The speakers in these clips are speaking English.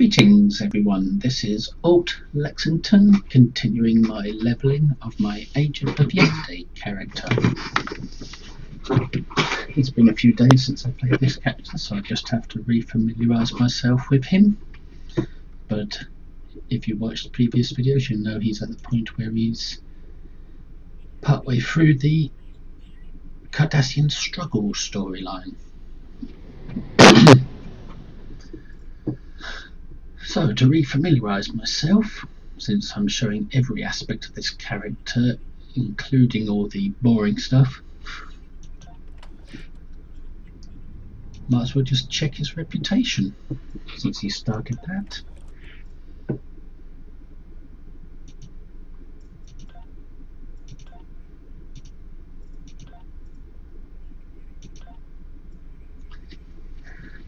Greetings everyone, this is Alt Lexington, continuing my levelling of my Agent of Yesterday character. It's been a few days since I played this character, so I just have to re-familiarise myself with him. But if you watched the previous videos, you know he's at the point where he's partway through the Cardassian struggle storyline. So, to re-familiarise myself, since I'm showing every aspect of this character, including all the boring stuff, might as well just check his reputation, since he started that.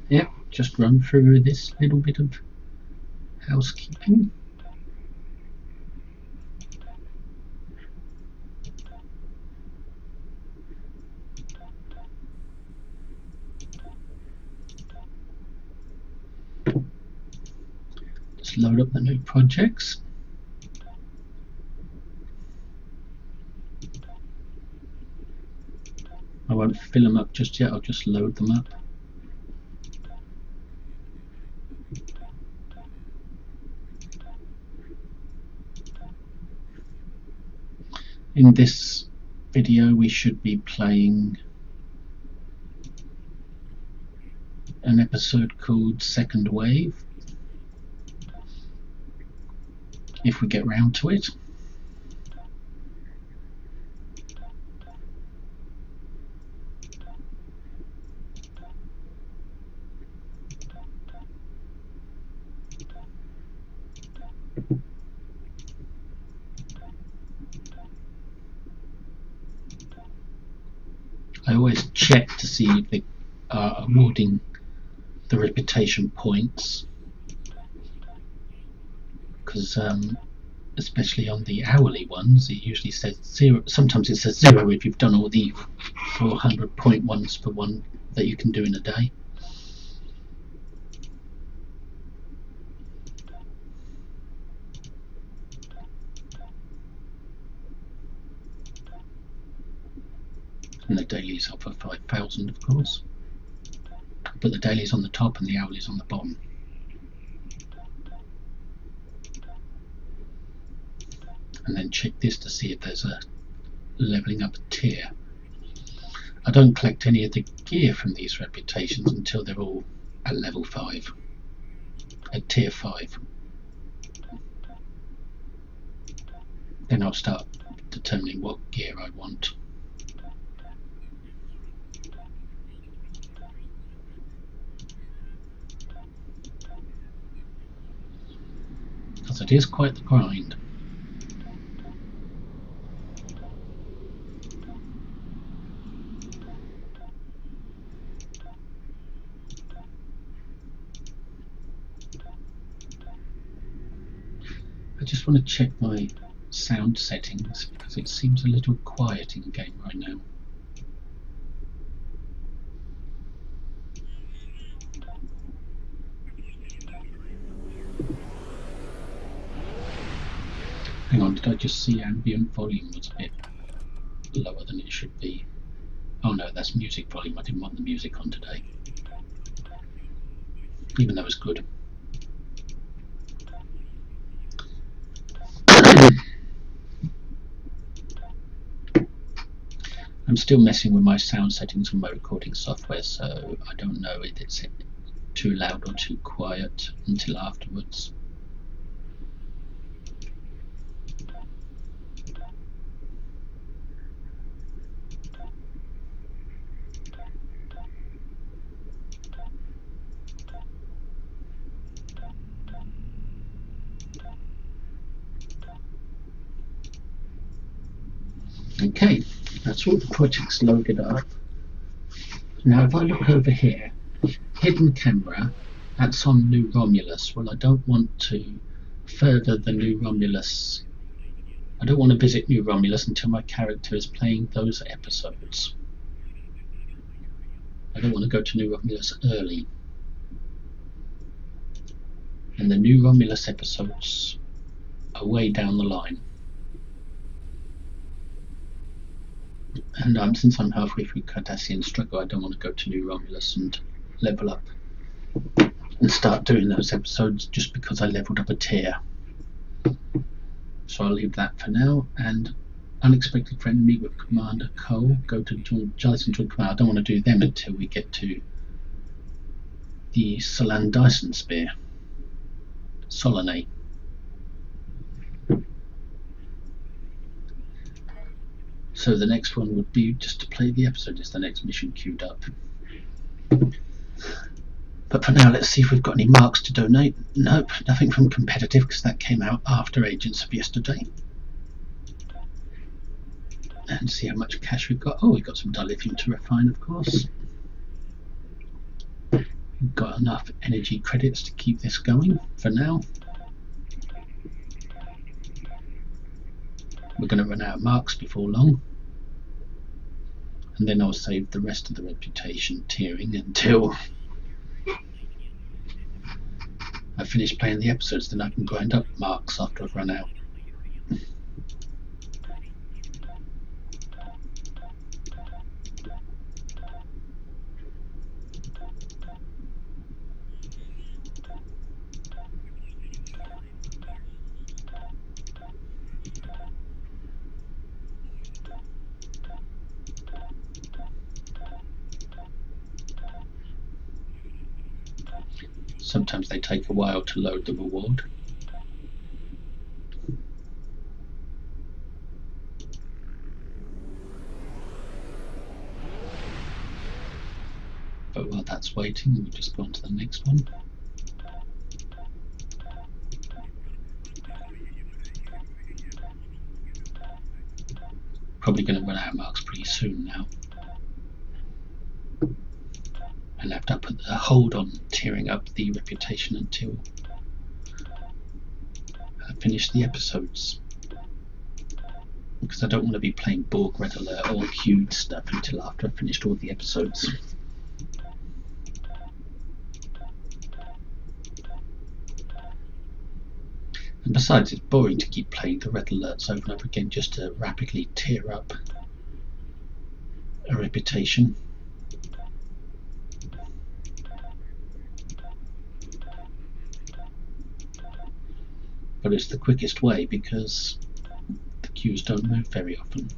Yep, just run through this little bit of housekeeping. Just load up the new projects. I won't fill them up just yet, I'll just load them up. In this video we should be playing an episode called Second Wave if we get round to it. I always check to see they are awarding the reputation points. Because um, especially on the hourly ones it usually says zero sometimes it says zero if you've done all the 400 point ones for one that you can do in a day and the dailies for 5000 of course. Put the dailies on the top and the hourlies on the bottom. And then check this to see if there's a leveling up tier. I don't collect any of the gear from these reputations until they're all at level 5 at tier 5 then I'll start determining what gear I want because it is quite the grind. I just want to check my sound settings because it seems a little quiet in the game right now. Hang on, did I just see ambient volume was a bit lower than it should be? Oh no, that's music volume. I didn't want the music on today. Even though it's good. I'm still messing with my sound settings on my recording software, so I don't know if it's too loud or too quiet until afterwards. Okay, that's all the projects loaded up. Now if I look over here, hidden camera, that's on New Romulus. Well I don't want to further the New Romulus. I don't want to visit New Romulus until my character is playing those episodes. I don't want to go to New Romulus early. And the new Romulus episodes are way down the line. And um, since I'm halfway through Cardassian Struggle, I don't want to go to New Romulus and level up and start doing those episodes just because I leveled up a tier. So I'll leave that for now. And unexpected friend meet with Commander Cole. Go to Jellison to Command. I don't want to do them until we get to the Solan Dyson Sphere. Solanae. So the next one would be just to play the episode is the next mission queued up. But for now, let's see if we've got any marks to donate. Nope, nothing from competitive because that came out after Agents of yesterday. And see how much cash we've got. Oh, we've got some dilithium to refine, of course. We've got enough energy credits to keep this going for now. We're going to run out of marks before long. And then I'll save the rest of the reputation tiering until I finish playing the episodes, then I can grind up marks after I've run out. Sometimes they take a while to load the reward. But while that's waiting, we'll just go on to the next one. Probably going to run out of marks pretty soon now. To put a hold on tearing up the reputation until I finish the episodes. Because I don't want to be playing Borg Red Alert or queued stuff until after I've finished all the episodes. And besides, it's boring to keep playing the red alerts over and over again just to rapidly tear up a reputation. But it's the quickest way because the queues don't move very often.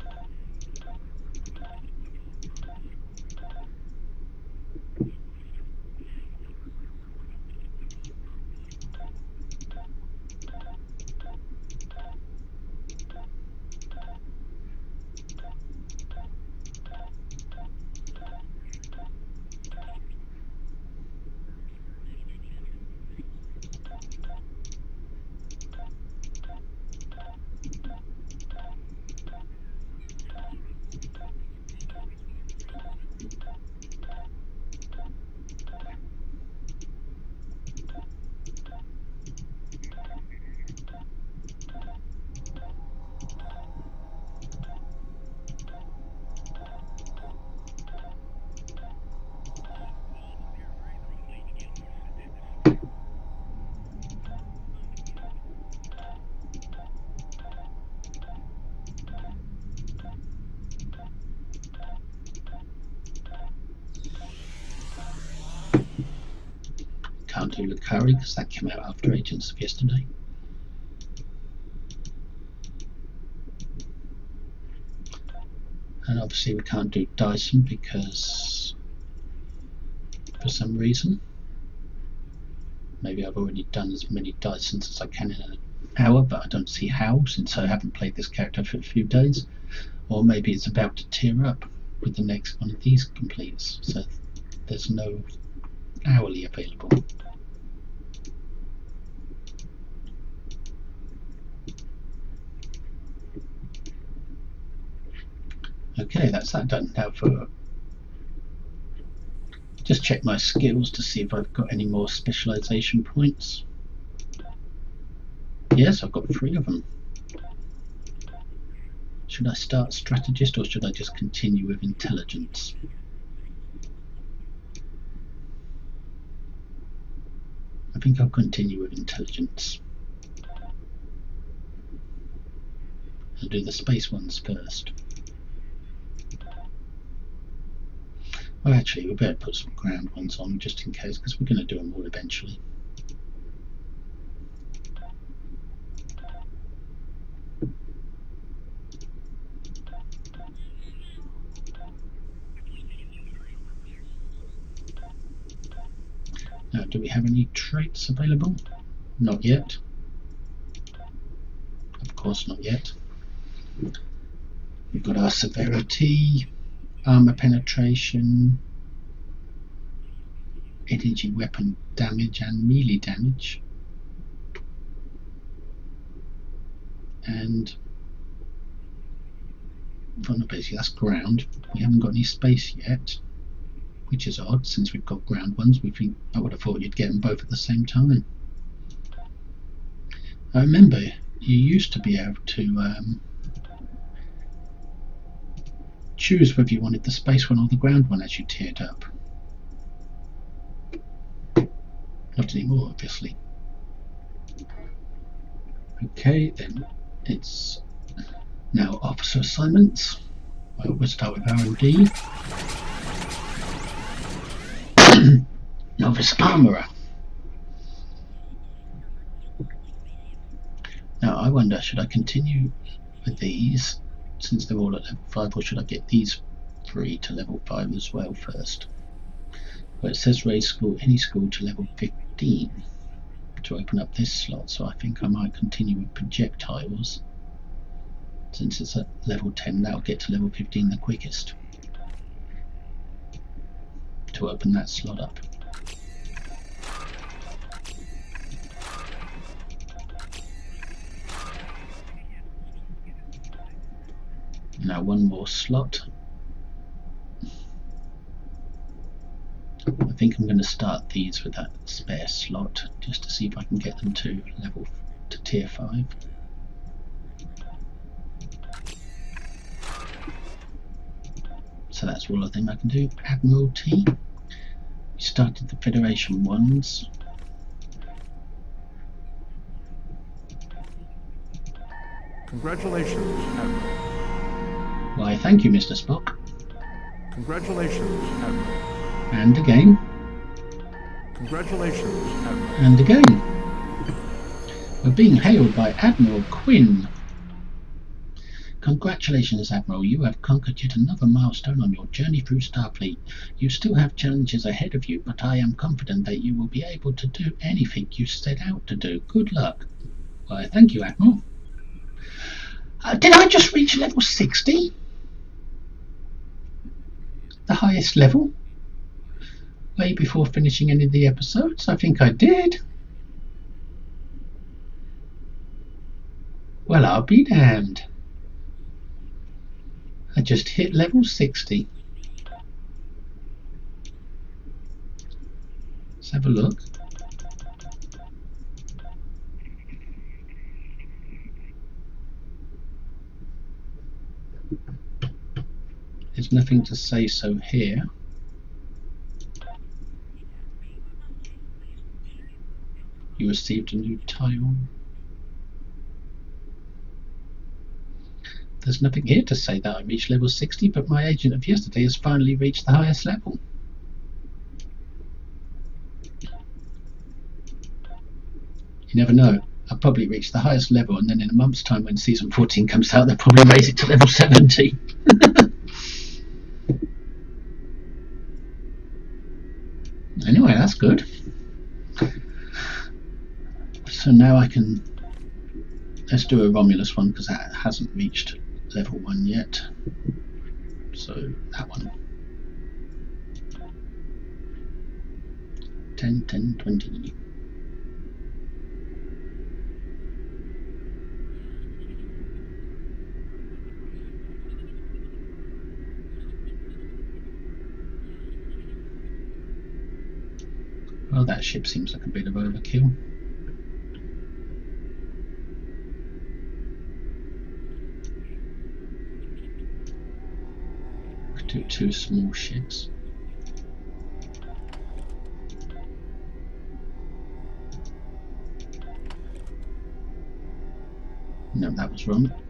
Because that came out after Agents of yesterday. And obviously we can't do Dyson because for some reason maybe I've already done as many Dysons as I can in an hour but I don't see how since I haven't played this character for a few days or maybe it's about to tear up with the next one of these completes so there's no hourly available. Okay, that's that done. Now for just check my skills to see if I've got any more specialization points. Yes, I've got three of them. Should I start strategist or should I just continue with intelligence? I think I'll continue with intelligence. I'll do the space ones first. Well, actually, we better put some ground ones on just in case, because we're going to do them all eventually. Now, do we have any traits available? Not yet. Of course, not yet. We've got our severity, armor penetration, energy weapon damage and melee damage. And vulnerability, that's ground. We haven't got any space yet, which is odd since we've got ground ones. We think I would have thought you'd get them both at the same time. I remember you used to be able to um, choose whether you wanted the space one or the ground one as you tiered up. Not anymore, obviously. Okay, then it's now officer assignments. Well, start with R&D. Novice Armourer. Now I wonder, should I continue with these since they're all at level 5 or should I get these three to level 5 as well first? Well it says raise school, any school to level 15 to open up this slot so I think I might continue with projectiles since it's at level 10 that'll get to level 15 the quickest to open that slot up. Now one more slot. I think I'm going to start these with that spare slot just to see if I can get them to level to tier 5. So that's all I think I can do. Admiralty. We started the Federation ones. Congratulations, Admiral. Why, thank you, Mr. Spock. Congratulations, Admiral. And again. Congratulations, Admiral. And again. We're being hailed by Admiral Quinn. Congratulations, Admiral. You have conquered yet another milestone on your journey through Starfleet. You still have challenges ahead of you, but I am confident that you will be able to do anything you set out to do. Good luck. Why, thank you, Admiral. Uh, did I just reach level 60? The highest level way before finishing any of the episodes. I think I did. Well, I'll be damned. I just hit level 60. Let's have a look. There's nothing to say so here. You received a new tile. There's nothing here to say that I reached level 60, but my agent of yesterday has finally reached the highest level. You never know. I'll probably reach the highest level, and then in a month's time, when season 14 comes out, they'll probably raise it to level 70. anyway, that's good. So now I can let's do a Romulus one because that hasn't reached level one yet. So that one. 10, 10, 20. Well, that ship seems like a bit of overkill. Do two small ships. No, that was wrong.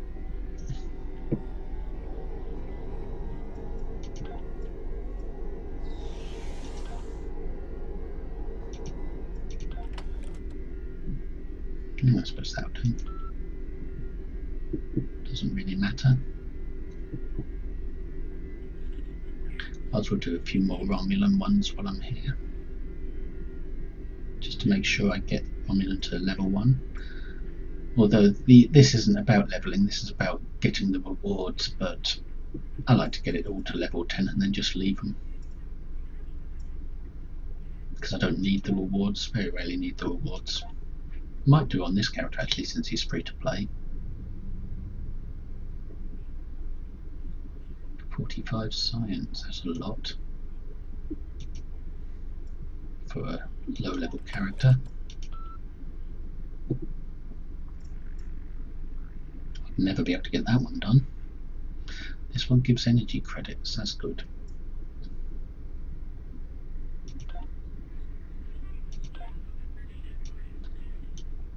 Suppose that. Doesn't really matter. As well do a few more Romulan ones while I'm here. Just to make sure I get Romulan to level 1. Although the this isn't about leveling, this is about getting the rewards, but I like to get it all to level 10 and then just leave them. Because I don't need the rewards, very rarely need the rewards. Might do on this character actually since he's free to play. 45 science, that's a lot for a low level character. I'd never be able to get that one done. This one gives energy credits, that's good.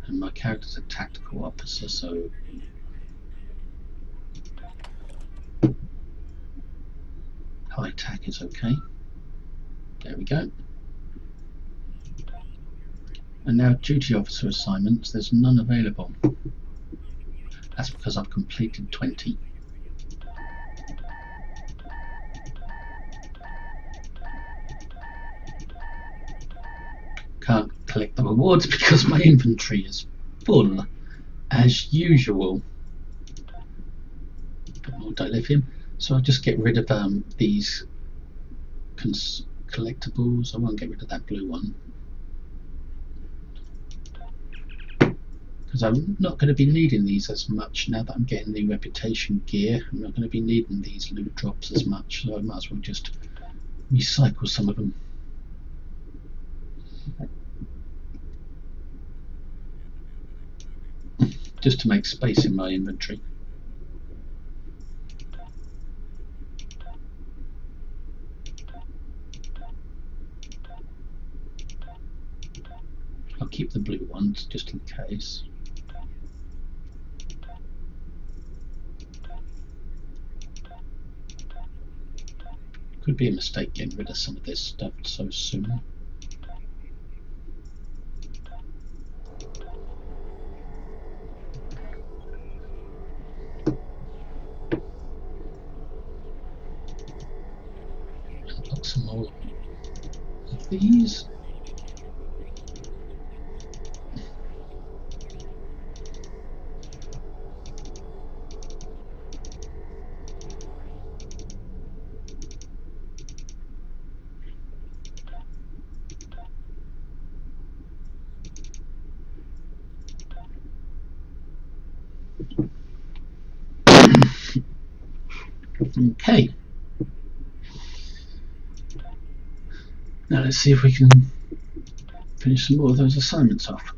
And my character's a tactical officer, so high tack is okay. There we go. And now duty officer assignments, there's none available. That's because I've completed 20. Can't collect the rewards because my inventory is full, as usual. Bit more dilithium. So I'll just get rid of um, these collectibles. I won't get rid of that blue one. Because I'm not going to be needing these as much now that I'm getting the reputation gear. I'm not going to be needing these loot drops as much, so I might as well just recycle some of them. Just to make space in my inventory. I'll keep the blue ones just in case. Could be a mistake getting rid of some of this stuff so soon. Unlock some more of these. Okay. Now let's see if we can finish some more of those assignments off.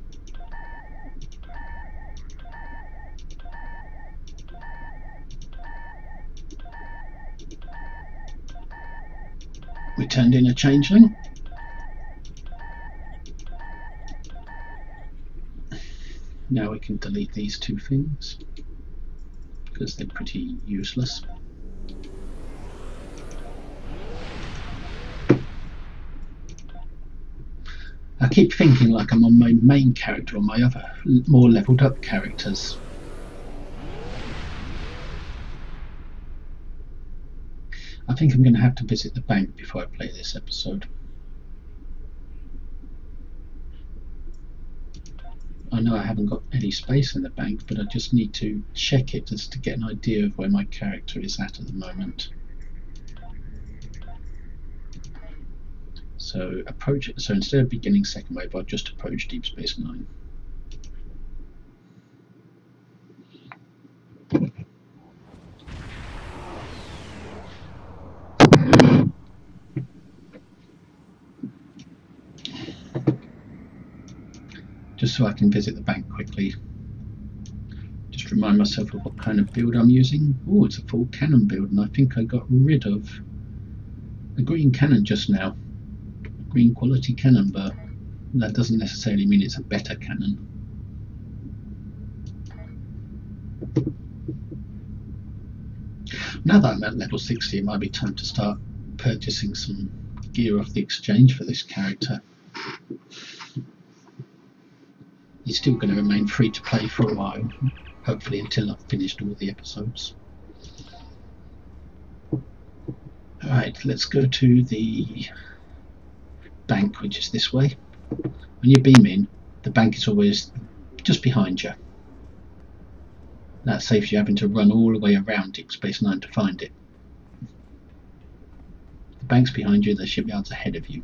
We turned in a changeling. Now we can delete these two things because they're pretty useless. I keep thinking like I'm on my main character or my other more leveled up characters. I think I'm going to have to visit the bank before I play this episode. I know I haven't got any space in the bank, but I just need to check it just to get an idea of where my character is at at the moment. So approach so instead of beginning second wave, I'll just approach Deep Space Nine. Just so I can visit the bank quickly. Just remind myself of what kind of build I'm using. Oh, it's a full cannon build, and I think I got rid of a green cannon just now green quality cannon, but that doesn't necessarily mean it's a better cannon. Now that I'm at level 60, it might be time to start purchasing some gear off the exchange for this character. He's still going to remain free to play for a while, hopefully until I've finished all the episodes. Alright, let's go to the bank, which is this way. When you beam in, the bank is always just behind you. That saves you having to run all the way around Deep Space Nine to find it. The bank's behind you, the shipyard's ahead of you.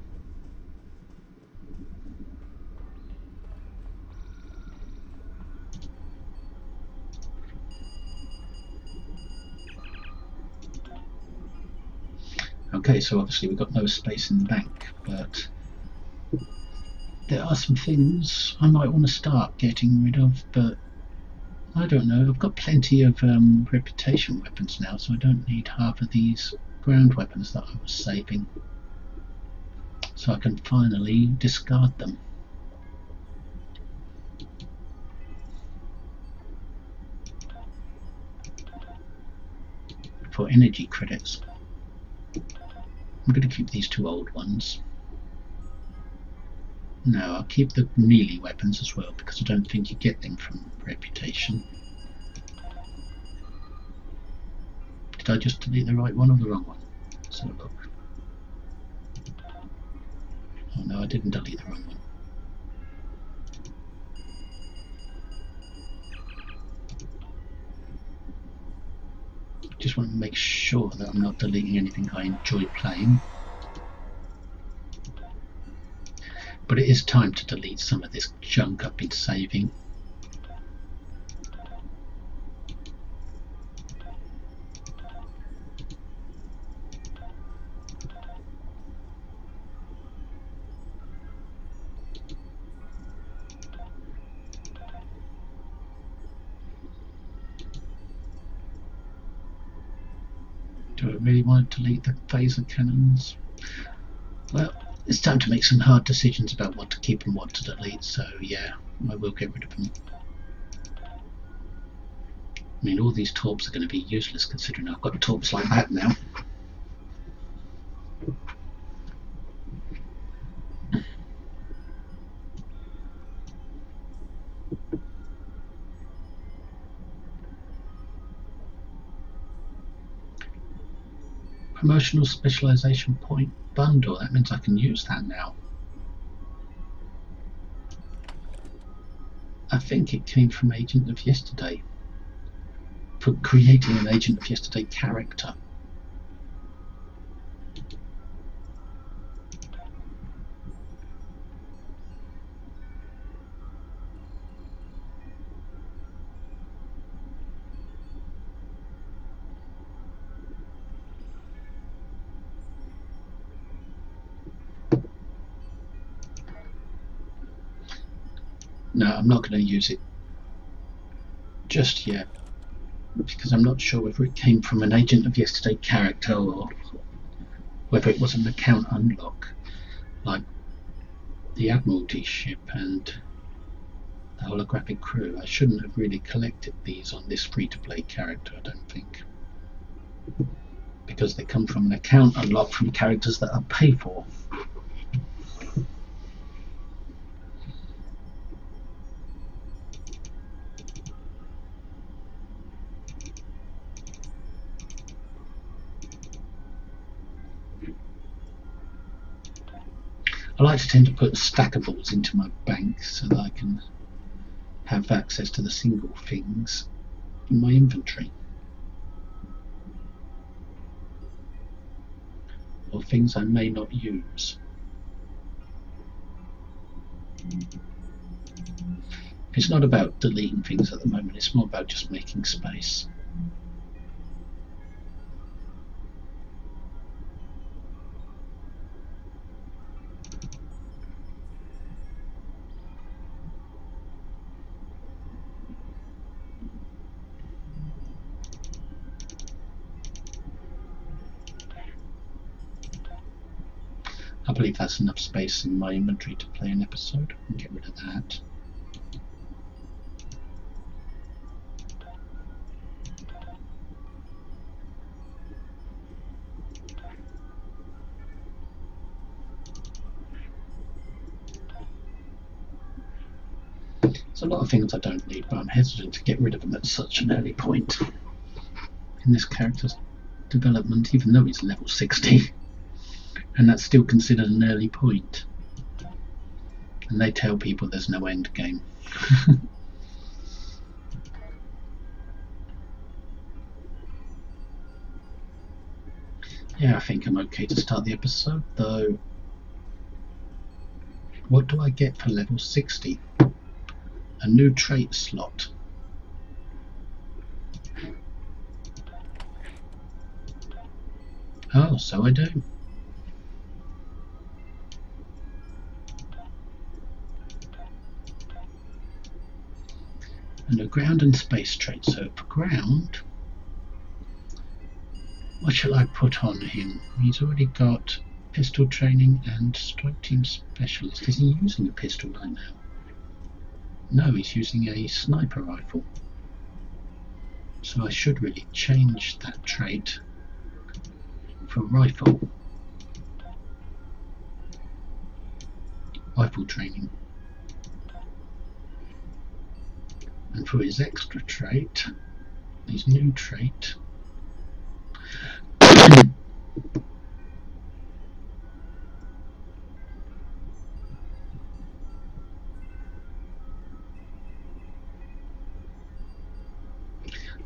Okay, so obviously we've got no space in the bank, but there are some things I might want to start getting rid of, but I don't know. I've got plenty of um, reputation weapons now, so I don't need half of these ground weapons that I was saving. So I can finally discard them. For energy credits. I'm going to keep these two old ones. No, I'll keep the melee weapons as well because I don't think you get them from reputation. Did I just delete the right one or the wrong one? Let's have a look. Oh no, I didn't delete the wrong one. Just want to make sure that I'm not deleting anything I enjoy playing. But it is time to delete some of this junk I've been saving. Do I really want to delete the phaser cannons? Well, it's time to make some hard decisions about what to keep and what to delete, so yeah, I will get rid of them. I mean, all these torps are going to be useless considering I've got torps like that now. Promotional specialization point bundle. That means I can use that now. I think it came from Agent of Yesterday. For creating an Agent of Yesterday character. I'm not going to use it just yet because I'm not sure whether it came from an Agent of Yesterday character or whether it was an account unlock like the Admiralty ship and the holographic crew. I shouldn't have really collected these on this free-to-play character, I don't think. Because they come from an account unlock from characters that are pay for. I like to tend to put stackables into my bank so that I can have access to the single things in my inventory. Or things I may not use. It's not about deleting things at the moment, it's more about just making space. enough space in my inventory to play an episode. I'll get rid of that. There's a lot of things I don't need, but I'm hesitant to get rid of them at such an early point in this character's development, even though he's level 60. And that's still considered an early point. And they tell people there's no end game. yeah, I think I'm okay to start the episode, though. What do I get for level 60? A new trait slot. Oh, so I do. And a ground and space trait. So for ground, what shall I put on him? He's already got pistol training and strike team specialist. Is he using a pistol right now? No, he's using a sniper rifle. So I should really change that trait for rifle. Rifle training. And for his extra trait, his new trait,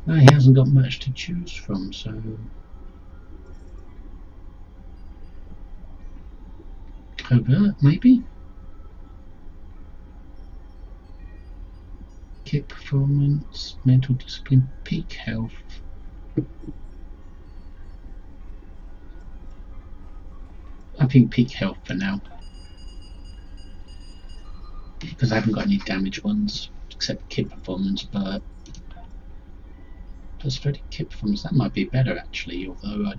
Now he hasn't got much to choose from, so covert maybe. Kit performance, mental discipline, peak health. I think peak health for now. Because I haven't got any damage ones except kit performance, but plus 30 kit performance, that might be better actually, although I,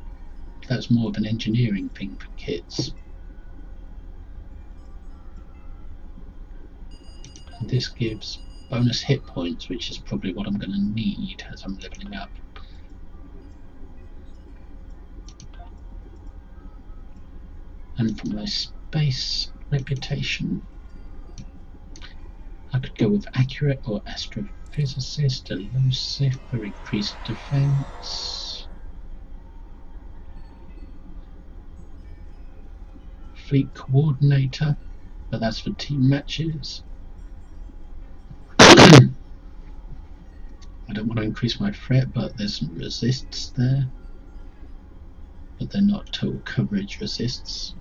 that's more of an engineering thing for kits. And this gives bonus hit points, which is probably what I'm going to need as I'm leveling up. And for my space reputation, I could go with accurate or astrophysicist, elusive for increased defense. Fleet coordinator, but that's for team matches. I don't want to increase my threat, but there's some resists there. But they're not total coverage resists.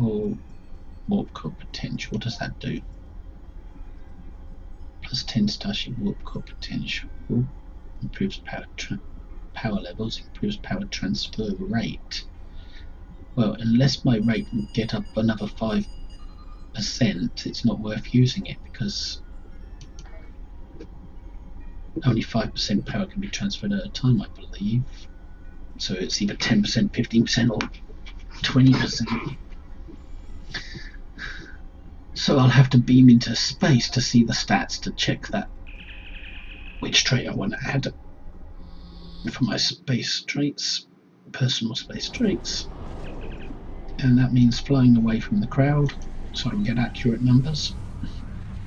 Or warp core potential. What does that do? Plus 10 Starship warp core potential. Improves power power levels, improves power transfer rate. Well, unless my rate can get up another 5 percent, it's not worth using it because only 5% power can be transferred at a time, I believe. So it's either 10%, 15%, or 20%. So I'll have to beam into space to see the stats to check that which trait I want to add for my space traits, personal space traits. And that means flying away from the crowd so I can get accurate numbers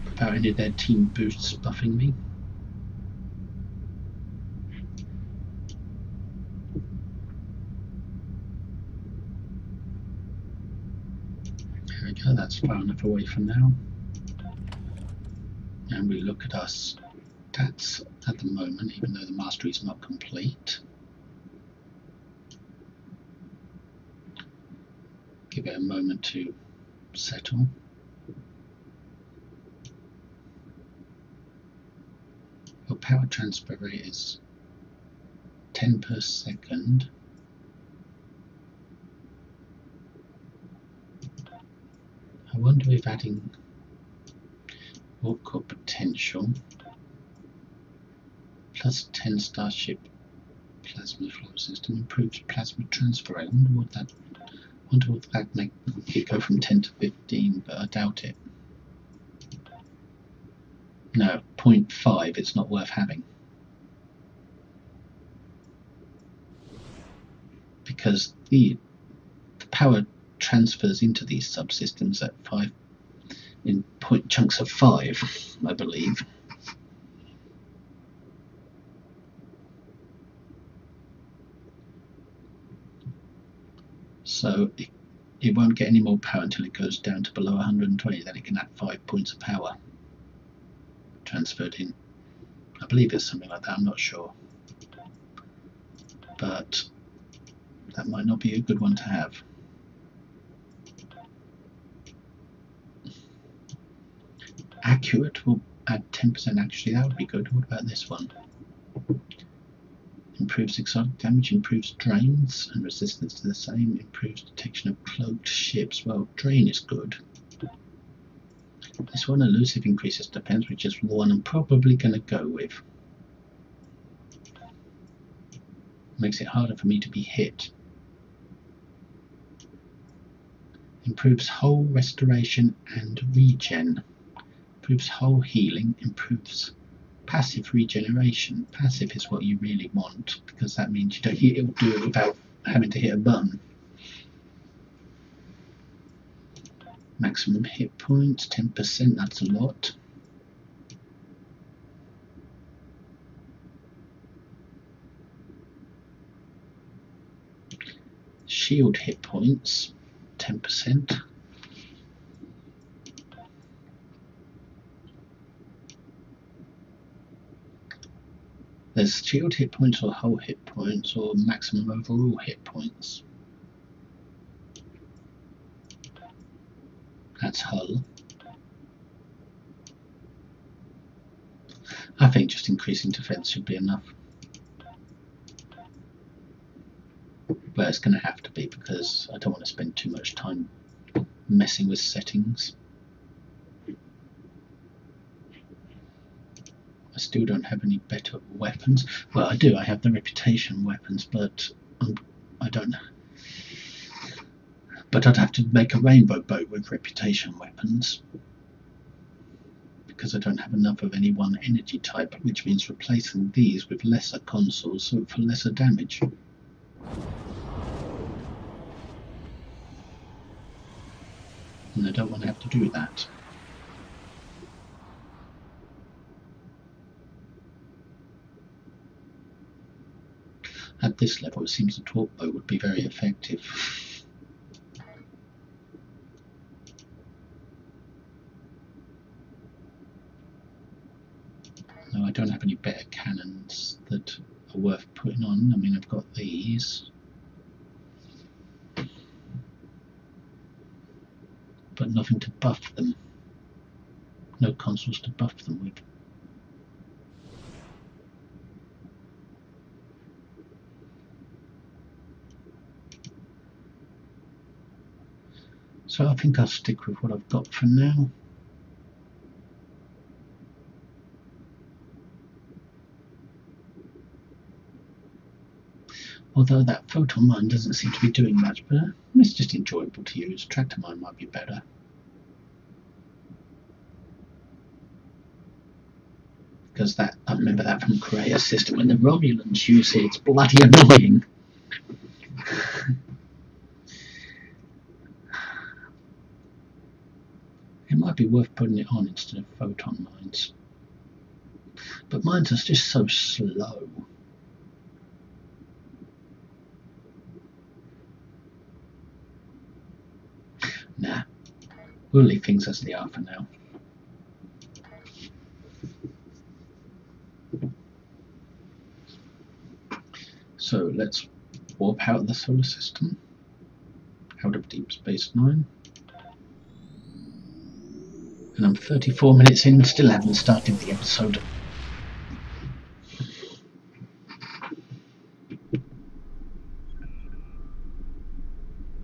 without any of their team boosts buffing me. That's far enough away from now. And we look at our stats at the moment, even though the mastery is not complete. Give it a moment to settle. Your power transfer rate is 10 per second. Wonder if adding core potential plus 10 starship plasma flow system improves plasma transfer. I wonder what that wonder if that make it go from 10 to 15, but I doubt it. No, 0.5, it's not worth having. Because the, the power transfers into these subsystems at 5 in point chunks of five, I believe. So it, it won't get any more power until it goes down to below 120. Then it can add five points of power transferred in. I believe it's something like that. I'm not sure, but that might not be a good one to have. Accurate will add 10% accuracy. That would be good. What about this one? Improves exotic damage, improves drains and resistance to the same, improves detection of cloaked ships. Well, drain is good. This one, elusive increases defense, which is one I'm probably going to go with. Makes it harder for me to be hit. Improves hull restoration and regen. Improves hull healing, improves passive regeneration. Passive is what you really want because that means you don't it'll do it without having to hit a button. Maximum hit points, 10%, that's a lot. Shield hit points, 10%. There's shield hit points or hull hit points or maximum overall hit points. That's hull. I think just increasing defense should be enough. But it's going to have to be because I don't want to spend too much time messing with settings. I still don't have any better weapons. Well, I do. I have the reputation weapons, but I'm, I do not But I'd have to make a rainbow boat with reputation weapons because I don't have enough of any one energy type, which means replacing these with lesser consoles for lesser damage. And I don't want to have to do that. At this level, it seems a torque boat would be very effective. No, I don't have any better cannons that are worth putting on. I mean, I've got these. But nothing to buff them. No consoles to buff them with. So I think I'll stick with what I've got for now. Although that photon mine doesn't seem to be doing much, but uh, it's just enjoyable to use. Tractor mine might be better. Because that I remember that from Korea system when the Romulans use it, it's bloody annoying. It might be worth putting it on instead of photon mines. But mines are just so slow. Nah, we'll leave things as they are for now. So let's warp out of the solar system, out of Deep Space Nine. And I'm 34 minutes in, still haven't started the episode.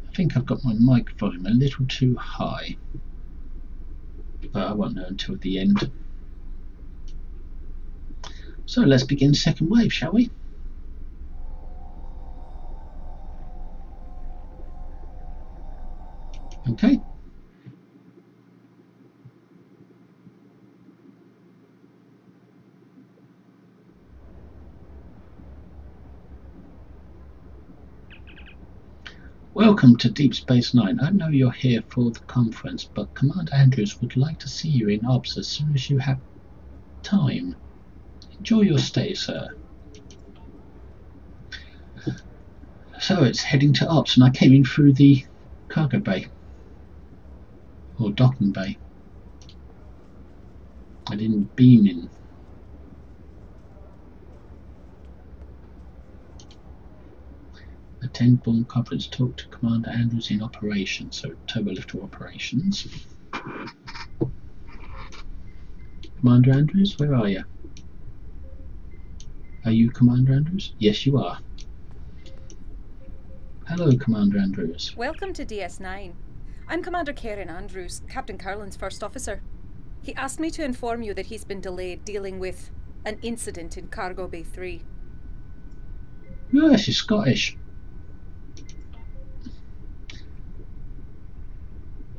I think I've got my mic volume a little too high. But I won't know until the end. So let's begin second wave, shall we? Okay. Welcome to Deep Space Nine. I know you're here for the conference, but Commander Andrews would like to see you in ops as soon as you have time. Enjoy your stay, sir. So it's heading to ops, and I came in through the cargo bay or docking bay. I didn't beam in. Attend bomb conference. Talk to Commander Andrews in operations. So turbo lifter operations. Commander Andrews, where are you? Are you Commander Andrews? Yes, you are. Hello, Commander Andrews. Welcome to DS9. I'm Commander Karen Andrews, Captain Kurland's first officer. He asked me to inform you that he's been delayed dealing with an incident in Cargo Bay 3. Yes, she's Scottish.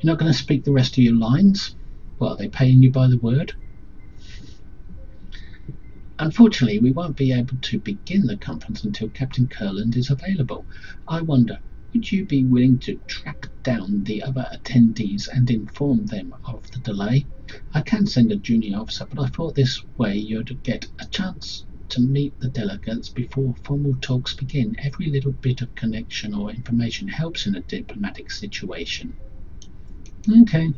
You're not going to speak the rest of your lines? What, are they paying you by the word? Unfortunately, we won't be able to begin the conference until Captain Kurland is available. I wonder, would you be willing to track down the other attendees and inform them of the delay? I can send a junior officer, but I thought this way you'd get a chance to meet the delegates before formal talks begin. Every little bit of connection or information helps in a diplomatic situation. Okay.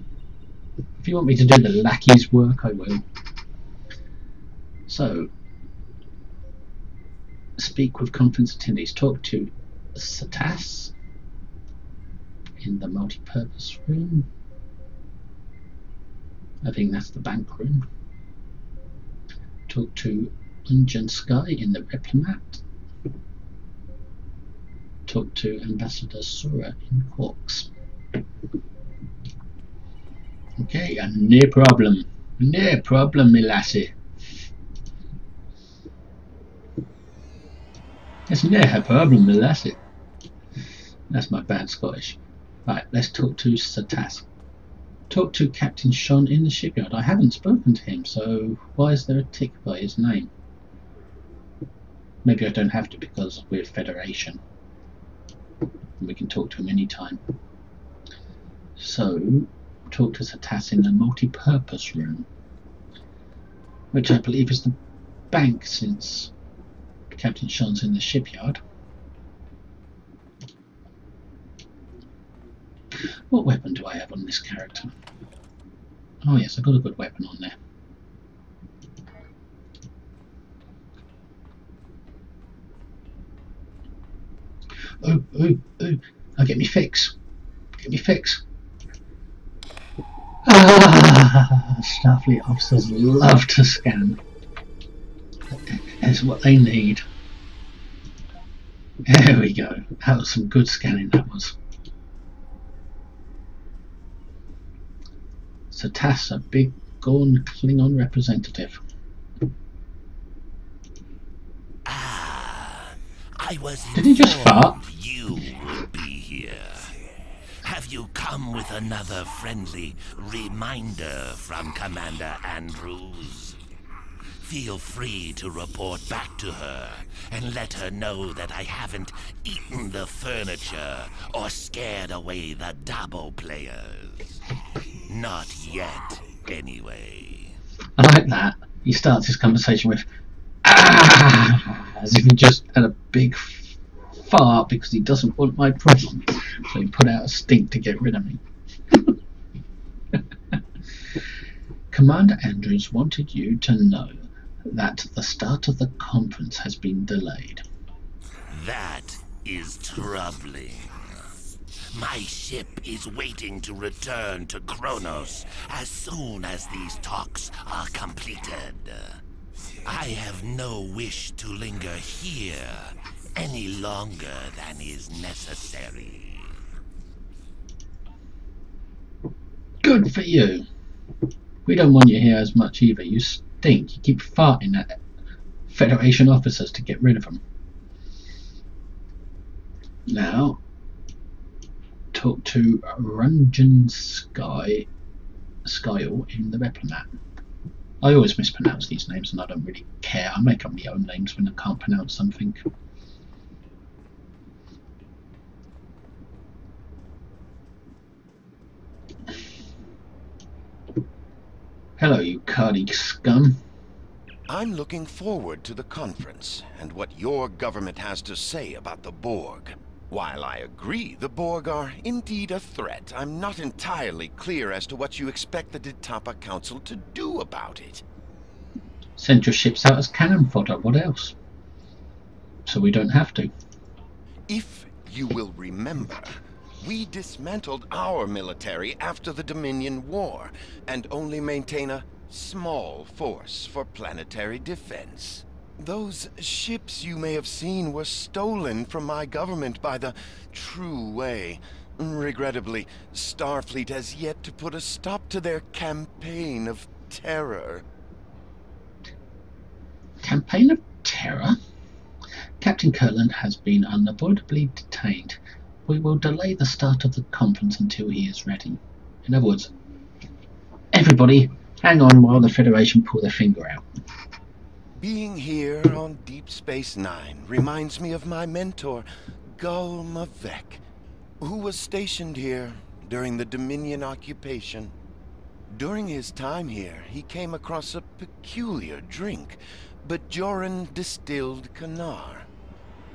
If you want me to do the lackey's work, I will. So, speak with conference attendees. Talk to Satas in the multi-purpose room. I think that's the bank room. Talk to Unjan Sky in the Replimat. Talk to Ambassador Sura in Quarks. Okay, and no problem. No problem, me lassie. It's no problem, me lassie. That's my bad Scottish. Right, let's talk to Satas. Talk to Captain Sean in the shipyard. I haven't spoken to him, so why is there a tick by his name? Maybe I don't have to because we're Federation. We can talk to him anytime. So, talk to Satas in the multi-purpose room, which I believe is the bank since Captain Sean's in the shipyard. What weapon do I have on this character? Oh yes, I've got a good weapon on there. Oh, oh, oh, I'll get me fix. Get me fix. Ah, Starfleet officers love to scan. It's what they need. There we go. That was some good scanning, that was. Satas, a big Gorn Klingon representative. Ah, I was Did he just fart? You would be here. Have you come with another friendly reminder from Commander Andrews? Feel free to report back to her and let her know that I haven't eaten the furniture or scared away the Dabo players. Not yet, anyway. I like that. He starts his conversation with ah, as if he just had a big fart because he doesn't want my presence. So he put out a stink to get rid of me. Commander Andrews wanted you to know that the start of the conference has been delayed. That is troubling. My ship is waiting to return to Kronos as soon as these talks are completed. I have no wish to linger here any longer than is necessary. Good for you. We don't want you here as much either. You stink. You keep farting at Federation officers to get rid of them. Now, talk to Ranjan Sky Skyle in the Replimat. I always mispronounce these names and I don't really care. I make up my own names when I can't pronounce something. Hello, you cardi scum. I'm looking forward to the conference and what your government has to say about the Borg. While I agree the Borg are indeed a threat, I'm not entirely clear as to what you expect the Detapa Council to do about it. Send your ships out as cannon fodder. What else? So we don't have to. If you will remember, we dismantled our military after the Dominion War and only maintain a small force for planetary defense. Those ships you may have seen were stolen from my government by the True Way. Regrettably, Starfleet has yet to put a stop to their campaign of terror. Campaign of terror? Captain Kurland has been unavoidably detained. We will delay the start of the conference until he is ready. In other words, everybody hang on while the Federation pull their finger out. Being here on Deep Space Nine reminds me of my mentor, Gul Mavek, who was stationed here during the Dominion occupation. During his time here, he came across a peculiar drink, Bajoran distilled Kanar.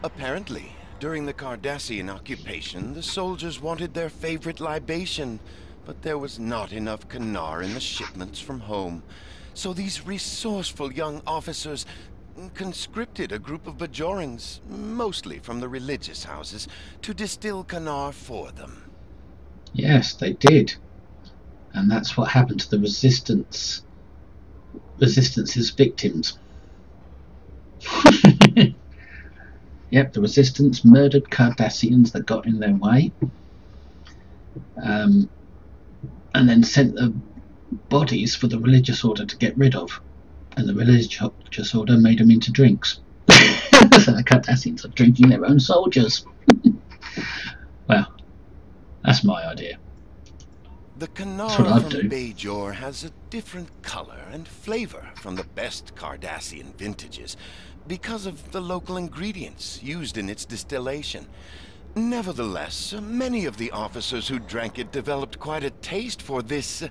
Apparently, during the Cardassian occupation, the soldiers wanted their favorite libation, but there was not enough Kanar in the shipments from home. So these resourceful young officers conscripted a group of Bajorans, mostly from the religious houses, to distill Kanar for them. Yes, they did. And that's what happened to the resistance resistance's victims. yep, the resistance murdered Cardassians that got in their way. Um, and then sent the bodies for the religious order to get rid of. And the religious order made them into drinks. so the Cardassians are drinking their own soldiers. well, that's my idea. The what from do. Bajor has a different color and flavor from the best Cardassian vintages because of the local ingredients used in its distillation. Nevertheless, many of the officers who drank it developed quite a taste for this uh,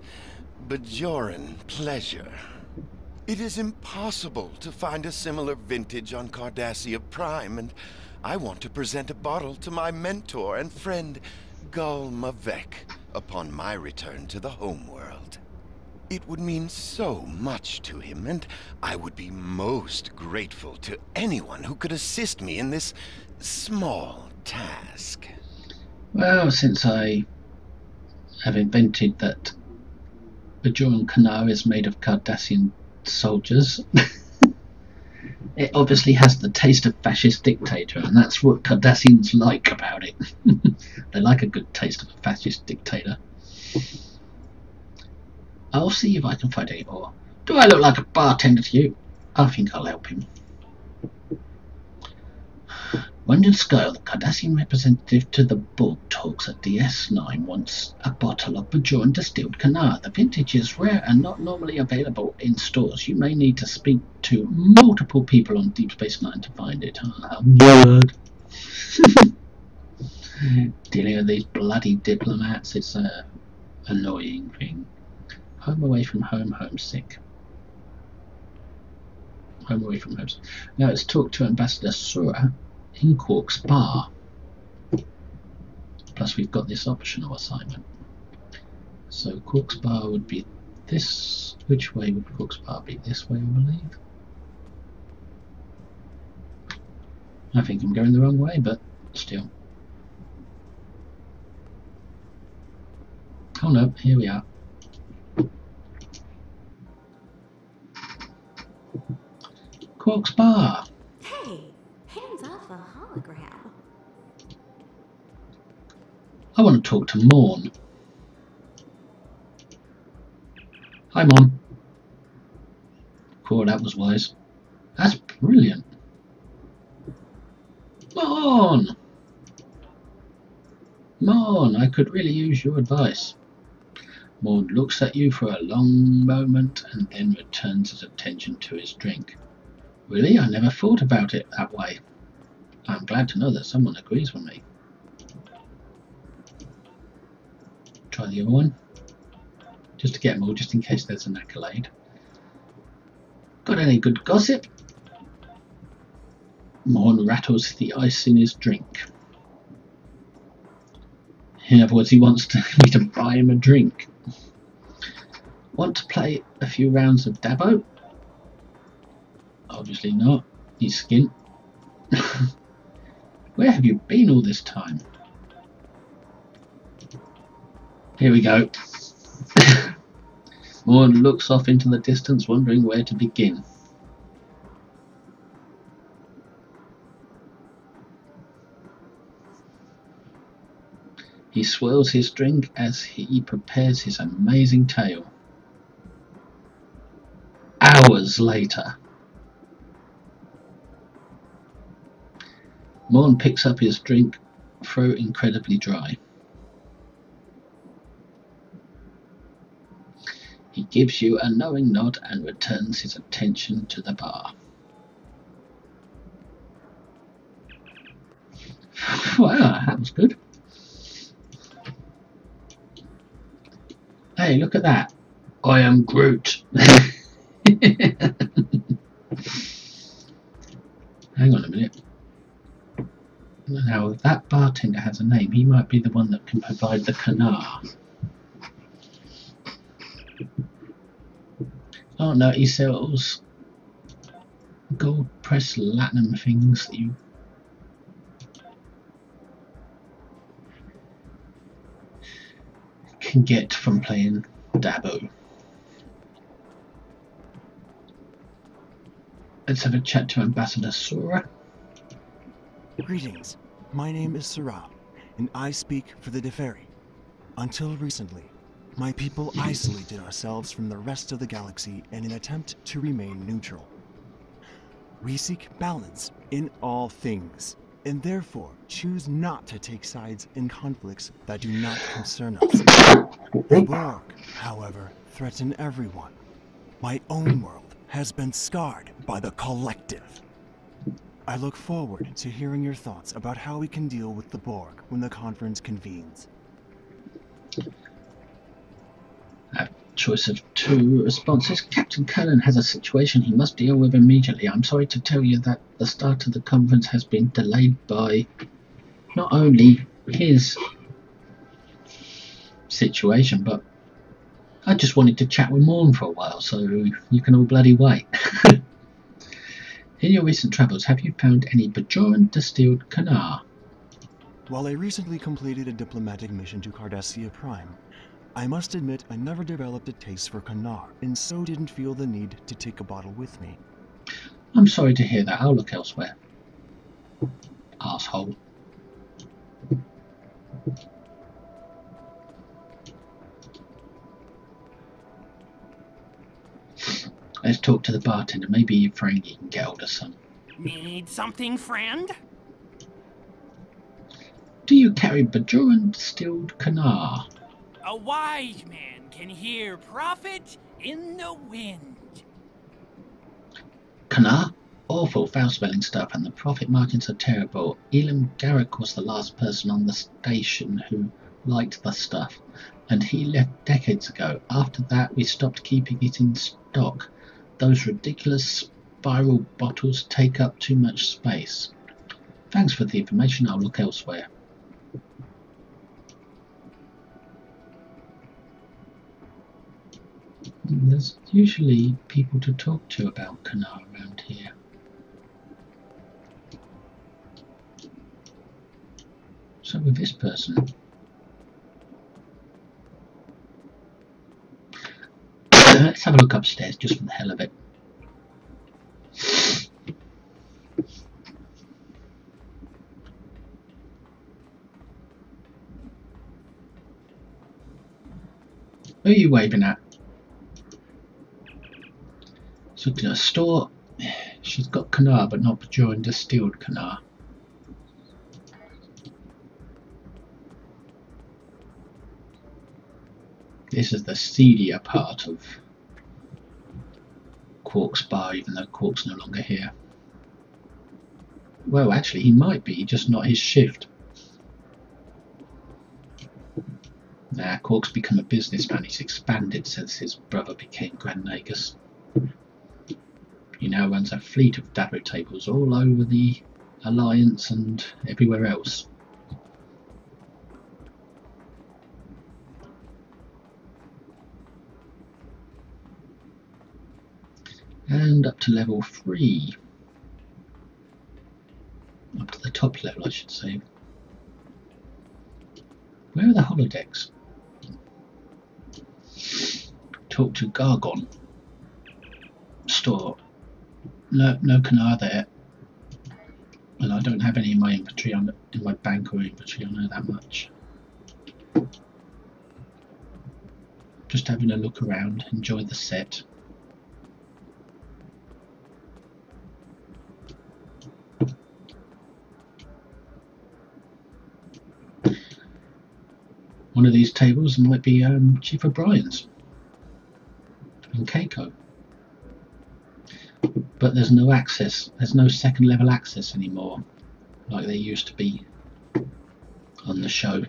Bajoran pleasure. It is impossible to find a similar vintage on Cardassia Prime, and I want to present a bottle to my mentor and friend, Gul Mavek, upon my return to the homeworld. It would mean so much to him, and I would be most grateful to anyone who could assist me in this small task. Well, since I have invented that the Bajoran Kanar is made of Cardassian soldiers, it obviously has the taste of fascist dictator, and that's what Cardassians like about it. they like a good taste of a fascist dictator. I'll see if I can find any more. Do I look like a bartender to you? I think I'll help him. London Scale, the Cardassian representative to the Borg talks at DS9 wants a bottle of Bajoran distilled Kanar. The vintage is rare and not normally available in stores. You may need to speak to multiple people on Deep Space Nine to find it. Ah, word. Dealing with these bloody diplomats, it's a annoying thing. Home away from home, homesick. Home away from home. Now let's talk to Ambassador Sura in Quark's Bar. Plus, we've got this optional assignment. So, Quark's Bar would be this. Which way would Quark's Bar be? This way, I believe. I think I'm going the wrong way, but still. Oh no, here we are. Quark's Bar. Hey, hands off a hologram. I want to talk to Morn. Hi, Morn. Cool, that was wise. That's brilliant. Morn! Morn, I could really use your advice. Morn looks at you for a long moment and then returns his attention to his drink. Really, I never thought about it that way. I'm glad to know that someone agrees with me. Try the other one. just to get more, just in case there's an accolade. Got any good gossip? Morn rattles the ice in his drink. In other words, he wants to, me to buy him a drink. Want to play a few rounds of Dabo? Obviously not. He's skint. Where have you been all this time? Here we go. Morn looks off into the distance, wondering where to begin. He swirls his drink as he prepares his amazing tale. Hours later. Morn picks up his drink, throat incredibly dry. He gives you a knowing nod and returns his attention to the bar. wow, that was good. Hey, look at that. I am Groot. Hang on a minute. Now, that bartender has a name, he might be the one that can provide the Kanar. Oh no, he sells gold press latinum things that you can get from playing Dabo. Let's have a chat to Ambassador Sura. Greetings. My name is Sura, and I speak for the Deferi. Until recently, my people isolated ourselves from the rest of the galaxy in an attempt to remain neutral. We seek balance in all things, and therefore choose not to take sides in conflicts that do not concern us. The Borg, however, threaten everyone. My own world has been scarred by the Collective. I look forward to hearing your thoughts about how we can deal with the Borg when the conference convenes. A choice of two responses. Captain Kurland has a situation he must deal with immediately. I'm sorry to tell you that the start of the conference has been delayed by not only his situation, but I just wanted to chat with Morn for a while, so you can all bloody wait. In your recent travels, have you found any Bajoran distilled Kanar? While I recently completed a diplomatic mission to Cardassia Prime, I must admit I never developed a taste for Kanar, and so didn't feel the need to take a bottle with me. I'm sorry to hear that. I'll look elsewhere. Asshole. Let's talk to the bartender. Maybe Frankie can get hold of some. Need something, friend? Do you carry Bajoran distilled Kanar? A wise man can hear profit in the wind. Kanar? Awful, foul smelling stuff, and the profit margins are terrible. Elim Garak was the last person on the station who liked the stuff, and he left decades ago. After that, we stopped keeping it in stock. Those ridiculous spiral bottles take up too much space. Thanks for the information, I'll look elsewhere. There's usually people to talk to about Kanar around here. So with this person. Let's have a look upstairs just for the hell of it. Who are you waving at? So to a store, she's got Kanar, but not Bajoran distilled Kanar. This is the seedier part of Quark's bar, even though Quark's no longer here. Well, actually, he might be, just not his shift. Now, Quark's become a businessman. He's expanded since his brother became Grand Nagus. He now runs a fleet of Dabo tables all over the Alliance and everywhere else. And up to level 3. Up to the top level, I should say. Where are the holodecks? Talk to Gargon. Store. No, no Kanar there. And I don't have any in my inventory on in my bank or inventory. I know that much. Just having a look around, enjoy the set. One of these tables might be um, Chief O'Brien's and Keiko. But there's no access, there's no second level access anymore, like there used to be on the show.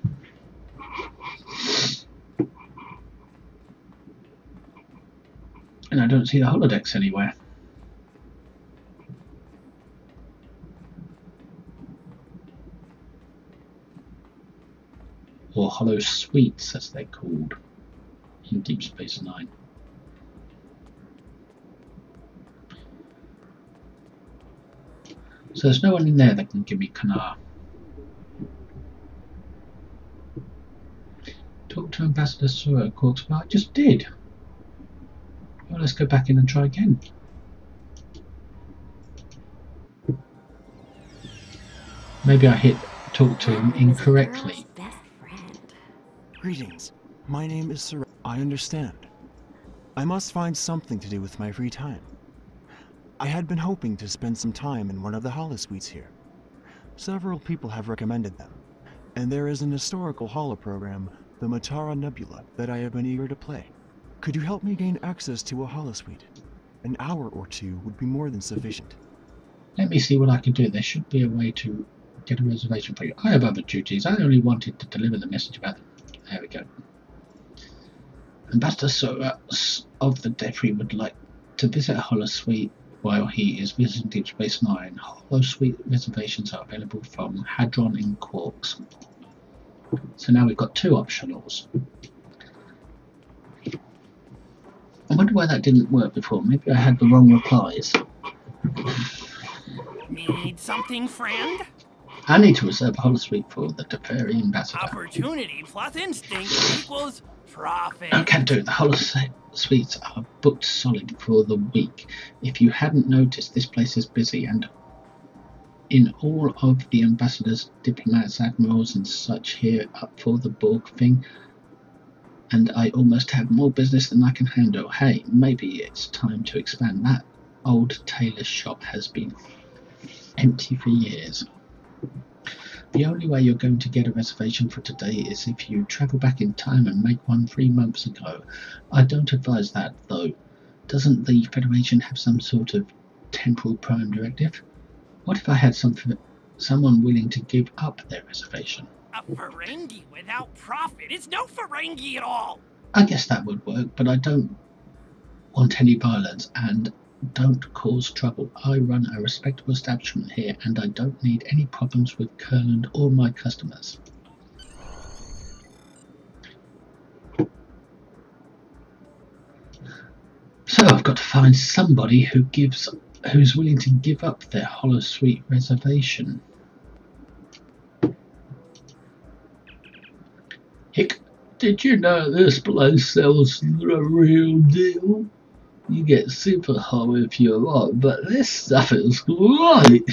And I don't see the holodecks anywhere. Or hollow suites as they're called in Deep Space Nine. So there's no one in there that can give me Kanar. Talk to Ambassador Sura, Quarks, I just did. Well, let's go back in and try again. Maybe I hit talk to him incorrectly. Greetings. My name is Sir. I understand. I must find something to do with my free time. I had been hoping to spend some time in one of the holosuites here. Several people have recommended them, and there is an historical holo program, the Matara Nebula, that I have been eager to play. Could you help me gain access to a holosuite? An hour or two would be more than sufficient. Let me see what I can do. There should be a way to get a reservation for you. I have other duties. I only wanted to deliver the message about there we go. Ambassador Sura of the Deferi would like to visit a holosuite while he is visiting Deep Space Nine. Holosuite reservations are available from Hadron in Quarks. So now we've got two optionals. I wonder why that didn't work before. Maybe I had the wrong replies. Need something, friend? I need to reserve a holosuite for the Deferi ambassador. Opportunity plus instinct equals profit. I can do. The holosuites are booked solid for the week. If you hadn't noticed, this place is busy, and in all of the ambassadors, diplomats, admirals, and such here up for the Borg thing, and I almost have more business than I can handle. Hey, maybe it's time to expand. That old tailor shop has been empty for years. The only way you're going to get a reservation for today is if you travel back in time and make one three months ago. I don't advise that, though. Doesn't the Federation have some sort of temporal prime directive? What if I had some, someone willing to give up their reservation? A Ferengi without profit? It's no Ferengi at all! I guess that would work, but I don't want any violence, and don't cause trouble. I run a respectable establishment here and I don't need any problems with Kurland or my customers. So I've got to find somebody who gives who's willing to give up their hollow holosuite reservation. Hick, did you know this place sells the real deal? You get super hot if you're want, but this stuff is great.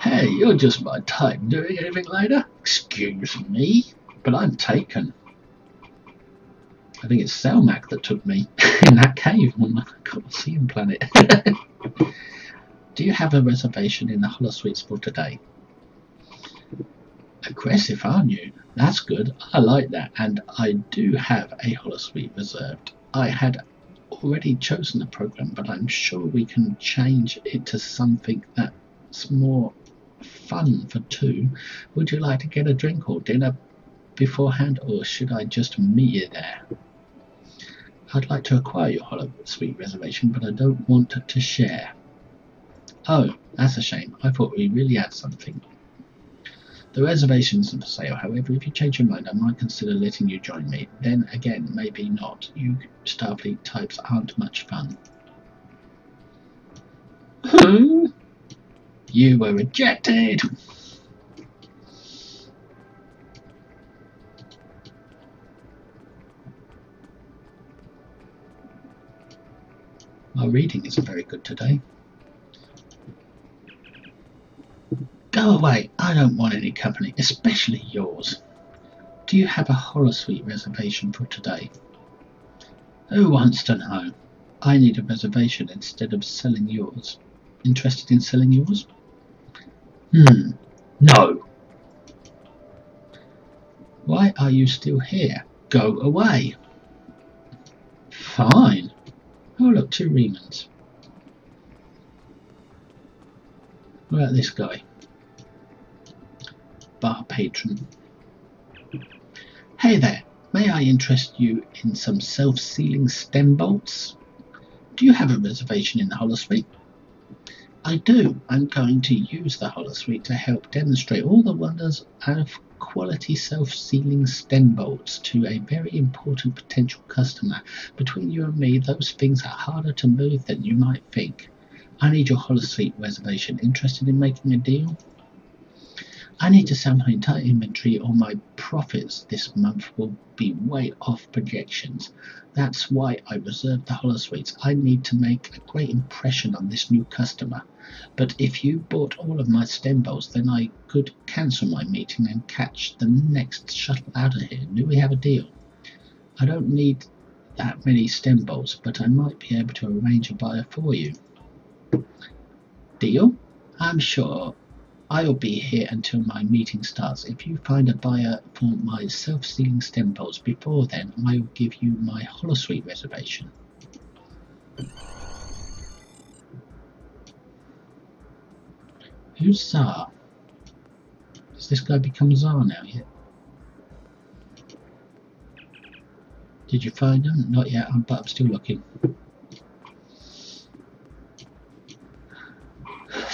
Hey, you're just my type. Doing anything later? Excuse me, but I'm taken. I think it's Selmac that took me in that cave on the Colosseum planet. Do you have a reservation in the Holosuites for today? Aggressive, aren't you? That's good. I like that. And I do have a holosuite reserved. I had already chosen the program, but I'm sure we can change it to something that's more fun for two. Would you like to get a drink or dinner beforehand, or should I just meet you there? I'd like to acquire your Hollow Suite reservation, but I don't want to share. Oh, that's a shame. I thought we really had something. The reservation isn't for sale, however, if you change your mind, I might consider letting you join me. Then again, maybe not. You Starfleet types aren't much fun. Hmm? You were rejected! My reading isn't very good today. Go away. I don't want any company, especially yours. Do you have a holosuite reservation for today? Who wants to know? I need a reservation instead of selling yours. Interested in selling yours? Hmm. No. Why are you still here? Go away. Fine. Oh look, two Remans. What about this guy? Bar patron. Hey there, may I interest you in some self-sealing stem bolts? Do you have a reservation in the holosuite? I do. I'm going to use the holosuite to help demonstrate all the wonders of quality self-sealing stem bolts to a very important potential customer. Between you and me, those things are harder to move than you might think. I need your holosuite reservation. Interested in making a deal? I need to sell my entire inventory or my profits this month will be way off projections. That's why I reserved the holosuites. I need to make a great impression on this new customer. But if you bought all of my stem bolts, then I could cancel my meeting and catch the next shuttle out of here. Do we have a deal? I don't need that many stem bolts, but I might be able to arrange a buyer for you. Deal? I'm sure I'll be here until my meeting starts. If you find a buyer for my self-sealing stem bolts before then, I will give you my holosuite reservation. Who's Tsar? Has this guy become Tsar now yet? Did you find him? Not yet, but I'm still looking.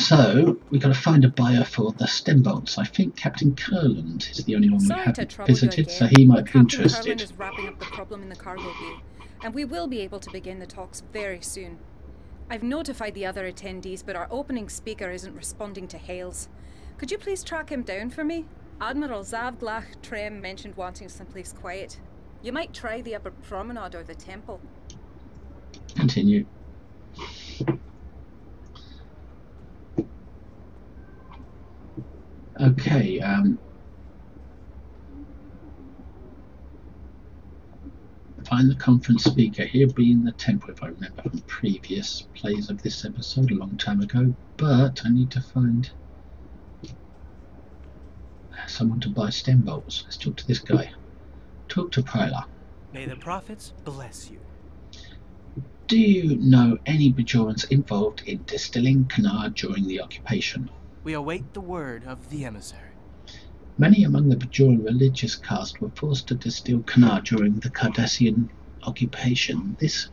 So, we've got to find a buyer for the stem bolts. I think Captain Kurland is the only one Sorry we haven't visited, so he might but be Captain interested. Kurland is wrapping up the problem in the cargo bay, and we will be able to begin the talks very soon. I've notified the other attendees, but our opening speaker isn't responding to hails. Could you please track him down for me? Admiral Zavglach Trem mentioned wanting someplace quiet. You might try the upper promenade or the temple. Continue. Okay, um, find the conference speaker. Here being the temple, if I remember from previous plays of this episode a long time ago, but I need to find someone to buy stem bolts. Let's talk to this guy. Talk to Pryla. May the prophets bless you. Do you know any Bajorans involved in distilling Kanar during the occupation? We await the word of the emissary. Many among the Bajoran religious caste were forced to distill Kanar during the Cardassian occupation. This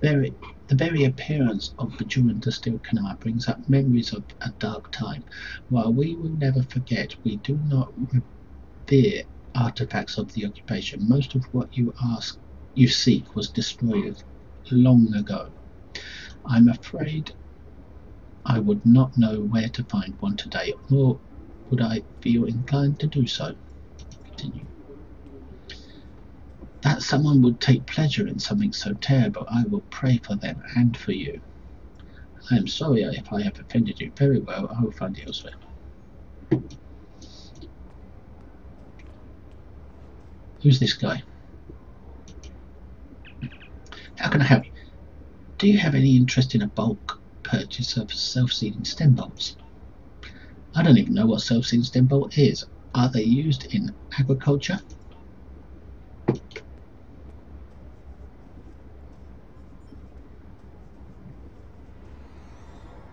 very the very appearance of Bajoran distilled Kanar brings up memories of a dark time. While we will never forget, we do not revere artifacts of the occupation. Most of what you ask you seek was destroyed long ago. I'm afraid I would not know where to find one today, nor would I feel inclined to do so. Continue. That someone would take pleasure in something so terrible, I will pray for them and for you. I am sorry if I have offended you. Very well, I will find elsewhere. Who's this guy? How can I help you? Do you have any interest in a bulk purchase of self-seeding stem bolts? I don't even know what self-seeding stem bolt is. Are they used in agriculture?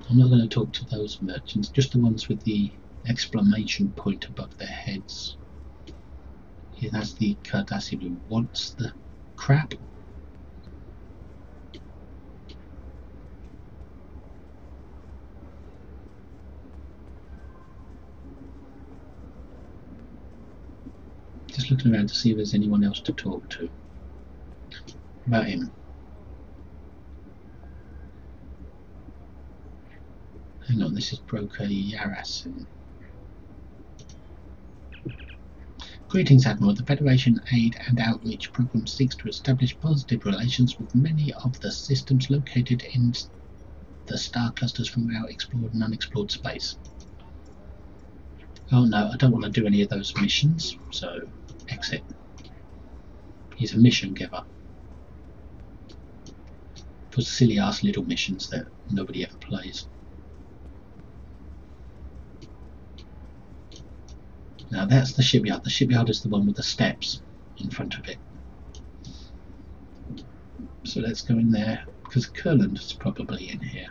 I'm not going to talk to those merchants, just the ones with the exclamation point above their heads. Yeah, that's the Cardassian who wants the crap. Just looking around to see if there's anyone else to talk to about him. Hang on, this is Broker Yarasin. Greetings, Admiral. The Federation Aid and Outreach Program seeks to establish positive relations with many of the systems located in the star clusters from our explored and unexplored space. Oh no, I don't want to do any of those missions, so exit. He's a mission giver. For silly ass little missions that nobody ever plays. Now that's the shipyard. The shipyard is the one with the steps in front of it. So let's go in there because Kurland is probably in here.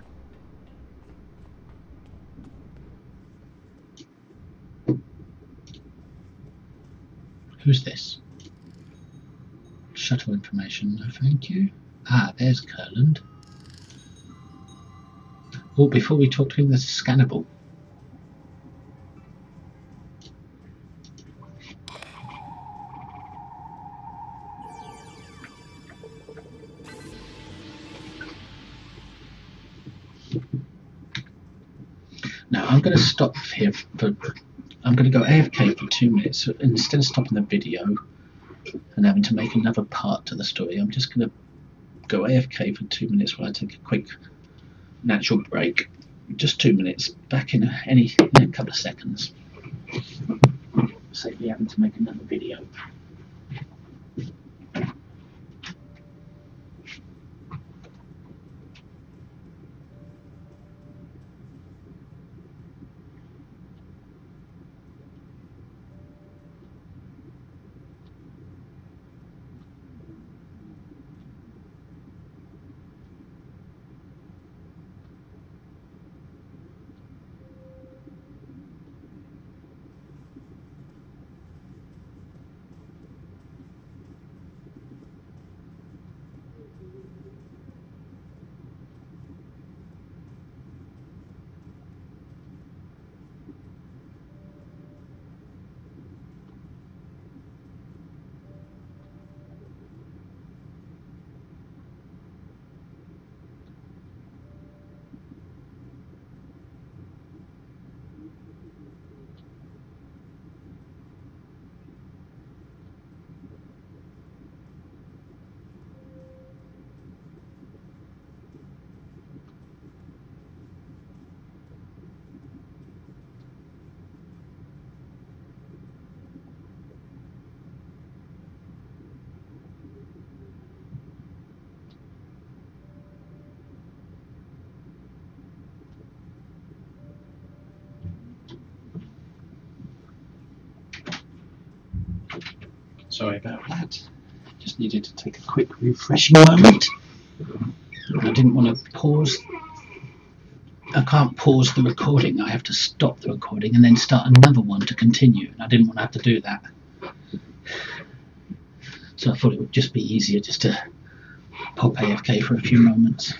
Who's this? Shuttle information, no thank you. Ah, there's Kurland. Oh, before we talk to him, there's a scannable. Now I'm going to stop here for. I'm going to go AFK for two minutes. Instead of stopping the video and having to make another part to the story, I'm just going to go AFK for two minutes while I take a quick natural break. Just two minutes. Back in any in a couple of seconds. Save me having to make another video. Sorry about that. Just needed to take a quick refreshing moment. I didn't want to pause. I can't pause the recording. I have to stop the recording and then start another one to continue. And I didn't want to have to do that. So I thought it would just be easier just to pop AFK for a few moments.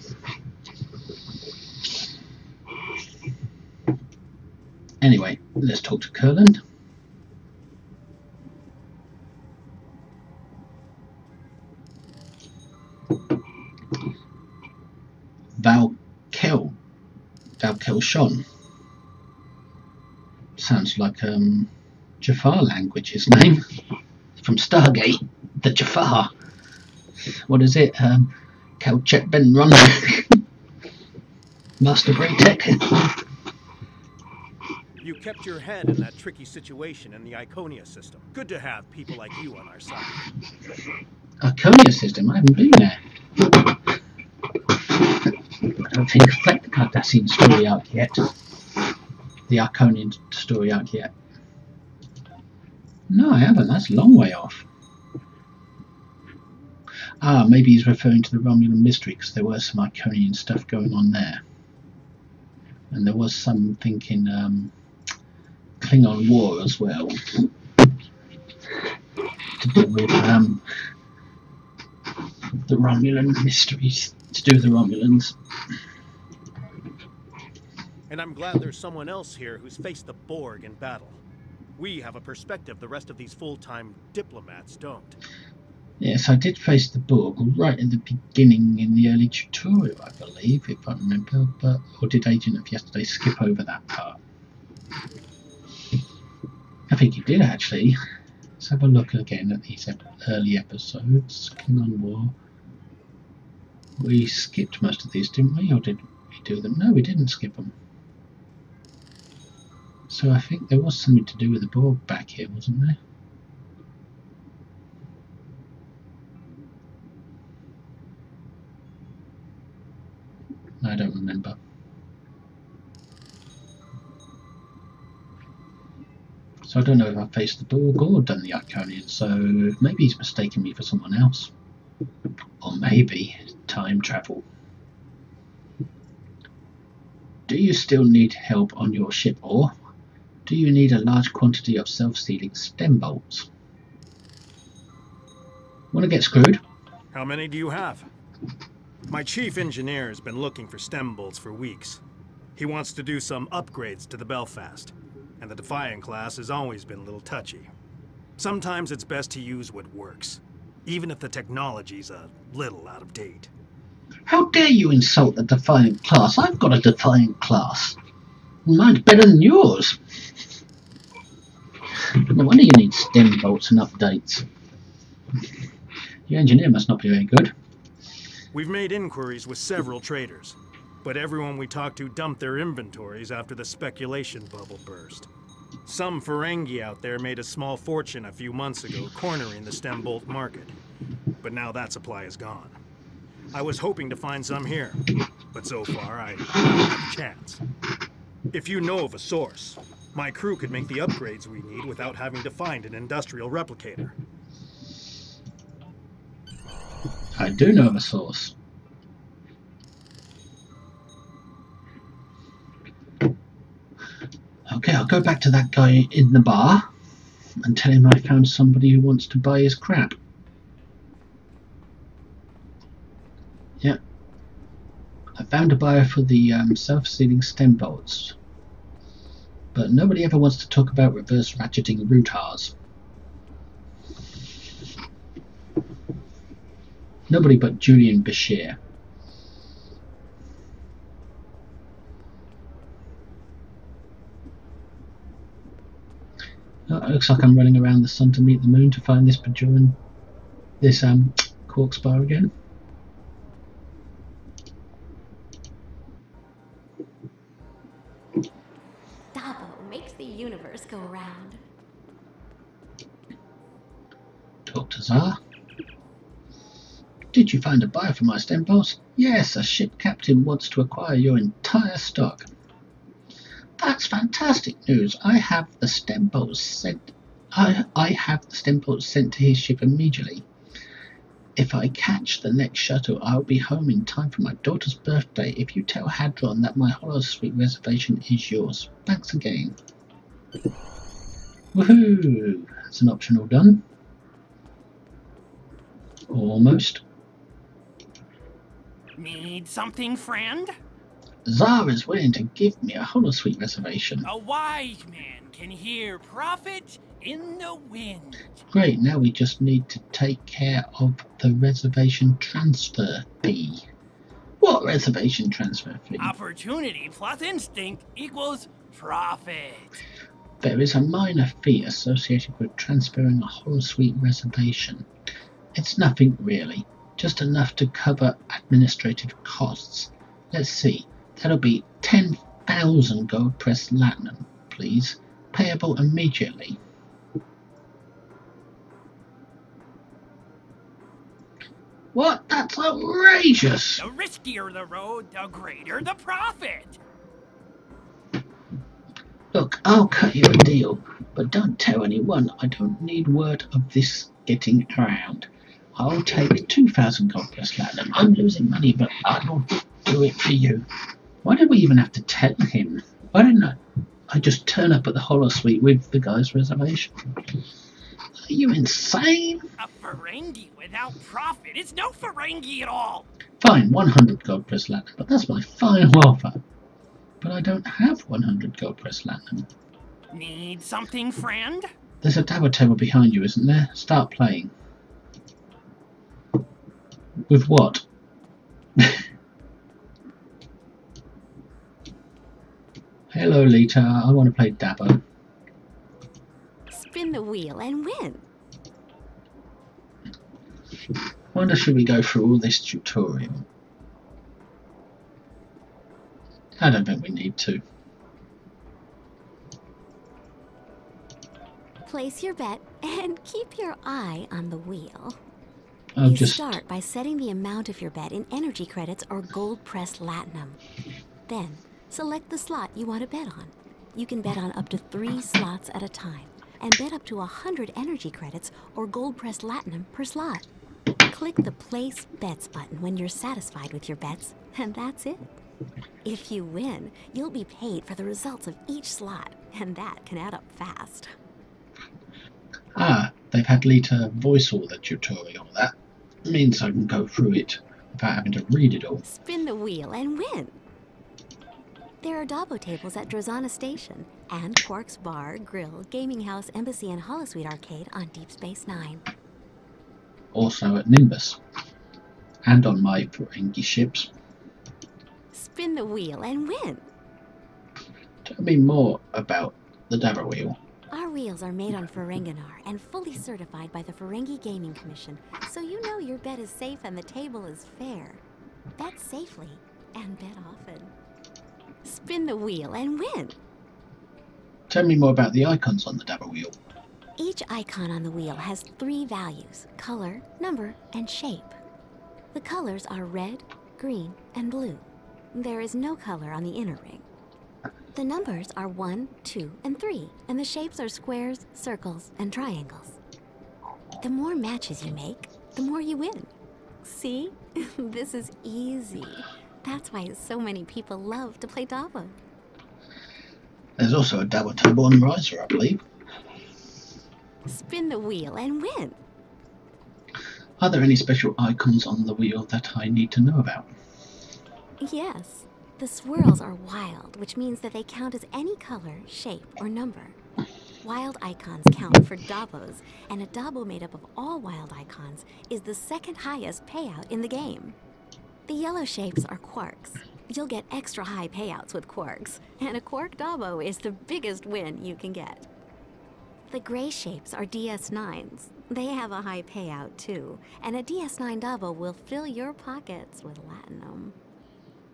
Anyway, let's talk to Kurland. Valkel Shon. Sounds like um, Jaffa language, his name. From Stargate, the Jaffa. What is it? Um, Kalchet Ben Run. Master Braytech. You kept your head in that tricky situation in the Iconia system. Good to have people like you on our side. Iconia system? I haven't been there. I don't think I've let the Cardassian story out yet. The Iconian story out yet. No, I haven't. That's a long way off. Ah, maybe he's referring to the Romulan mystery because there was some Iconian stuff going on there. And there was some thinking um, Klingon War as well. To do with um, the Romulan mysteries, to do with the Romulans. And I'm glad there's someone else here who's faced the Borg in battle. We have a perspective the rest of these full-time diplomats don't. Yes, I did face the Borg right in the beginning in the early tutorial, I believe, if I remember. But or did Agent of Yesterday skip over that part? I think he did actually. Let's have a look again at these early episodes. Klingon War. We skipped most of these, didn't we? Or did we do them? No, we didn't skip them. So I think there was something to do with the Borg back here, wasn't there? I don't remember. So I don't know if I faced the Borg or done the Iconian, so maybe he's mistaken me for someone else. Or maybe time travel. Do you still need help on your ship, or do you need a large quantity of self-sealing stem bolts? Want to get screwed? How many do you have? My chief engineer has been looking for stem bolts for weeks. He wants to do some upgrades to the Belfast, and the Defiant class has always been a little touchy. Sometimes it's best to use what works, even if the technology's a little out of date. How dare you insult the Defiant class? I've got a Defiant class. Mine's better than yours. No wonder you need stem bolts and updates. Your engineer must not be very good. We've made inquiries with several traders, but everyone we talked to dumped their inventories after the speculation bubble burst. Some Ferengi out there made a small fortune a few months ago cornering the stem bolt market, but now that supply is gone. I was hoping to find some here, but so far I haven't had a chance. If you know of a source, my crew could make the upgrades we need without having to find an industrial replicator. I do know of a source. Okay, I'll go back to that guy in the bar and tell him I found somebody who wants to buy his crap. Yep. I found a buyer for the um, self-sealing stem bolts. But nobody ever wants to talk about reverse ratcheting routers. Nobody but Julian Bashir. Oh, it looks like I'm running around the sun to meet the moon to find this Bajoran, this um, Quark's bar again. Go. Dr. Zar. Did you find a buyer for my stem bolts? Yes, a ship captain wants to acquire your entire stock. That's fantastic news. I have the stem bolts sent. I, I have the stem bolts sent to his ship immediately. If I catch the next shuttle, I'll be home in time for my daughter's birthday. If you tell Hadron that my holosuite reservation is yours. Thanks again. Woohoo! That's an optional done. Almost. Need something, friend? Zara is willing to give me a holosuite reservation. A wise man can hear profit in the wind. Great, now we just need to take care of the reservation transfer fee. What reservation transfer fee? Opportunity plus instinct equals profit. There is a minor fee associated with transferring a holosuite reservation. It's nothing really, just enough to cover administrative costs. Let's see, that'll be 10,000 gold pressed latinum, please, payable immediately. What? That's outrageous! The riskier the road, the greater the profit. Look, I'll cut you a deal, but don't tell anyone. I don't need word of this getting around. I'll take 2,000 gold plus latinum. I'm losing money, but I will do it for you. Why did we even have to tell him? Why didn't I? I just turn up at the holosuite with the guy's reservation. Are you insane? A Ferengi without profit. It's no Ferengi at all. Fine, 100 gold press latinum, but that's my final offer. But I don't have 100 gold press latinum. Need something, friend? There's a Dabo table behind you, isn't there? Start playing. With what? Hello, Leeta. I want to play Dabo. Spin the wheel and win. Wonder should we go through all this tutorial? I don't think we need to. Place your bet and keep your eye on the wheel. I'll you just start by setting the amount of your bet in energy credits or gold pressed latinum. Then, select the slot you want to bet on. You can bet on up to three slots at a time and bet up to 100 energy credits or gold pressed latinum per slot. Click the Place Bets button when you're satisfied with your bets, and that's it. If you win, you'll be paid for the results of each slot, and that can add up fast. Ah, they've had Leeta voice all the tutorial. That means I can go through it without having to read it all. Spin the wheel and win. There are Dabo tables at Drozana Station and Quark's Bar, Grill, Gaming House, Embassy, and Holosuite Arcade on Deep Space Nine. Also at Nimbus. And on my Ferengi ships. Spin the wheel and win. Tell me more about the Dabo wheel. Our wheels are made on Ferenginar and fully certified by the Ferengi Gaming Commission, so you know your bet is safe and the table is fair. Bet safely and bet often. Spin the wheel and win. Tell me more about the icons on the Dabo wheel. Each icon on the wheel has three values color, number, and shape. The colors are red, green, and blue. There is no color on the inner ring. The numbers are 1, 2, and 3, and the shapes are squares, circles, and triangles. The more matches you make, the more you win. See? this is easy. That's why so many people love to play Dabo. There's also a Dabo table on Risa, I believe. Spin the wheel and win. Are there any special icons on the wheel that I need to know about? Yes. The swirls are wild, which means that they count as any color, shape, or number. Wild icons count for Dabos, and a Dabo made up of all wild icons is the second highest payout in the game. The yellow shapes are quarks. You'll get extra high payouts with quarks, and a quark Dabo is the biggest win you can get. The gray shapes are DS9s. They have a high payout too, and a DS9 Dabo will fill your pockets with latinum.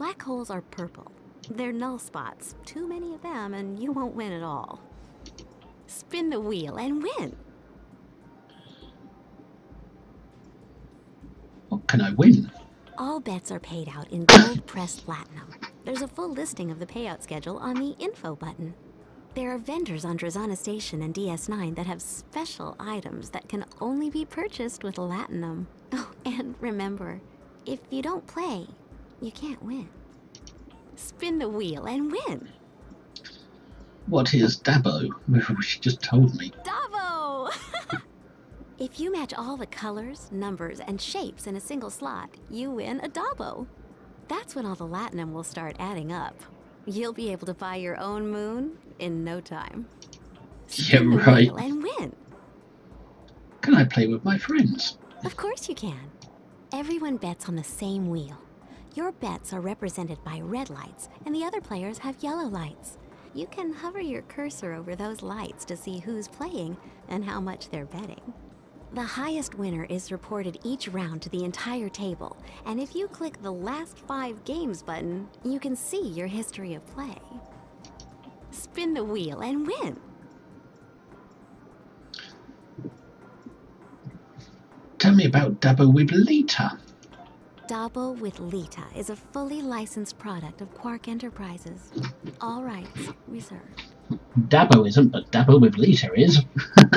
Black holes are purple. They're null spots. Too many of them, and you won't win at all. Spin the wheel and win. What can I win? All bets are paid out in gold pressed latinum. There's a full listing of the payout schedule on the info button. There are vendors on Drozana Station and DS9 that have special items that can only be purchased with Latinum. Oh, and remember, if you don't play, you can't win. Spin the wheel and win. What is Dabo? She just told me. Davo! if you match all the colors, numbers, and shapes in a single slot, you win a Dabo. That's when all the Latinum will start adding up. You'll be able to buy your own moon in no time. Yeah, Spin the right. and win. Can I play with my friends? Of course you can. Everyone bets on the same wheel. Your bets are represented by red lights, and the other players have yellow lights. You can hover your cursor over those lights to see who's playing and how much they're betting. The highest winner is reported each round to the entire table, and if you click the last five games button, you can see your history of play. Spin the wheel and win. Tell me about Dabo with Leeta. Dabo with Leeta is a fully licensed product of Quark Enterprises. All rights reserved. Dabo isn't, but Dabo with Leeta is.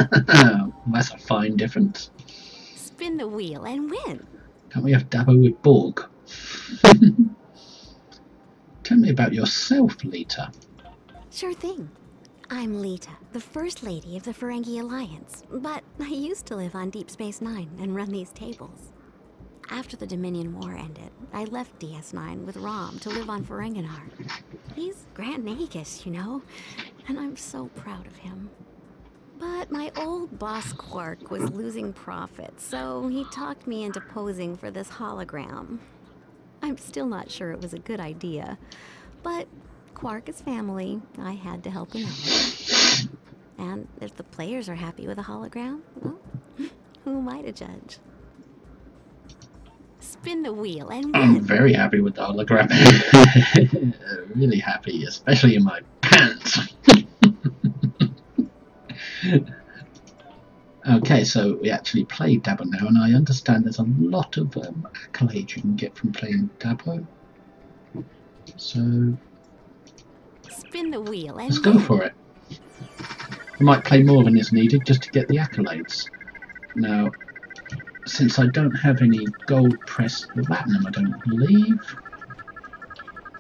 That's a fine difference. Spin the wheel and win. Can't we have Dabo with Borg? Tell me about yourself, Leeta. Sure thing. I'm Leeta, the First Lady of the Ferengi Alliance, but I used to live on Deep Space Nine and run these tables. After the Dominion War ended, I left DS9 with Rom to live on Ferenginar. He's Grand Nagus, you know, and I'm so proud of him. But my old boss Quark was losing profit, so he talked me into posing for this hologram. I'm still not sure it was a good idea, but Quark is family. I had to help him out. And if the players are happy with a hologram, well, who am I to judge? Spin the wheel and I'm very happy with the hologram. really happy, especially in my pants. okay, so we actually played Dabo now, and I understand there's a lot of um, accolades you can get from playing Dabo. So Spin the wheel and let's go for it. I might play more than is needed just to get the accolades. Now, since I don't have any gold pressed latinum, I don't believe.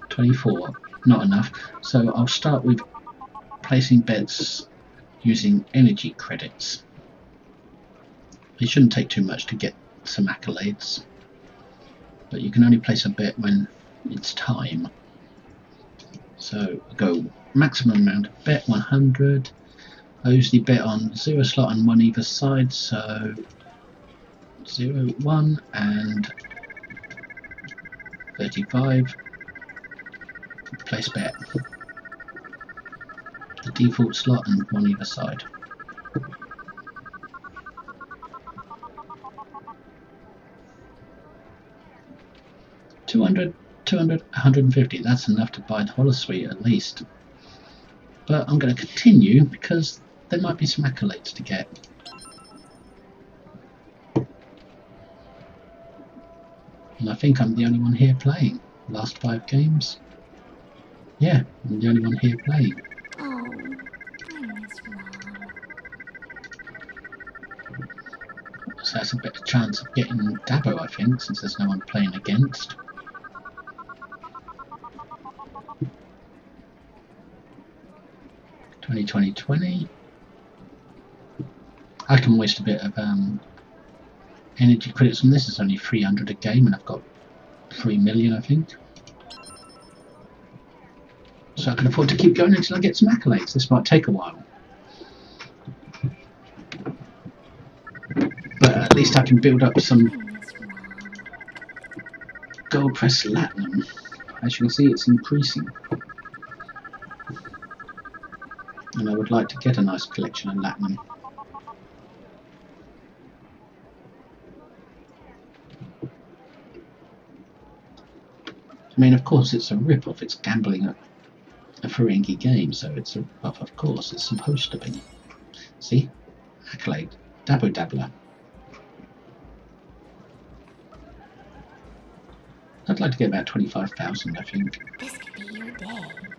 24, not enough. So I'll start with placing bets using energy credits. It shouldn't take too much to get some accolades, but you can only place a bet when it's time. So go maximum amount of bet 100. I usually bet on zero slot and one either side, so zero, one, and 35. Place bet. The default slot and one either side. Two hundred, two hundred, one hundred and fifty. That's enough to buy the holosuite at least. But I'm going to continue because there might be some accolades to get. And I think I'm the only one here playing. Last five games. Yeah, I'm the only one here playing. Oh, I miss Rom. So that's a better chance of getting Dabo, I think, since there's no one playing against. Twenty twenty twenty. I can waste a bit of um, energy credits, and this is only three hundred a game, and I've got three million, I think. So I can afford to keep going until I get some accolades. This might take a while. But at least I can build up some gold press latinum. As you can see, it's increasing. And I would like to get a nice collection of latinum. I mean, of course, it's a rip-off. It's gambling a Ferengi game, so it's a rip-off. Of course, it's supposed to be. See, accolade, Dabo Dabbler. I'd like to get about 25,000, I think. This could be your day.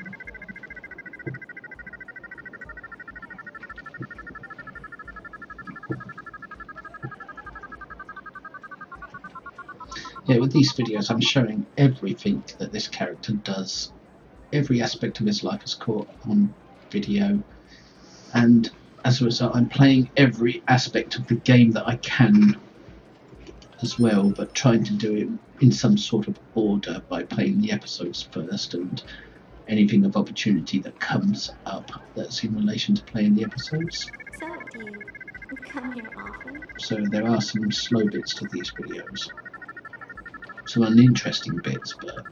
Yeah, with these videos, I'm showing everything that this character does. Every aspect of his life is caught on video. And as a result, I'm playing every aspect of the game that I can as well, but trying to do it in some sort of order by playing the episodes first and anything of opportunity that comes up that's in relation to playing the episodes. So, come here often? So there are some slow bits to these videos. Some uninteresting bits, but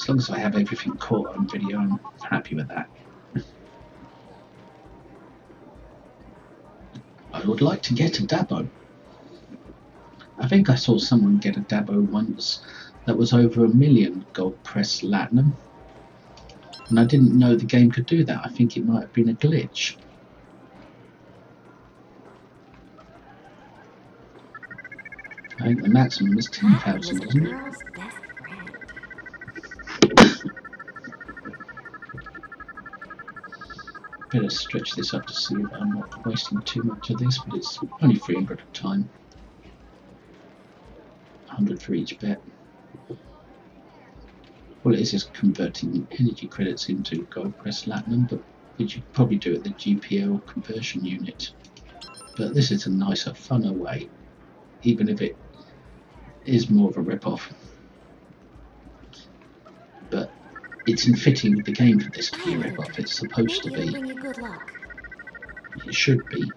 as long as I have everything caught on video, I'm happy with that. I would like to get a Dabo. I think I saw someone get a Dabo once that was over a million gold press latinum. And I didn't know the game could do that. I think it might have been a glitch. I think the maximum is 10,000, a isn't it? girl's best friend. Better stretch this up to see if I'm not wasting too much of this, but it's only 300 a time. 100 for each bet. All it is is converting energy credits into gold press latinum, but which you could probably do at the GPL conversion unit. But this is a nicer, funner way, even if it is more of a rip-off. But it's in fitting with the game for this to be a rip-off. It's supposed to be. bring you good luck. It should be.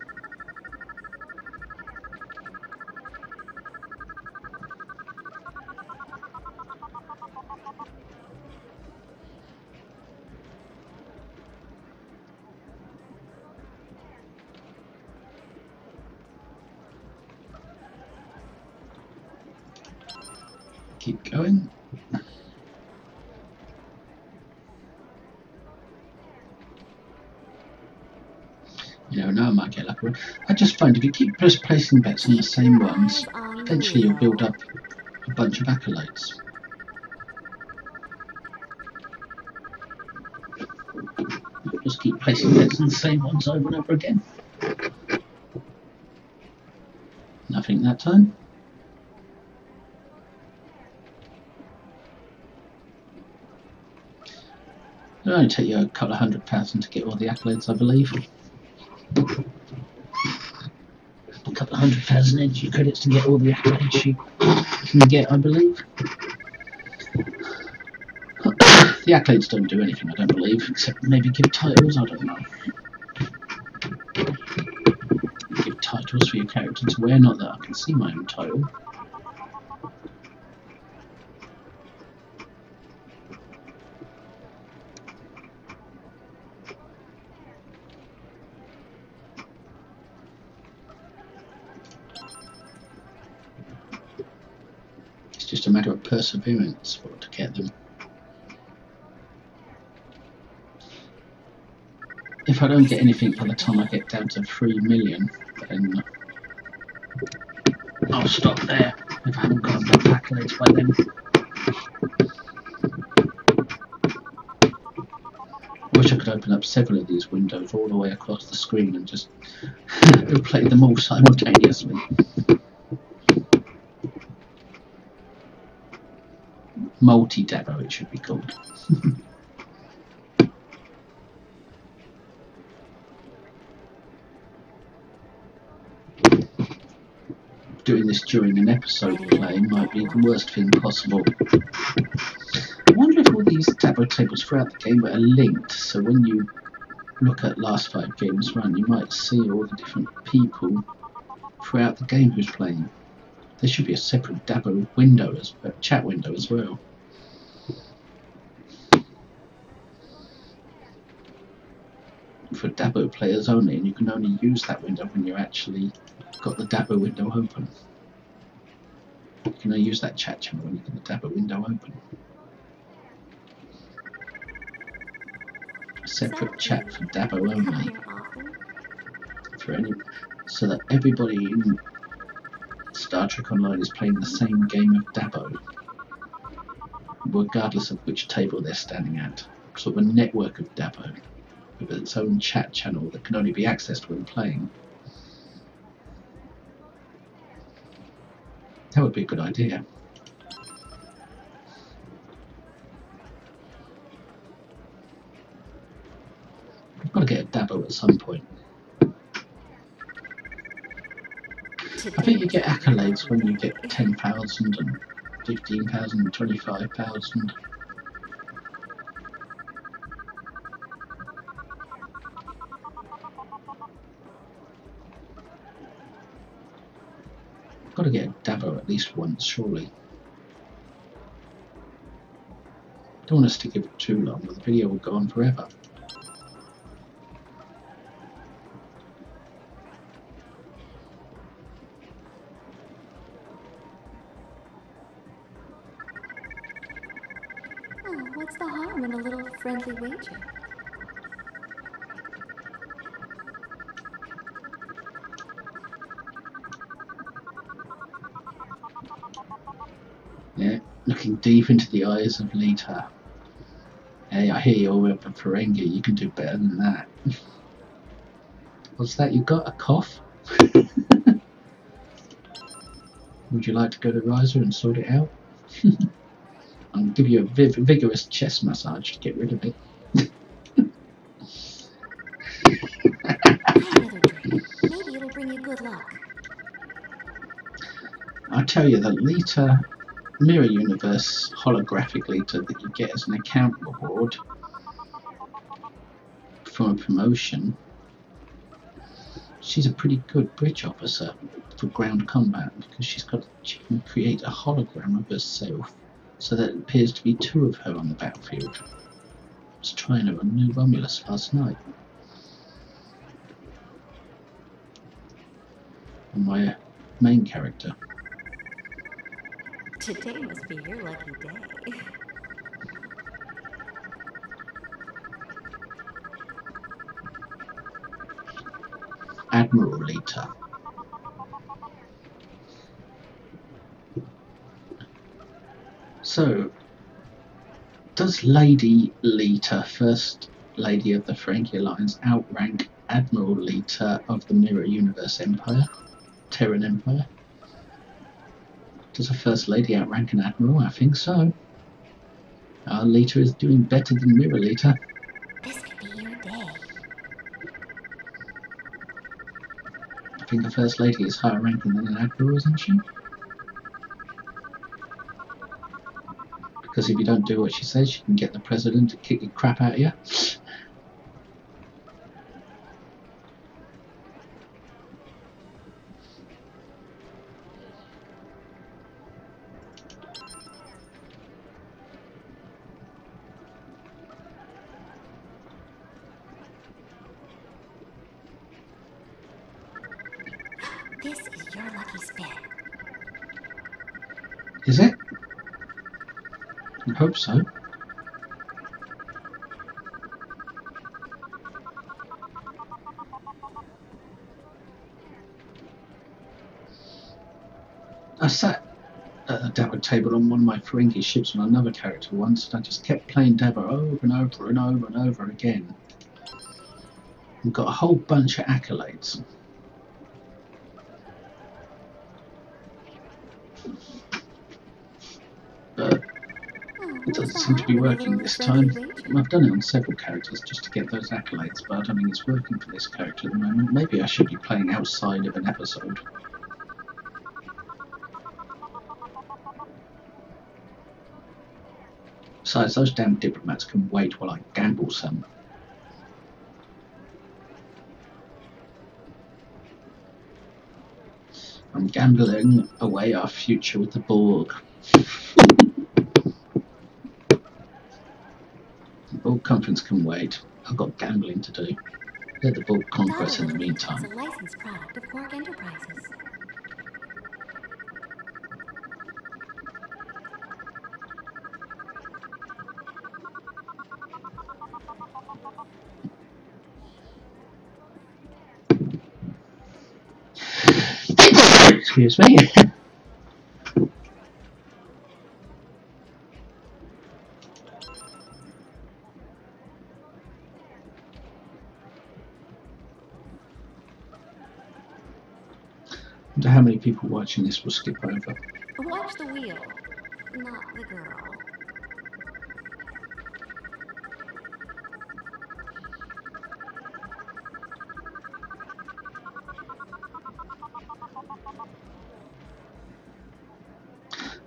Keep going. You know, now I might get lucky. I just find if you keep just placing bets on the same ones, eventually you'll build up a bunch of accolades. Just keep placing bets on the same ones over and over again. Nothing that time. It'll only take you a couple of hundred thousand to get all the accolades, I believe. A couple of hundred thousand energy credits to get all the accolades you can get, I believe. the accolades don't do anything, I don't believe, except maybe give titles, I don't know. Give titles for your character to wear, not that I can see my own title. It's just a matter of perseverance for to get them. If I don't get anything by the time I get down to three million, then I'll stop there. If I haven't got enough accolades by then. I wish I could open up several of these windows all the way across the screen and just play them all simultaneously. Multi Dabo it should be called. Doing this during an episode of playing might be the worst thing possible. I wonder if all these Dabo tables throughout the game are linked, so when you look at last five games run, you might see all the different people throughout the game who's playing. There should be a separate Dabo window as a chat window as well. For Dabo players only, and you can only use that window when you're actually got the Dabo window open. You can only use that chat channel when you get the Dabo window open. A separate chat for Dabo only for any, so that everybody in Star Trek Online is playing the same game of Dabo, regardless of which table they're standing at. Sort of a network of Dabo with its own chat channel that can only be accessed when playing. That would be a good idea. I've got to get a Dabo at some point. I think you get accolades when you get 10,000 and 15,000 and 25,000. At least once, surely. Don't want us to give it too long, or the video will go on forever. Oh, what's the harm in a little friendly wager? Yeah, looking deep into the eyes of Leeta. Hey, I hear you're up a Ferengi. You can do better than that. What's that? You got a cough? Would you like to go to Risa and sort it out? I'll give you a viv- vigorous chest massage to get rid of it. Maybe it'll bring you good luck. I tell you, the Leeta Mirror Universe holographic Leeta that you get as an account reward from a promotion, she's a pretty good bridge officer for ground combat because she's got she can create a hologram of herself so that it appears to be two of her on the battlefield. I was trying on New Romulus last night. On my main character. Today must be your lucky day. Admiral Leeta. So, does Lady Leeta, First Lady of the Ferengi Alliance, outrank Admiral Leeta of the Mirror Universe Empire? Terran Empire? Does a First Lady outrank an Admiral? I think so. Our Leeta is doing better than Mirror Leeta. This could be your day. I think the First Lady is higher ranking than an Admiral, isn't she? Because if you don't do what she says, she can get the President to kick the crap out of you. This is your lucky spin. Is it? I hope so. I sat at a Dabber table on one of my Ferengi ships on another character once, and I just kept playing Dabber over and over and over and over again. And got a whole bunch of accolades. But it doesn't seem to be working this time. I've done it on several characters just to get those accolades, but I think it's working for this character at the moment. Maybe I should be playing outside of an episode. Besides, those damn diplomats can wait while I gamble some. I'm gambling away our future with the Borg. The Borg conference can wait. I've got gambling to do. Let the Borg congress in the meantime. a licensed product of Quark Enterprises. Excuse me. wonder how many people watching this will skip over. Watch the wheel, not the girl.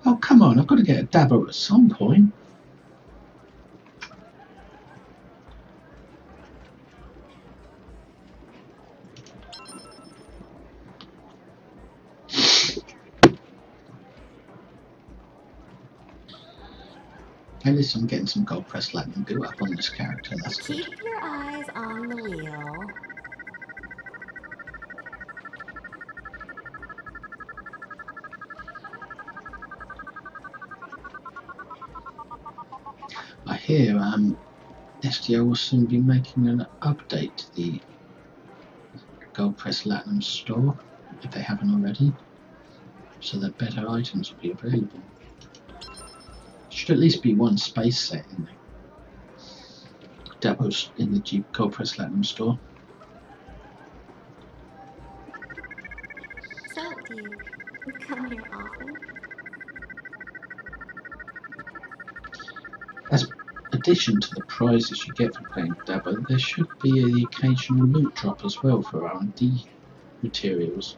Oh, come on, I've got to get a dabber at some point. At least I'm getting some gold press latinum goo up on this character, that's good. Keep your eyes on the wheel. I hear um, STO will soon be making an update to the Gold Press Latinum store, if they haven't already, so that better items will be available. Should at least be one space set in there. Depots in the Gold Press Latinum store. Addition to the prizes you get for playing Dabo, there should be the occasional loot drop as well for R&D materials.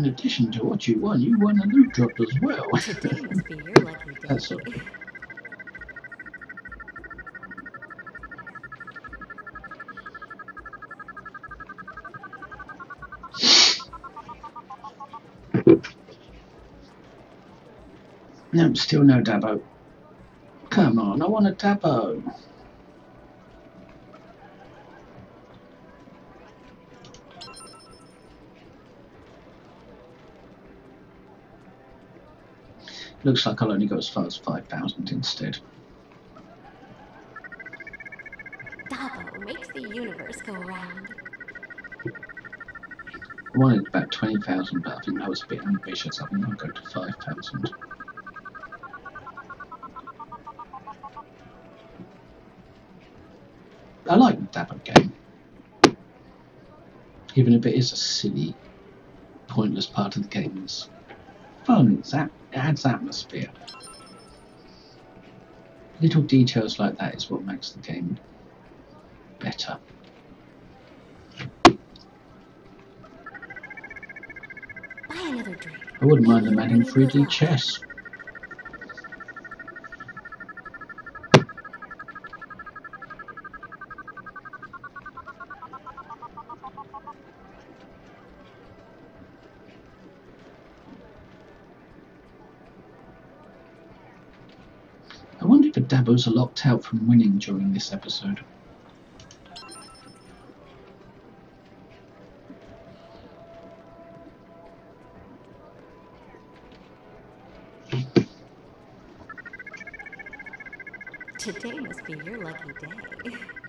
In addition to what you won, you won a loot drop as well. Today must be your lucky day. That's all. No, still no Dabo. Come on, I want a Dabo. Looks like I'll only go as far as 5,000 instead. Dabo makes the universe go round. I wanted about 20,000, but I think that was a bit ambitious. I think I'll go to 5,000. I like the Dabo game. Even if it is a silly, pointless part of the game, it's fun. It's at, it adds atmosphere. Little details like that is what makes the game better. Buy another drink. I wouldn't mind them adding 3D chess. I wonder are locked out from winning during this episode. Today must be your lucky day.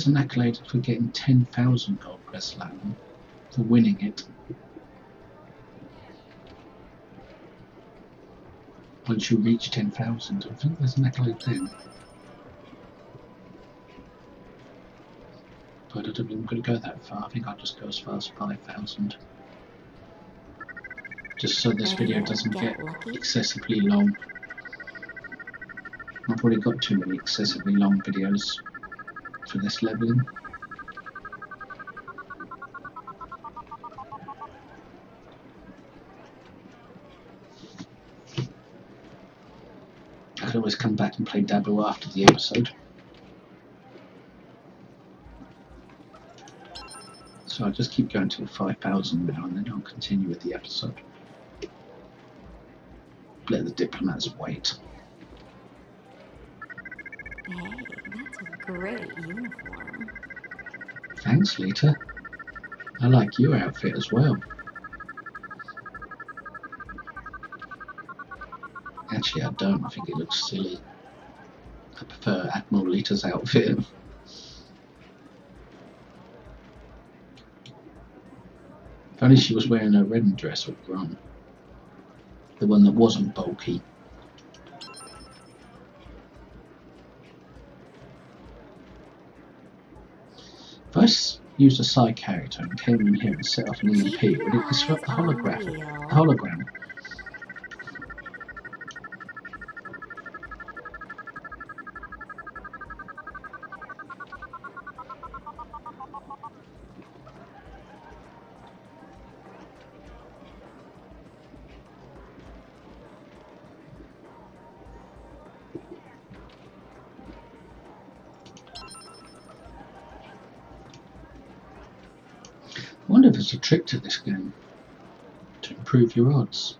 There's an accolade for getting 10,000 gold quest platinum for winning it. Once you reach 10,000, I think there's an accolade then. But I don't think I'm going to go that far. I think I'll just go as far as 5,000. Just so this video doesn't get excessively long. I've already got too many excessively long videos for this leveling. I could always come back and play Dabo after the episode. So I'll just keep going till 5,000 now and then I'll continue with the episode. Let the diplomats wait. Great uniform. Thanks, Leeta. I like your outfit as well. Actually, I don't. I think it looks silly. I prefer Admiral Leeta's outfit. If only she was wearing her red dress with Grom. The one that wasn't bulky. Used a side character and came in here and set off an EMP, would it disrupt the holograph? The hologram? Your odds.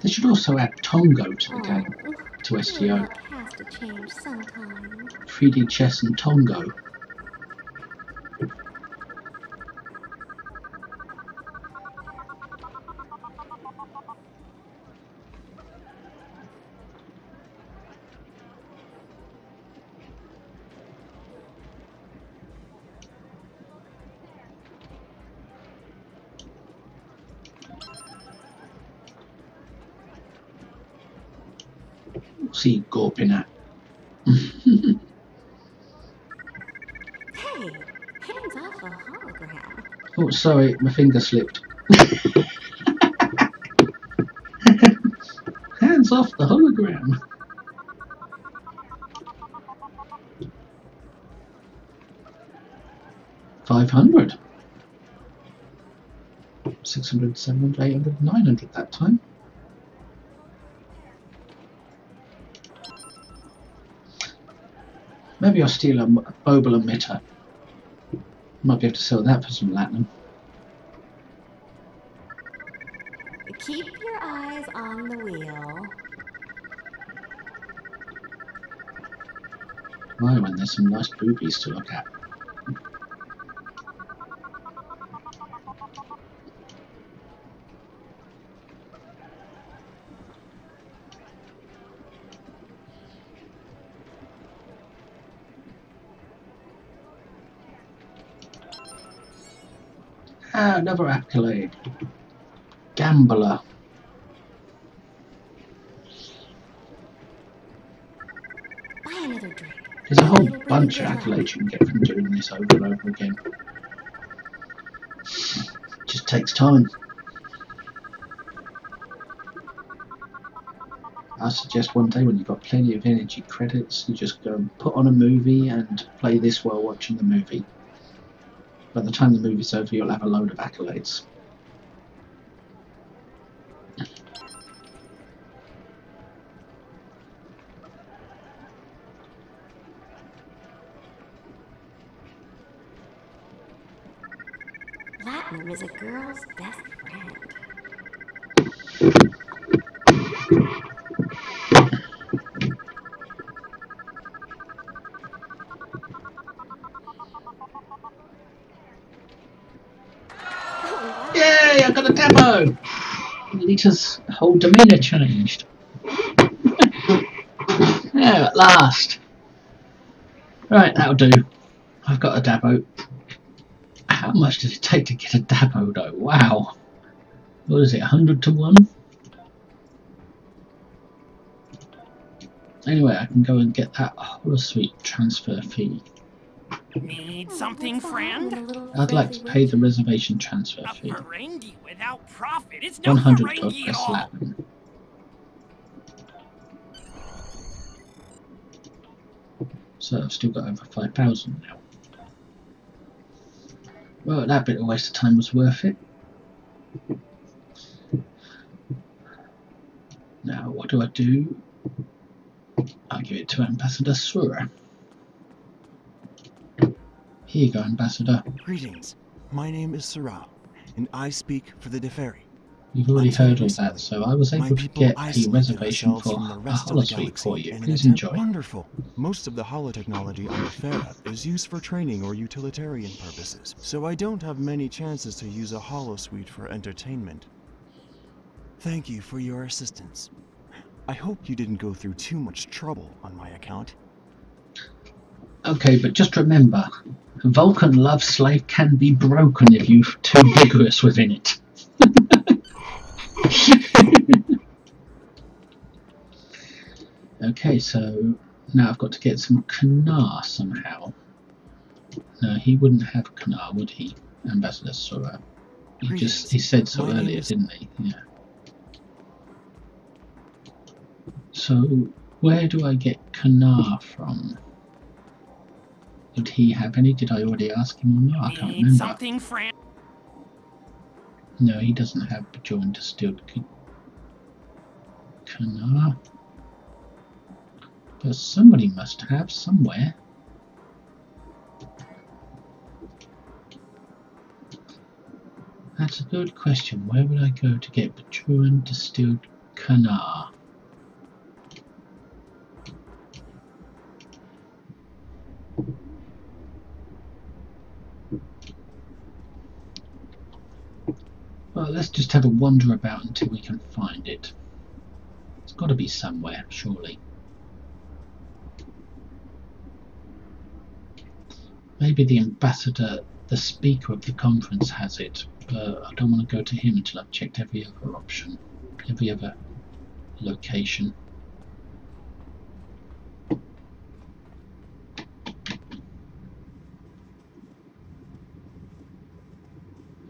They should also add Tongo to the game, to STO. That has to change sometime. 3D chess and Tongo. Gawping at? Hey, hands off a hologram. oh, sorry, my finger slipped. Hands off the hologram. Five hundred. 600, 700, 800, 900 that time. Maybe I'll steal a mobile emitter. Might be able to sell that for some latinum. Keep your eyes on the wheel. Right, when there's some nice boobies to look at. Another accolade. Gambler. Buy another drink. There's a whole bunch of accolades you can get from doing this over and over again. It Just takes time. I suggest one day when you've got plenty of energy credits, you just go and put on a movie and play this while watching the movie. By the time the movie's over, you'll have a load of accolades. Is a girl's best friend. Yay, I got a Dabo! Leeta's whole demeanour changed. yeah, at last. Right, that'll do. I've got a dabo. How much does it take to get a dabo though? Wow. What is it, 100 to 1? Anyway, I can go and get that holosuite transfer fee. Need something, friend? I'd like to pay the reservation transfer A fee. Ferengi without profit. It's no 100 Ferengi gold at per all. platinum. So I've still got over 5,000 now. Well, that bit of waste of time was worth it. Now, what do I do? I'll give it to Ambassador Sura. Here you go, Ambassador. Greetings. My name is Sura, and I speak for the Deferi. You've already Until heard all that, so I was able to get a reservation for the a rest of the holosuite for you. Please enjoy. Wonderful. Most of the holotechnology on Defera is used for training or utilitarian purposes, so I don't have many chances to use a holosuite for entertainment. Thank you for your assistance. I hope you didn't go through too much trouble on my account. Okay, but just remember, Vulcan love slave can be broken if you're too vigorous within it. okay, so now I've got to get some Kanar somehow. No, he wouldn't have Kanar, would he, Ambassador Sura? He just he said so earlier, didn't he? Yeah. So where do I get Kanar from? Would he have any? Did I already ask him or not? I can't remember. something, friend? No, he doesn't have Bajoran distilled Kanar. But somebody must have somewhere. That's a good question. Where would I go to get Bajoran distilled Kanar? Well, let's just have a wander about until we can find it. It's got to be somewhere, surely. Maybe the ambassador, the speaker of the conference, has it, but I don't want to go to him until I've checked every other option, every other location.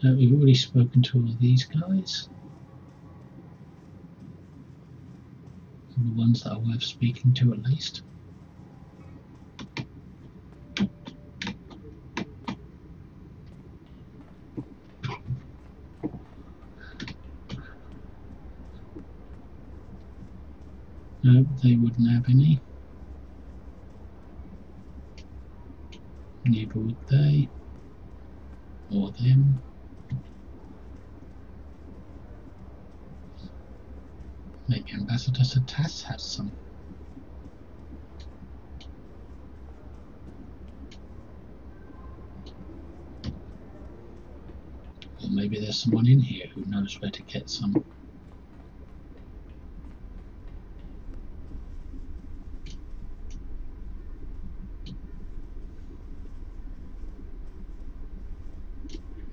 No, we've already spoken to all of these guys. the ones that are worth speaking to at least. No, they wouldn't have any. Neither would they. Or them. Maybe Ambassador test has some. Or maybe there's someone in here who knows where to get some.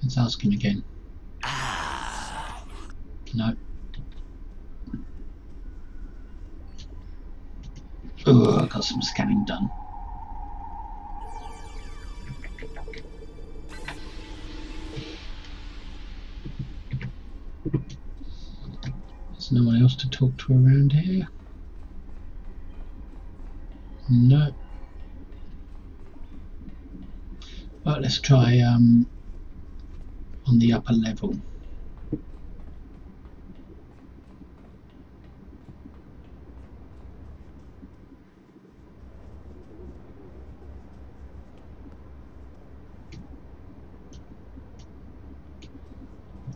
Let's ask him again. Ah. No. Oh, I got some scanning done. There's no one else to talk to around here. No. Right, let's try um, on the upper level.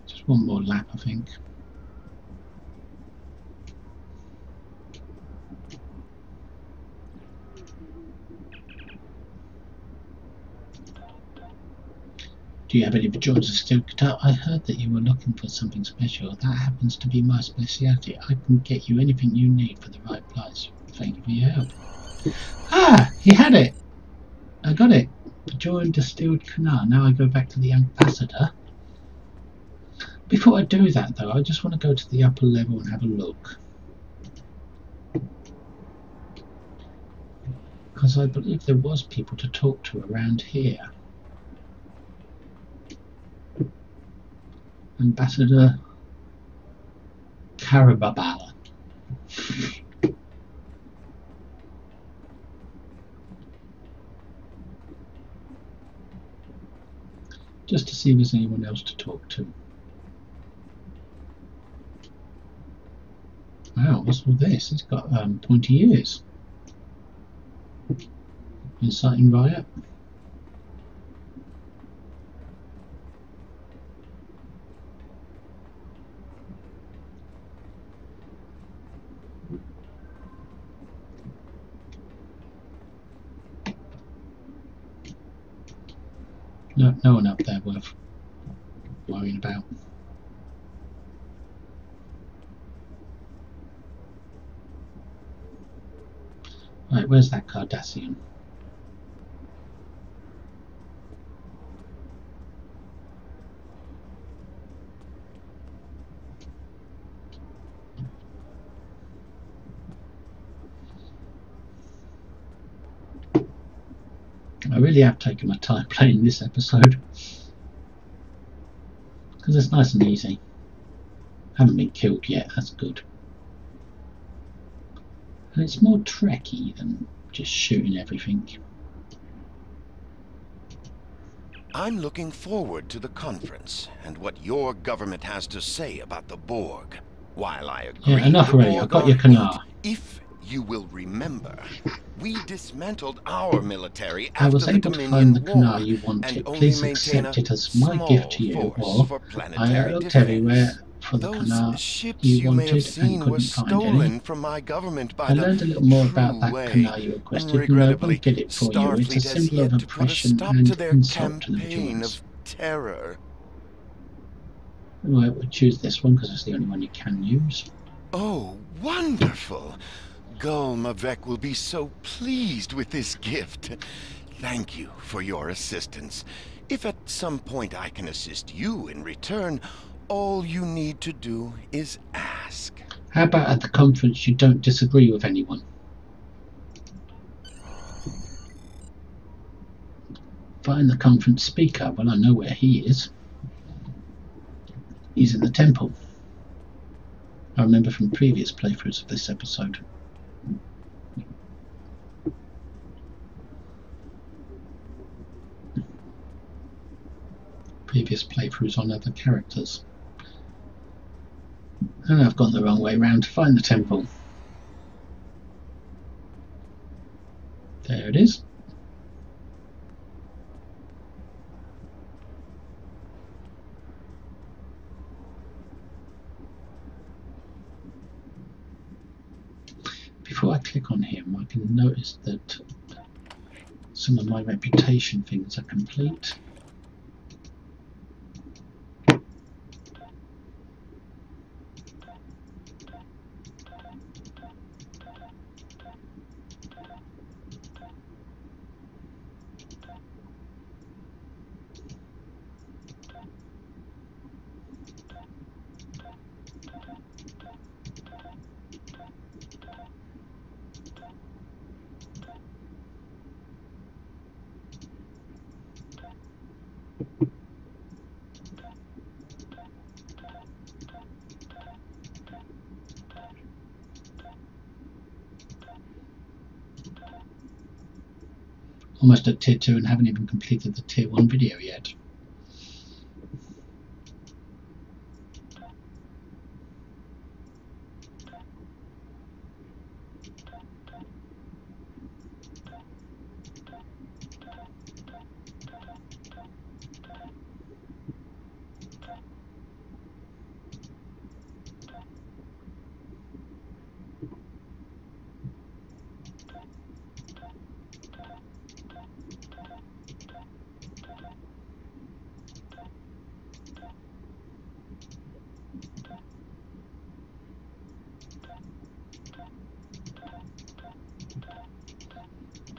Just one more lap, I think. Do you have any Bajoran distilled Kanar? I heard that you were looking for something special. That happens to be my speciality. I can get you anything you need for the right price. Thank you for your help. Ah, he had it. I got it. Bajoran distilled Kanar. Now I go back to the ambassador. Before I do that, though, I just want to go to the upper level and have a look. Because I believe there was people to talk to around here. Ambassador Karababala. Just to see if there's anyone else to talk to. Wow, what's all this? It's got um, pointy ears. Inciting riot. No, no one up there worth worrying about. Right, where's that Cardassian? I really have taken my time playing this episode because it's nice and easy. Haven't been killed yet, that's good. And it's more trekky than just shooting everything. I'm looking forward to the conference and what your government has to say about the Borg. While I agree, Yeah, enough already. I've got your Kanar. If you will remember, we dismantled our military I was after the able to Dominion find the Kanar you wanted. Please accept it as my gift to you. Or I looked everywhere for the Those Kanar ships you you, may have wanted and seen were couldn't find any. stolen from my government by I the learned a little more about that way. Kanar you requested, and I won't get it for you. It's a symbol of oppression and to insult to the of terror. Right, we'll choose this one because it's the only one you can use. Oh, wonderful! Gul Mavek will be so pleased with this gift. Thank you for your assistance. If at some point I can assist you in return, all you need to do is ask. How about at the conference you don't disagree with anyone? Find the conference speaker. Well, I know where he is. He's in the temple. I remember from previous playthroughs of this episode. Previous playthroughs on other characters. And I've gone the wrong way round to find the temple. There it is. Before I click on him, I can notice that some of my reputation things are complete. Almost at tier 2 and haven't even completed the tier 1 video yet.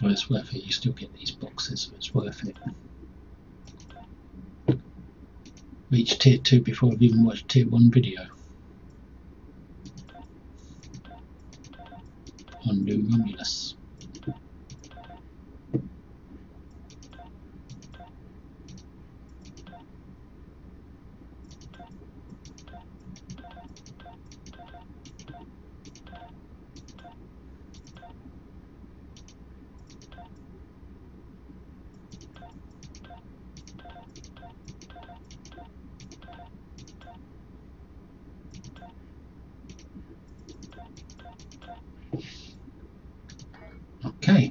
Well, it's worth it. You still get these boxes, so it's worth it. Reach tier 2 before I've even watched tier 1 video. On New Romulus. Okay.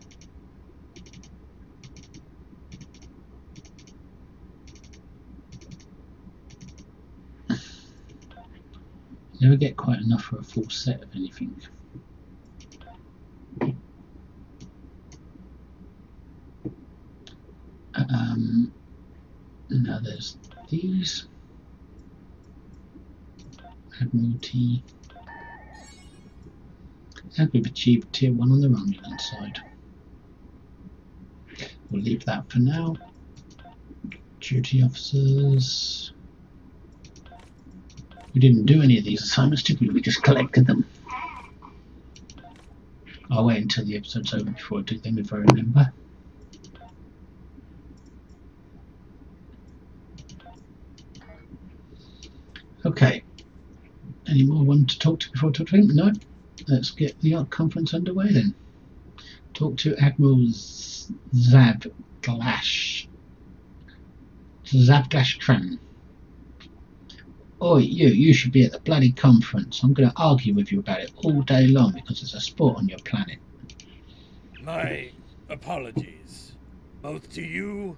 Never get quite enough for a full set of anything. Um, now there's these. Admiralty. And tier 1 on the Romulan side. We'll leave that for now. Duty officers. We didn't do any of these assignments, did we? We just collected them. I'll wait until the episode's over before I do them if I remember. Okay. Any more one to talk to before I talk to him? No? Let's get the conference underway then. Talk to Admiral Zav Glash. Zavgash Kran. Oi, you, you should be at the bloody conference. I'm going to argue with you about it all day long because it's a sport on your planet. My apologies, both to you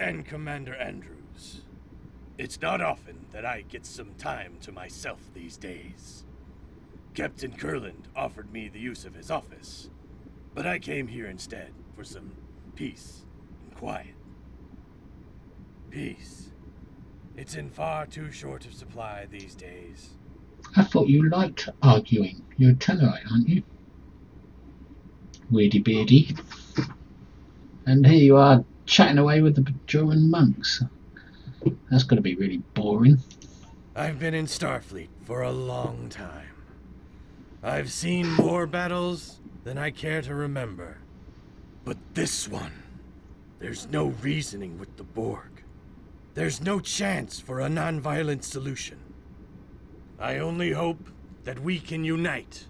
and Commander Andrews. It's not often that I get some time to myself these days. Captain Kurland offered me the use of his office, but I came here instead for some peace and quiet. Peace. It's in far too short of supply these days. I thought you liked arguing. You're a Tellarite, aren't you? Weirdy beardy. And here you are chatting away with the Bajoran monks. That's got to be really boring. I've been in Starfleet for a long time. I've seen more battles than I care to remember. But this one, there's no reasoning with the Borg. There's no chance for a non-violent solution. I only hope that we can unite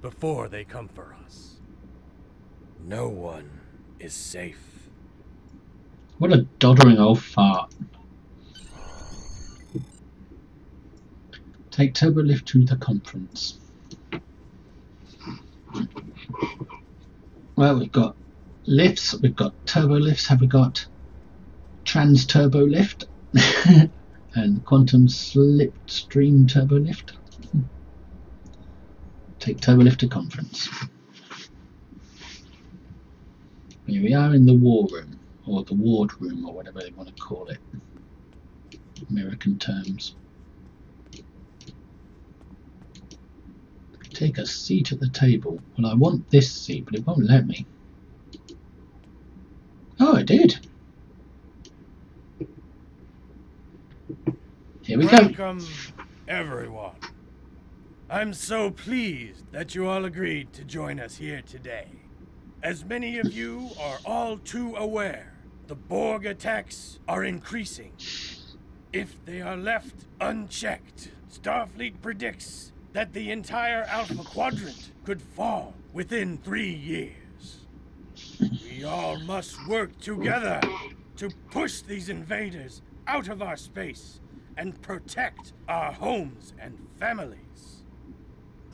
before they come for us. No one is safe. What a doddering old fart. Take Turbolift to the conference. Well, we've got lifts, we've got turbo lifts, have we got trans turbo lift and quantum slipstream turbo lift? Take turbo lift to conference. Here we are in the war room, or the ward room, or whatever they want to call it. American terms. Take a seat at the table. Well, I want this seat, but it won't let me. Oh, it did. Here we go. Welcome, everyone. I'm so pleased that you all agreed to join us here today. As many of you are all too aware, the Borg attacks are increasing. If they are left unchecked, Starfleet predicts that the entire Alpha Quadrant could fall within three years. We all must work together to push these invaders out of our space and protect our homes and families.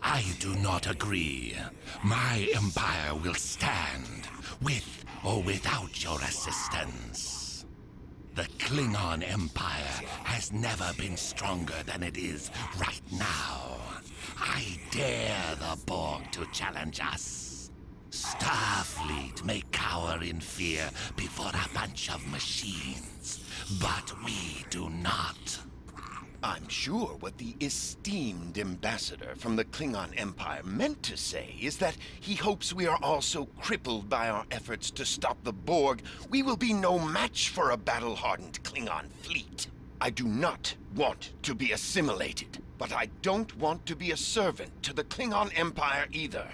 I do not agree. My empire will stand, with or without your assistance. The Klingon Empire has never been stronger than it is right now. I dare the Borg to challenge us. Starfleet may cower in fear before a bunch of machines, but we do not. I'm sure what the esteemed ambassador from the Klingon Empire meant to say is that he hopes we are all so crippled by our efforts to stop the Borg, we will be no match for a battle-hardened Klingon fleet. I do not want to be assimilated, but I don't want to be a servant to the Klingon Empire either.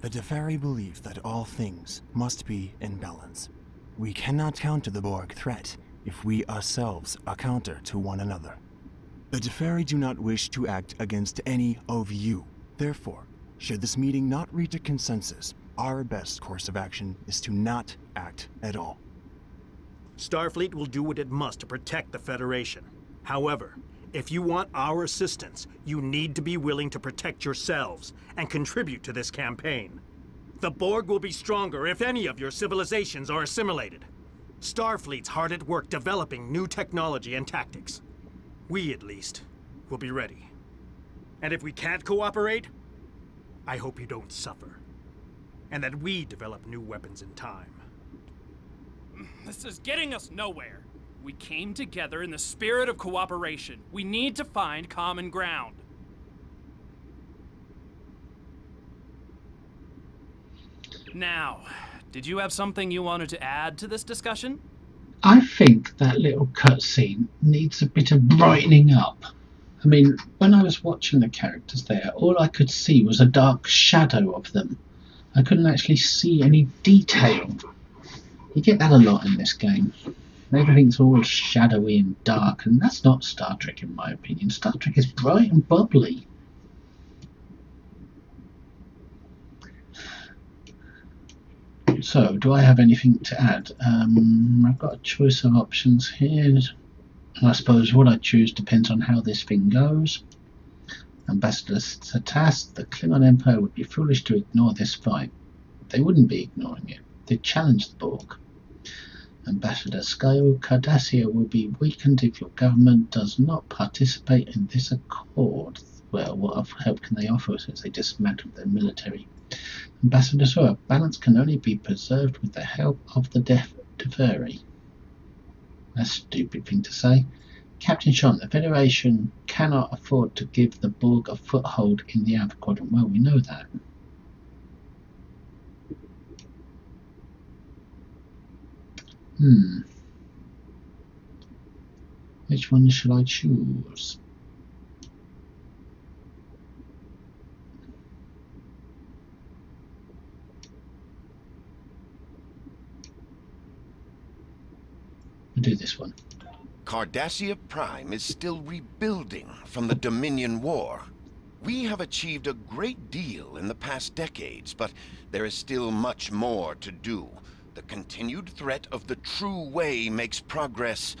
The Deferi believe that all things must be in balance. We cannot counter the Borg threat if we ourselves are counter to one another. The Deferi do not wish to act against any of you. Therefore, should this meeting not reach a consensus, our best course of action is to not act at all. Starfleet will do what it must to protect the Federation. However, if you want our assistance, you need to be willing to protect yourselves and contribute to this campaign. The Borg will be stronger if any of your civilizations are assimilated. Starfleet's hard at work developing new technology and tactics. We, at least, will be ready. And if we can't cooperate, I hope you don't suffer. And that we develop new weapons in time. This is getting us nowhere. We came together in the spirit of cooperation. We need to find common ground. Now, did you have something you wanted to add to this discussion? I think that little cutscene needs a bit of brightening up. I mean, when I was watching the characters there, all I could see was a dark shadow of them. I couldn't actually see any detail. You get that a lot in this game. Everything's all shadowy and dark, and that's not Star Trek in my opinion. Star Trek is bright and bubbly. So, do I have anything to add? Um, I've got a choice of options here. And I suppose what I choose depends on how this thing goes. Ambassador Satas, the Klingon Empire would be foolish to ignore this fight. They wouldn't be ignoring it. They'd challenge the Borg. Ambassador Skyo Cardassia will be weakened if your government does not participate in this accord. Well, what help can they offer us since they dismantled their military? Ambassador Sura, balance can only be preserved with the help of the Def Deferi. That's a stupid thing to say. Captain Sean, the Federation cannot afford to give the Borg a foothold in the Alpha Quadrant. Well, we know that. Hmm. Which one should I choose? We'll do this one. Cardassia Prime is still rebuilding from the Dominion War. We have achieved a great deal in the past decades, but there is still much more to do. The continued threat of the true way makes progress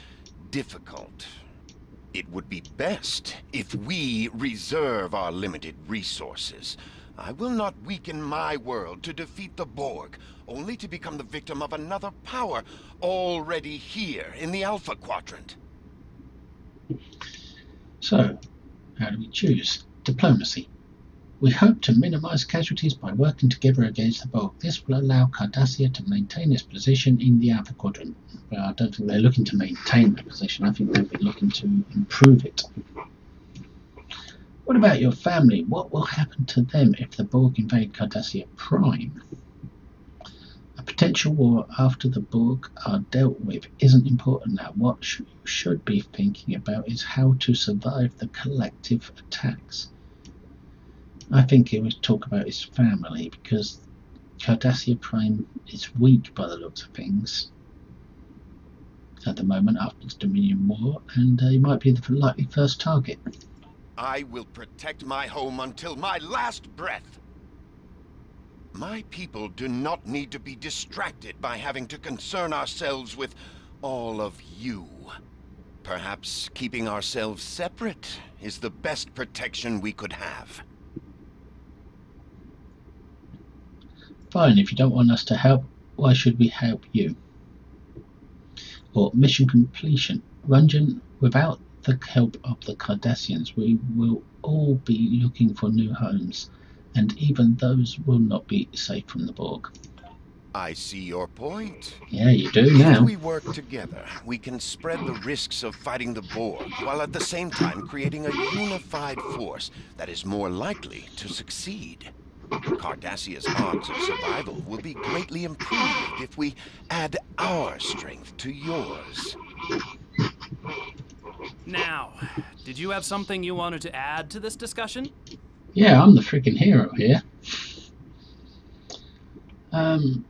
difficult. It would be best if we reserve our limited resources. I will not weaken my world to defeat the Borg, only to become the victim of another power already here in the Alpha Quadrant. So, how do we choose? Diplomacy. We hope to minimize casualties by working together against the Borg. This will allow Cardassia to maintain its position in the Alpha Quadrant. But I don't think they're looking to maintain their position. I think they'll be looking to improve it. What about your family? What will happen to them if the Borg invade Cardassia Prime? A potential war after the Borg are dealt with isn't important now. What you should be thinking about is how to survive the collective attacks. I think he was talk about his family because Cardassia Prime is weak by the looks of things at the moment after the Dominion War, and uh, he might be the likely first target. I will protect my home until my last breath. My people do not need to be distracted by having to concern ourselves with all of you. Perhaps keeping ourselves separate is the best protection we could have. Fine, if you don't want us to help, why should we help you? Or mission completion. Rungeon, without the help of the Cardassians, we will all be looking for new homes, and even those will not be safe from the Borg. I see your point. Yeah, you do now. If we work together, we can spread the risks of fighting the Borg, while at the same time creating a unified force that is more likely to succeed. Cardassia's odds of survival will be greatly improved if we add our strength to yours. Now, did you have something you wanted to add to this discussion? Yeah, I'm the freaking hero here. Um,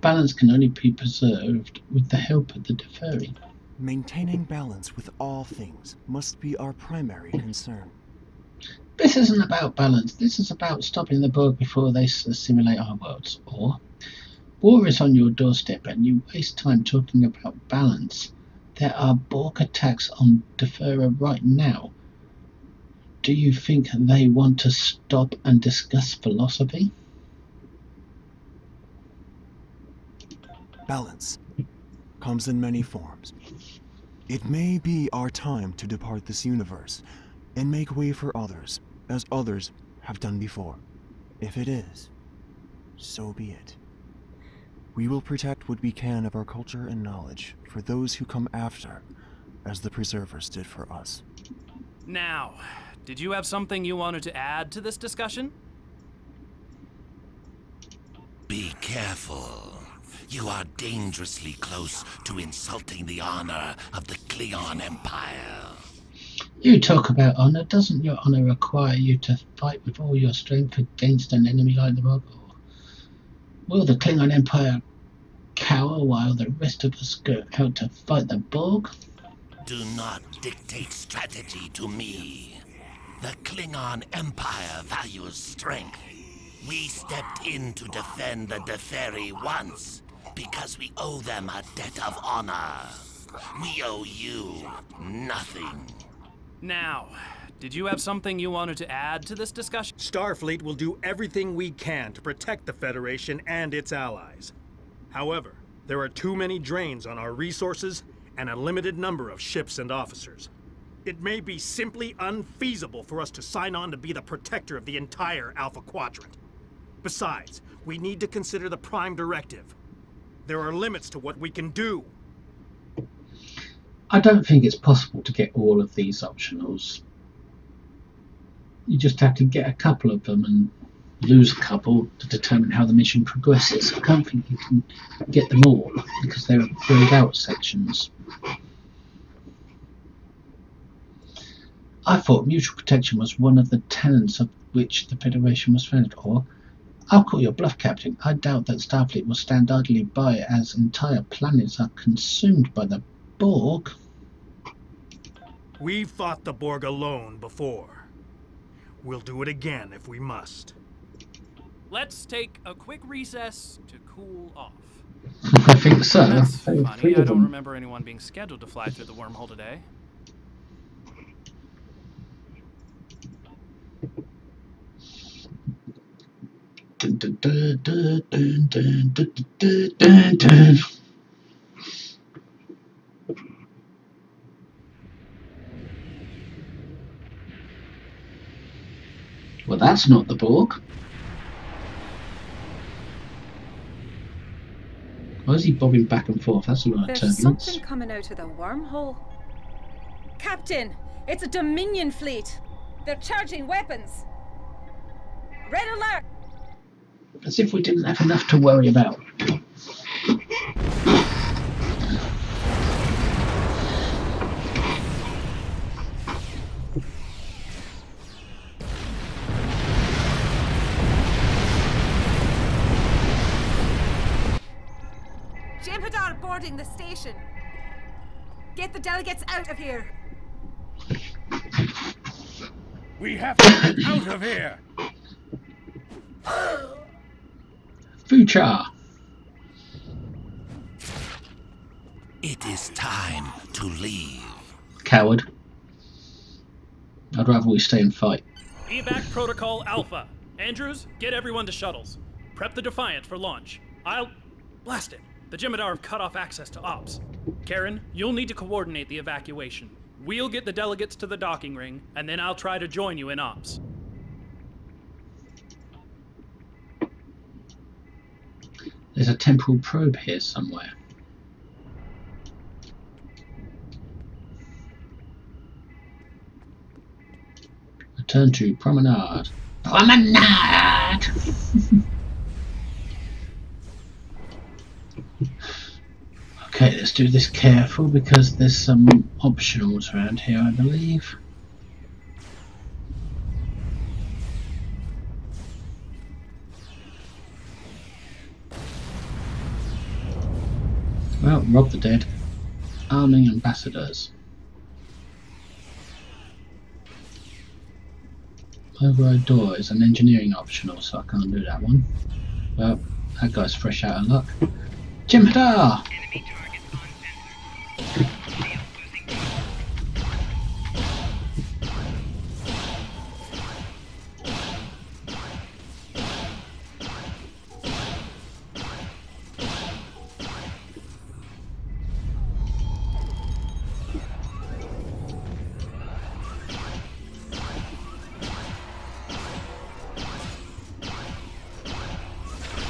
balance can only be preserved with the help of the Deferi. Maintaining balance with all things must be our primary concern. This isn't about balance. This is about stopping the Borg before they assimilate our worlds. Or, war is on your doorstep and you waste time talking about balance. There are Borg attacks on Defera right now. Do you think they want to stop and discuss philosophy? Balance comes in many forms. It may be our time to depart this universe and make way for others, as others have done before. If it is, so be it. We will protect what we can of our culture and knowledge for those who come after, as the Preservers did for us. Now, did you have something you wanted to add to this discussion? Be careful. You are dangerously close to insulting the honor of the Klingon Empire. You talk about honor. Doesn't your honor require you to fight with all your strength against an enemy like the Borg? Will the Klingon Empire cower while the rest of us go out to fight the Borg? Do not dictate strategy to me. The Klingon Empire values strength. We stepped in to defend the Deferi once because we owe them a debt of honor. We owe you nothing. Now, did you have something you wanted to add to this discussion? Starfleet will do everything we can to protect the Federation and its allies. However, there are too many drains on our resources and a limited number of ships and officers. It may be simply unfeasible for us to sign on to be the protector of the entire Alpha Quadrant. Besides, we need to consider the Prime Directive. There are limits to what we can do. I don't think it's possible to get all of these optionals. You just have to get a couple of them and lose a couple to determine how the mission progresses. I can't think you can get them all because they're grayed out sections. I thought mutual protection was one of the tenets of which the Federation was founded, or I'll call your bluff, Captain. I doubt that Starfleet will stand idly by as entire planets are consumed by the Borg. We've fought the Borg alone before. We'll do it again if we must. Let's take a quick recess to cool off. I think so. That's funny. I don't them. remember anyone being scheduled to fly through the wormhole today. Dun, dun, dun, dun, dun, dun, dun, dun, dun, dun. Well, that's not the Borg. Why is he bobbing back and forth? That's a lot of There's turbulence. something coming out of the wormhole. Captain, it's a Dominion fleet. They're charging weapons. Red alert! As if we didn't have enough to worry about. Boarding the station. Get the delegates out of here. We have to get out of here! Future. It is time to leave. Coward. I'd rather we stay and fight. Evac Protocol Alpha. Andrews, get everyone to shuttles. Prep the Defiant for launch. I'll. Blast it! The Jem'Hadar have cut off access to ops. Karen, you'll need to coordinate the evacuation. We'll get the delegates to the docking ring, and then I'll try to join you in ops. There's a temporal probe here somewhere. Return to promenade. Promenade! okay, let's do this careful because there's some optionals around here, I believe. Well, rob the dead. Arming ambassadors. Override door is an engineering optional, so I can't do that one. Well, that guy's fresh out of luck. Jem'Hadar!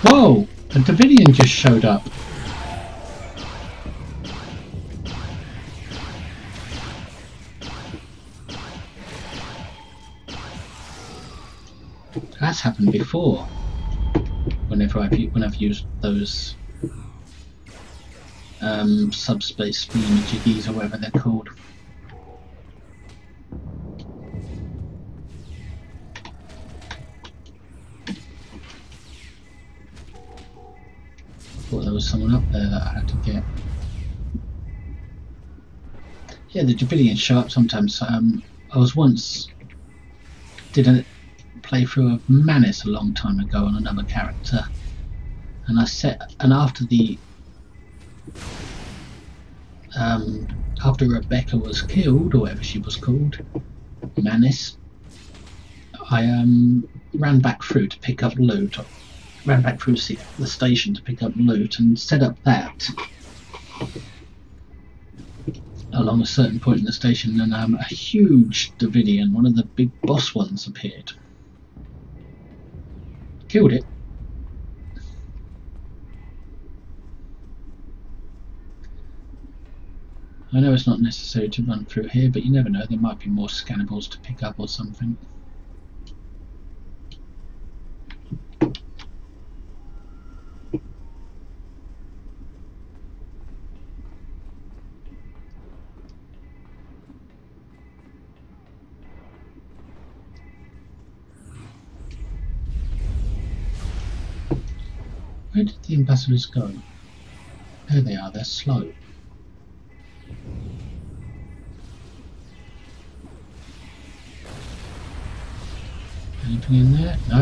Whoa! A Devidian just showed up. Happened before. Whenever I've I've used those um, subspace beam jiggies or whatever they're called. thought there was someone up there that I had to get. Yeah, the Jubilian show up sometimes. Um, I was once did a playthrough of Manus a long time ago on another character, and I set and after the um, after Rebecca was killed or whatever she was called, Manus, I um ran back through to pick up loot. Ran back through the the station to pick up loot and set up that along a certain point in the station. And um, a huge Devidian, one of the big boss ones appeared. Killed it. I know it's not necessary to run through here, but you never know, there might be more scannables to pick up or something. Where did the ambassadors go? There they are, they're slow. Anything in there? No.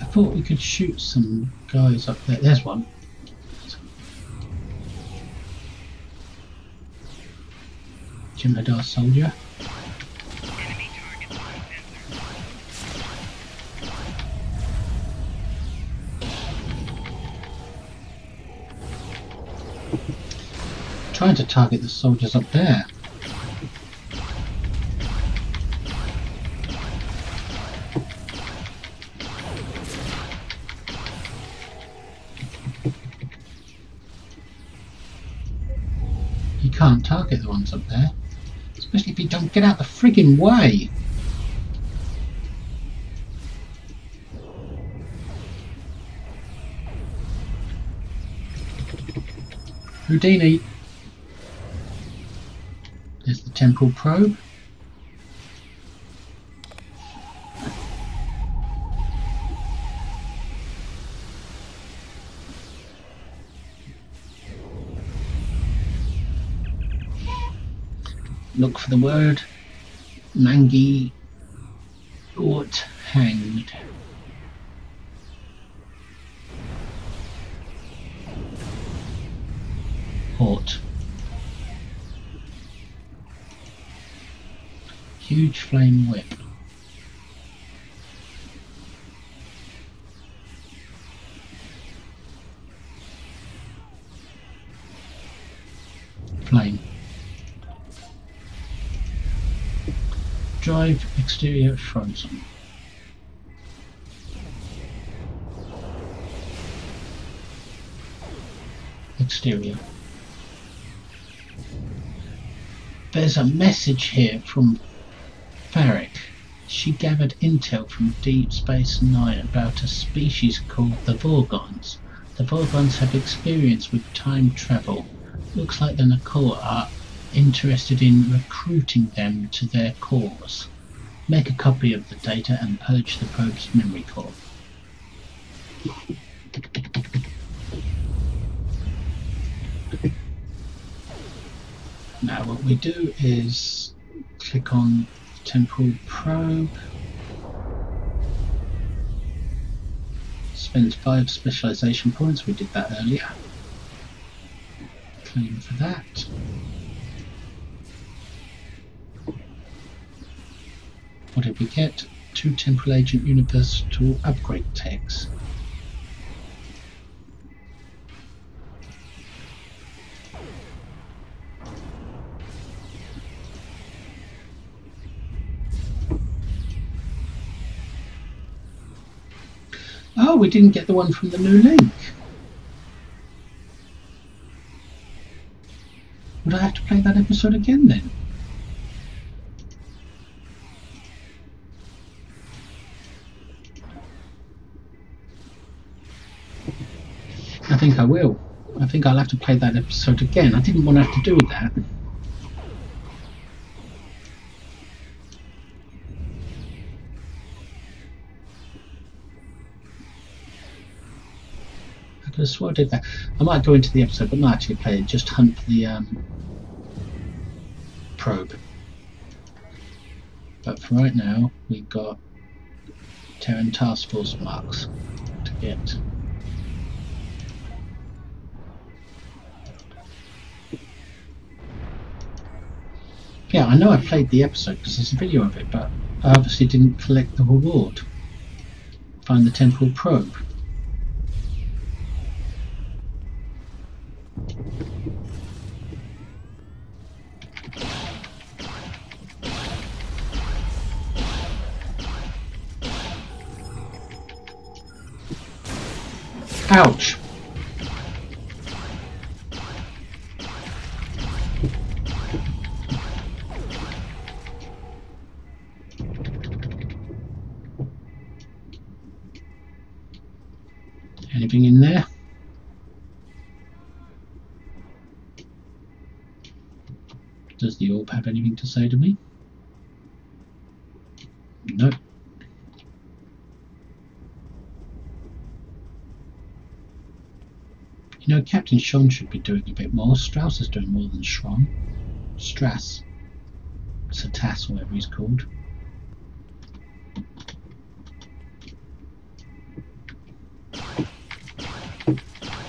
I thought we could shoot some guys up there. There's one. Jem'Hadar soldier. Trying to target the soldiers up there. You can't target the ones up there. Especially if you don't get out the friggin' way. Houdini. Temporal probe. Look for the word Mangi Ort hanged. Hort. Huge flame whip. Flame. Drive exterior front. Exterior. There's a message here from Farrick. She gathered intel from Deep Space Nine about a species called the Vorgons. The Vorgons have experience with time travel. Looks like the Na'kuhl are interested in recruiting them to their cause. Make a copy of the data and purge the probe's memory core. Now what we do is click on temporal probe. Spends five specialization points, we did that earlier. Claim for that. What did we get? Two temporal agent universal upgrade tags. We didn't get the one from the new link. Would I have to play that episode again then? I think I will. I think I'll have to play that episode again. I didn't want to have to do that. I did. I might go into the episode, but not actually play it. Just hunt the um, probe. But for right now, we've got Terran Task Force marks to get. Yeah, I know I played the episode because there's a video of it, but I obviously didn't collect the reward. Find the temporal probe. Ouch! Anything in there? Does the orb have anything to say to me? No. You know, Captain Sean should be doing a bit more. Strauss is doing more than Schron. Strass. Satas, whatever he's called.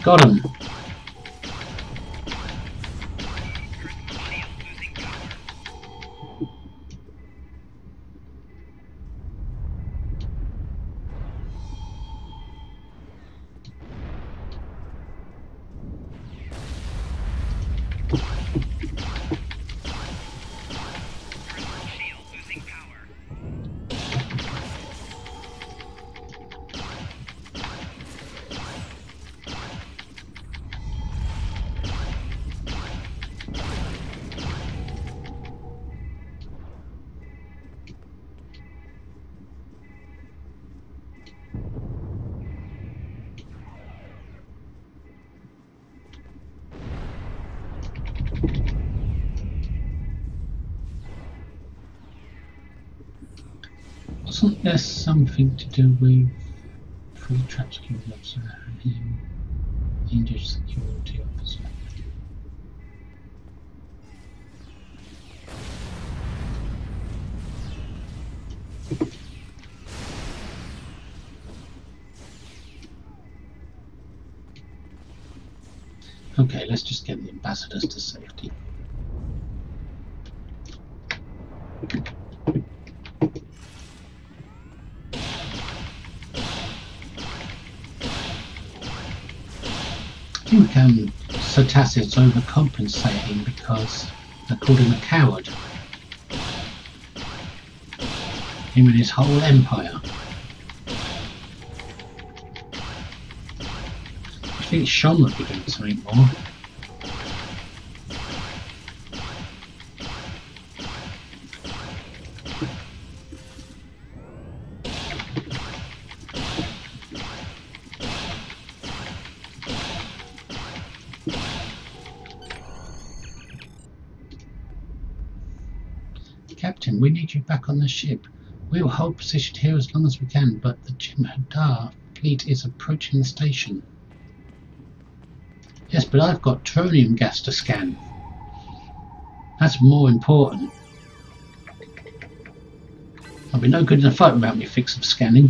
Got him. Free trap security officer and him Is overcompensating because they called him a coward. Him and his whole empire. I think Sean would be doing something more. The ship. We will hold position here as long as we can, but the Jem'Hadar fleet is approaching the station. Yes, but I've got tronium gas to scan. That's more important. I'll be no good in a fight without me fix of scanning.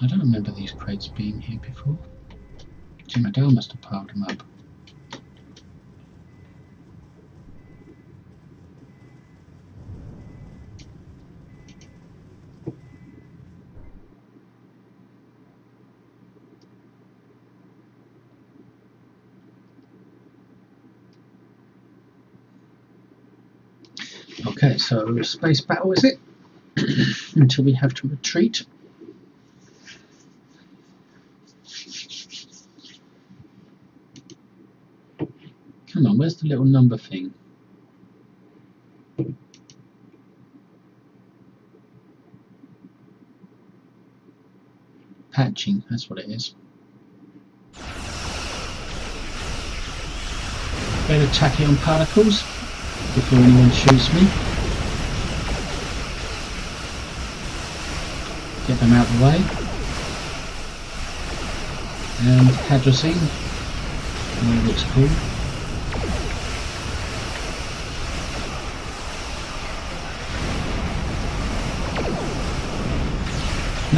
I don't these crates here before. Jem'Hadar must have piled them up. Okay, so space battle is it? Until we have to retreat. Come on, where's the little number thing? Patching, that's what it is. Better tachyon particles before anyone shoots me. Get them out of the way. And hydrazine. Oh, looks cool.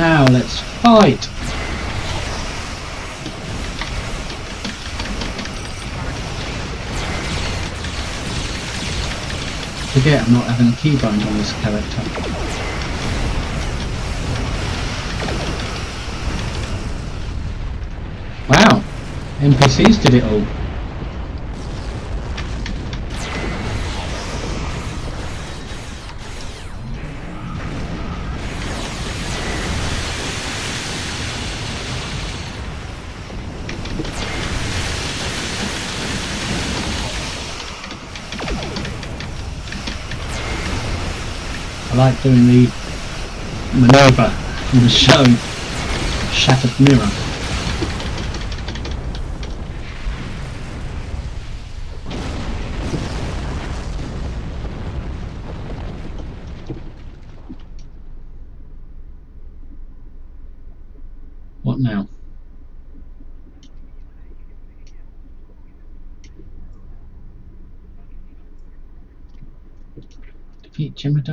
Now let's fight! Forget I'm not having a keybind on this character. Wow! NPCs did it all. Like doing the maneuver from the show Shattered Mirror.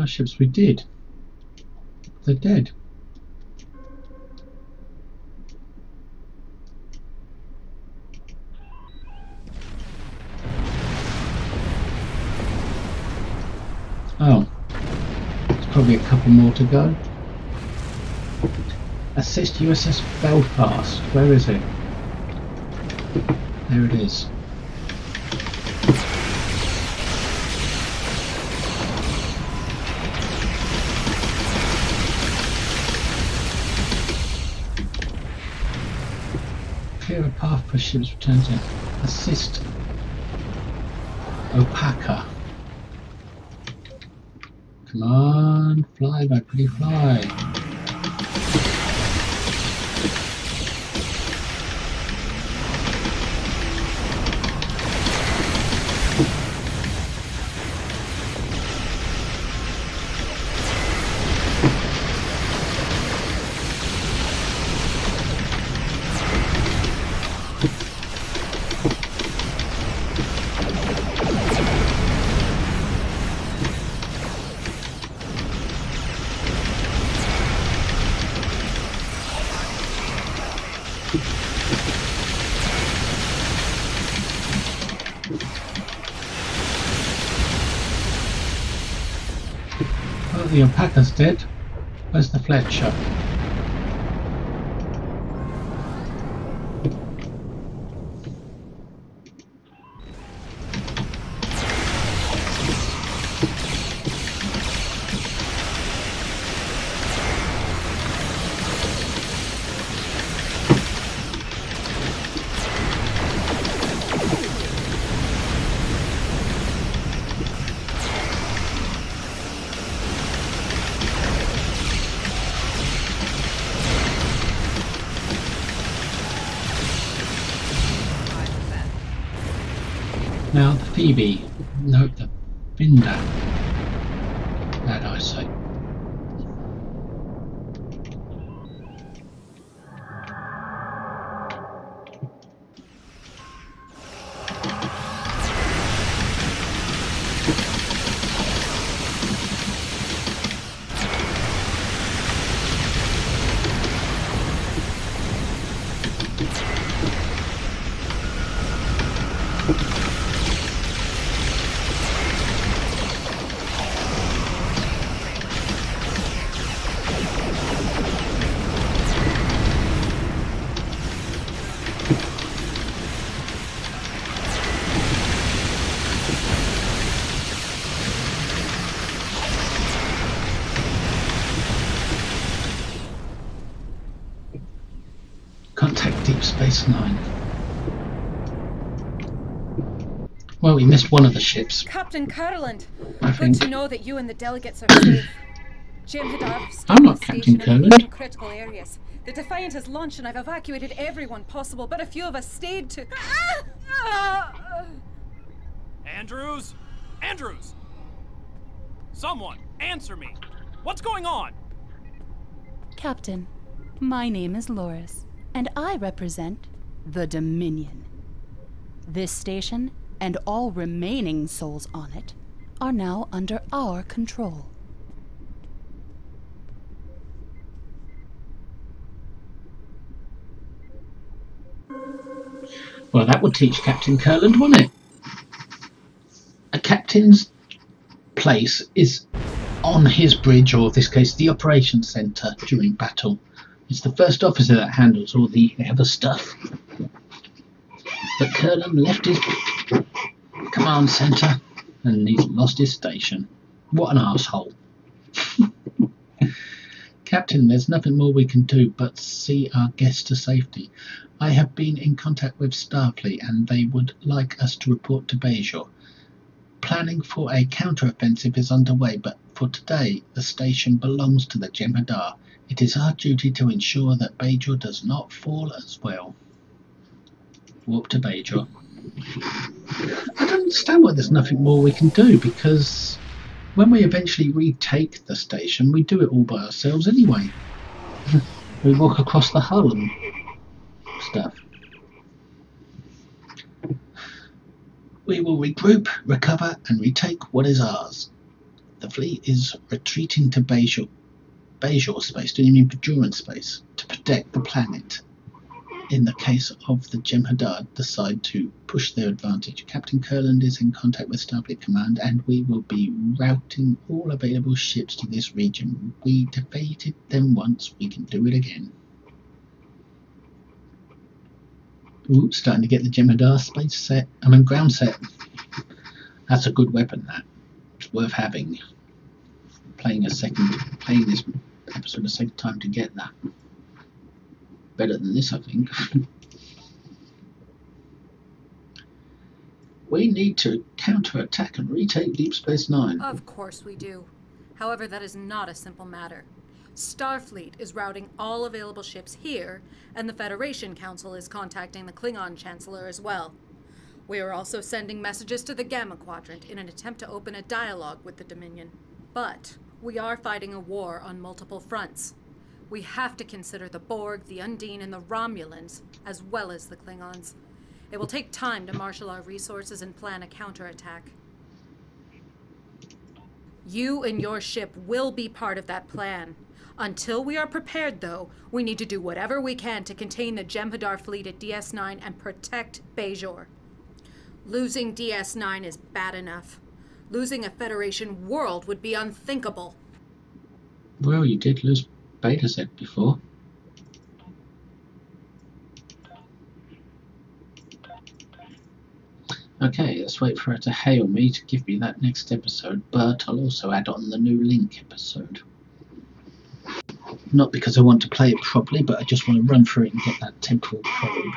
Ships? We did. They're dead. Oh. There's probably a couple more to go. Assist USS Belfast. Where is it? There it is. Clear for ships return to assist Opaka. Come on, fly, my pretty fly. Alpaca's dead. Where's the Fletcher? Well, we missed one of the ships. Captain Kurland, I good to know that you and the delegates are safe. Jem'Hadar I'm not Captain Kurland. critical areas. The Defiant has launched and I've evacuated everyone possible, but a few of us stayed to. Andrews? Andrews! Someone, answer me! What's going on? Captain, my name is Loris, and I represent the Dominion. This station and all remaining souls on it are now under our control. Well, that would teach Captain Kurland, wouldn't it? A captain's place is on his bridge, or in this case, the operations centre during battle. It's the first officer that handles all the other stuff. But Kurland left his command centre and he's lost his station. What an asshole. Captain, there's nothing more we can do but see our guests to safety. I have been in contact with Starfleet and they would like us to report to Bajor. Planning for a counter-offensive is underway, but for today the station belongs to the Jem'Hadar. It is our duty to ensure that Bajor does not fall as well. Warp to Bajor. I don't understand why there's nothing more we can do because when we eventually retake the station, we do it all by ourselves anyway. we walk across the hull and stuff. We will regroup, recover, and retake what is ours. the fleet is retreating to Bajor, Bajor space, do you mean Bajoran space, to protect the planet in the case of the Jem'Hadar decide to push their advantage. Captain Kurland is in contact with Starfleet Command and we will be routing all available ships to this region. We defeated them once, we can do it again. Ooh, starting to get the Jem'Hadar space set, I mean ground set. That's a good weapon that. It's worth having. Playing a second playing this episode a second time to get that better than this, I think. we need to counterattack and retake Deep Space Nine. Of course we do. However, that is not a simple matter. Starfleet is routing all available ships here, and the Federation Council is contacting the Klingon Chancellor as well. We are also sending messages to the Gamma Quadrant in an attempt to open a dialogue with the Dominion. But we are fighting a war on multiple fronts. We have to consider the Borg, the Undine, and the Romulans, as well as the Klingons. It will take time to marshal our resources and plan a counterattack. You and your ship will be part of that plan. Until we are prepared, though, we need to do whatever we can to contain the Jem'Hadar fleet at DS9 and protect Bajor. Losing DS9 is bad enough. Losing a Federation world would be unthinkable. Well, you did lose Betazed before. Okay, let's wait for her to hail me to give me that next episode, but I'll also add on the new Link episode. Not because I want to play it properly, but I just want to run through it and get that temporal probe.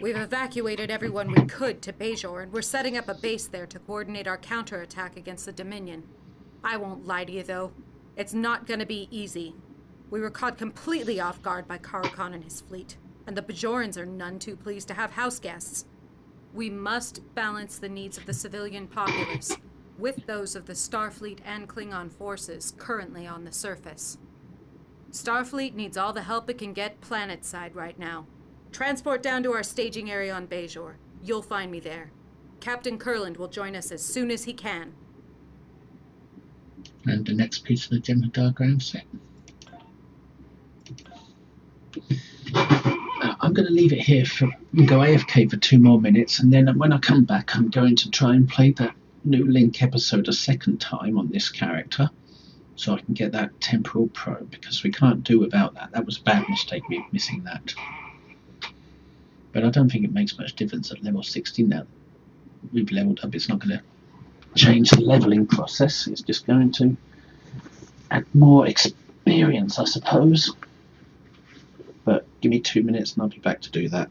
We've evacuated everyone we could to Bajor, and we're setting up a base there to coordinate our counterattack against the Dominion. I won't lie to you, though. It's not gonna be easy. We were caught completely off guard by Khan and his fleet, and the Bajorans are none too pleased to have house guests. We must balance the needs of the civilian populace with those of the Starfleet and Klingon forces currently on the surface. Starfleet needs all the help it can get planet side right now. Transport down to our staging area on Bajor. You'll find me there. Captain Kurland will join us as soon as he can. And the next piece of the Jem'Hadar ground set. Uh, I'm going to leave it here for go AFK for two more minutes, and then when I come back, I'm going to try and play that new Link episode a second time on this character, so I can get that temporal probe because we can't do without that. That was a bad mistake, me missing that. But I don't think it makes much difference at level 60 now. We've leveled up. It's not going to change the leveling process. It's just going to add more experience, I suppose. But give me two minutes and I'll be back to do that.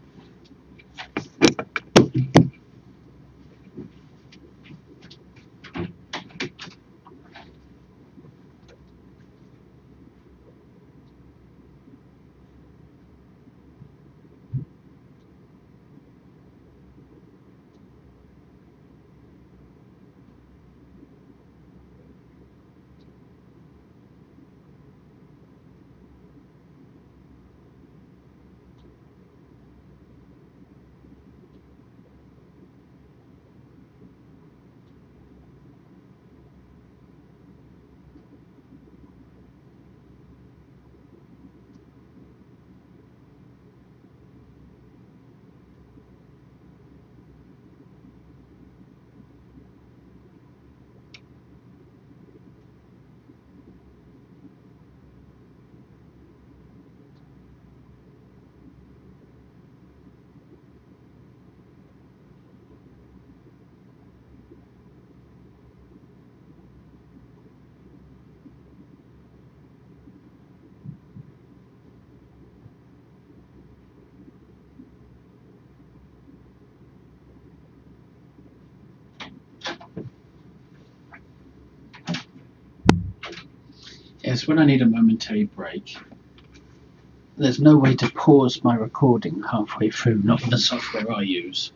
When I need a momentary break, there's no way to pause my recording halfway through, not with the software I use.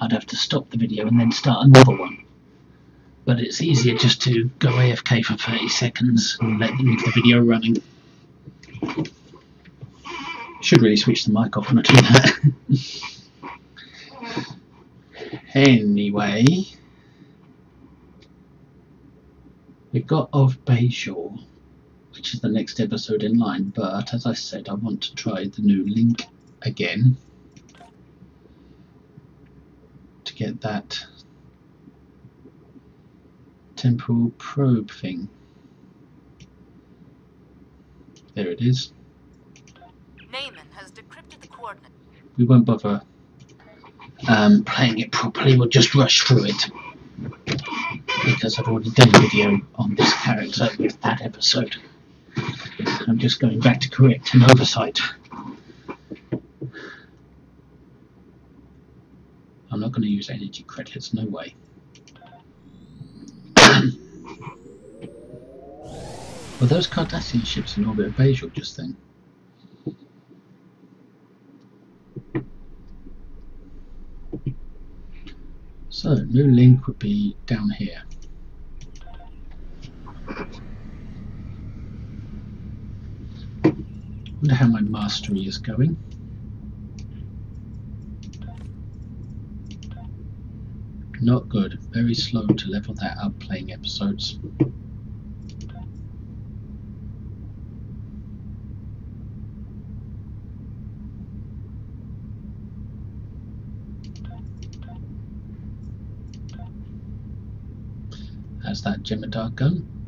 I'd have to stop the video and then start another one. But it's easier just to go AFK for 30 seconds and let leave the video running. Should really switch the mic off when I do that. anyway. We've got of Bayshore, which is the next episode in line, but as I said, I want to try the new link again to get that temporal probe thing. There it is. Naaman has decrypted the coordinates. We won't bother um, playing it properly, we'll just rush through it. Because I've already done a video on this character with that episode. I'm just going back to correct an oversight. I'm not going to use energy credits, no way. Were those Cardassian ships in orbit of Bajor just then? So, new link would be down here. Wonder how my mastery is going. Not good. Very slow to level that up playing episodes. That's that Jem'Hadar gun.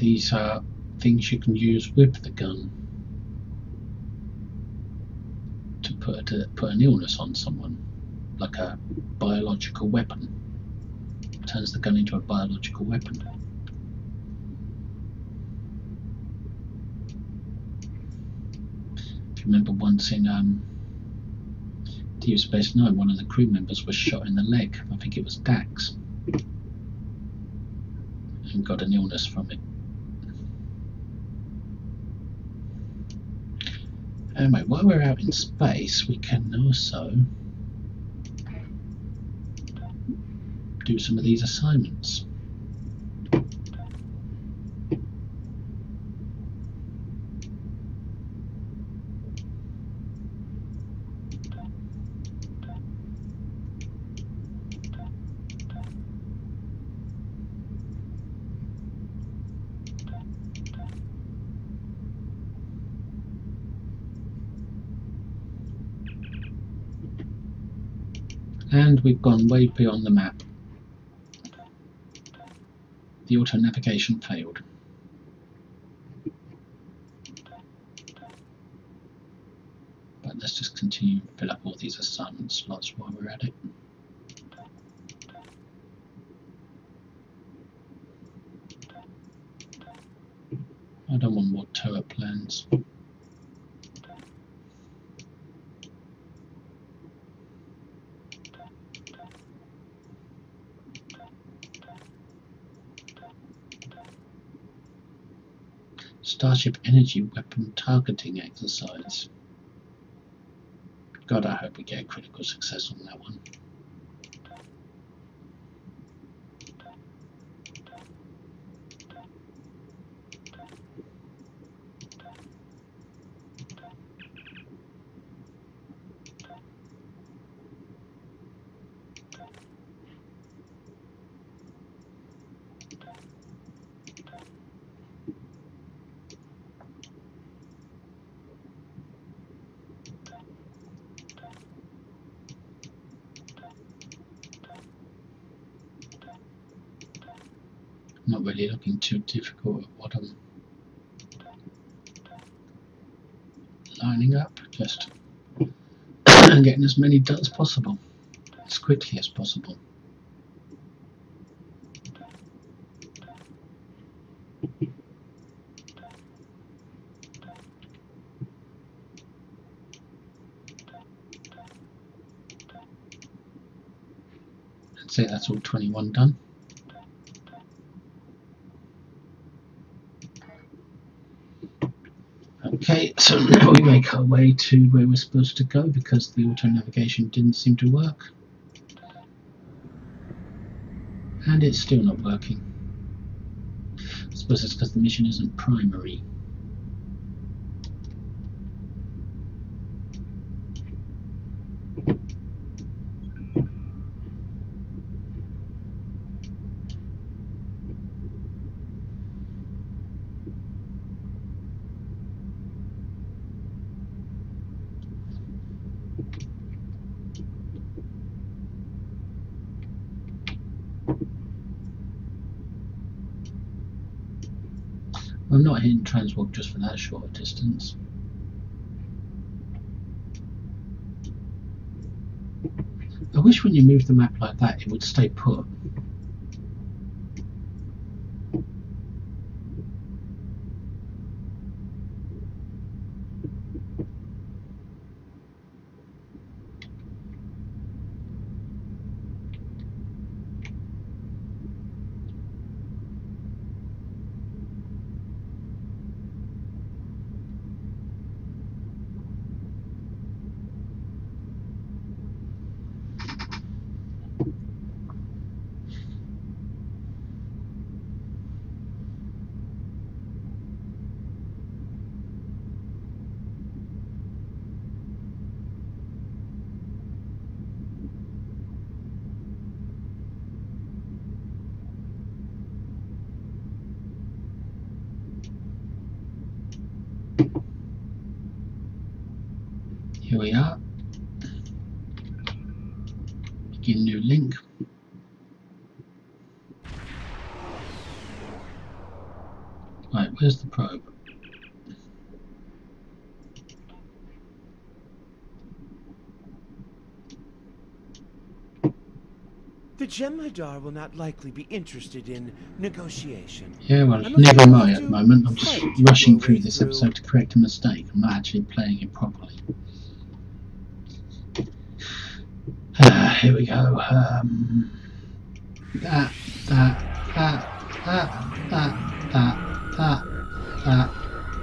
These are things you can use with the gun to put a, put an illness on someone, like a biological weapon. Turns the gun into a biological weapon. If you remember once in um, Deep Space Nine, one of the crew members was shot in the leg. I think it was Dax, and got an illness from it. Oh, anyway, while we're out in space, we can also do some of these assignments. And we've gone way beyond the map. The auto navigation failed. But let's just continue to fill up all these assignment slots while we're at it. I don't want more turret plans. Starship Energy Weapon Targeting Exercise. God, I hope we get critical success on that one. not really looking too difficult at I'm lining up, just getting as many done as possible, as quickly as possible. I'd say that's all 21 done. Okay, so now we make our way to where we're supposed to go because the auto navigation didn't seem to work. And it's still not working. I suppose it's because the mission isn't primary. I'm not hitting transwarp just for that short distance. I wish when you move the map like that it would stay put. Here we are. Begin new link. Right, where's the probe? The Jem'Hadar will not likely be interested in negotiation. Yeah, well, never mind at the moment. I'm just rushing through this through. episode to correct a mistake. I'm not actually playing it properly. Ah, here we go. Um, that, that, that, that, that, that, that, that,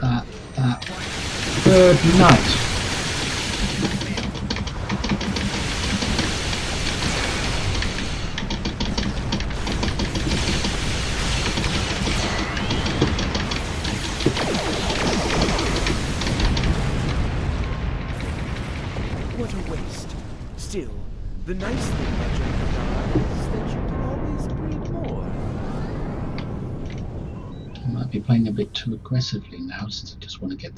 that, that. Good night. Just want to get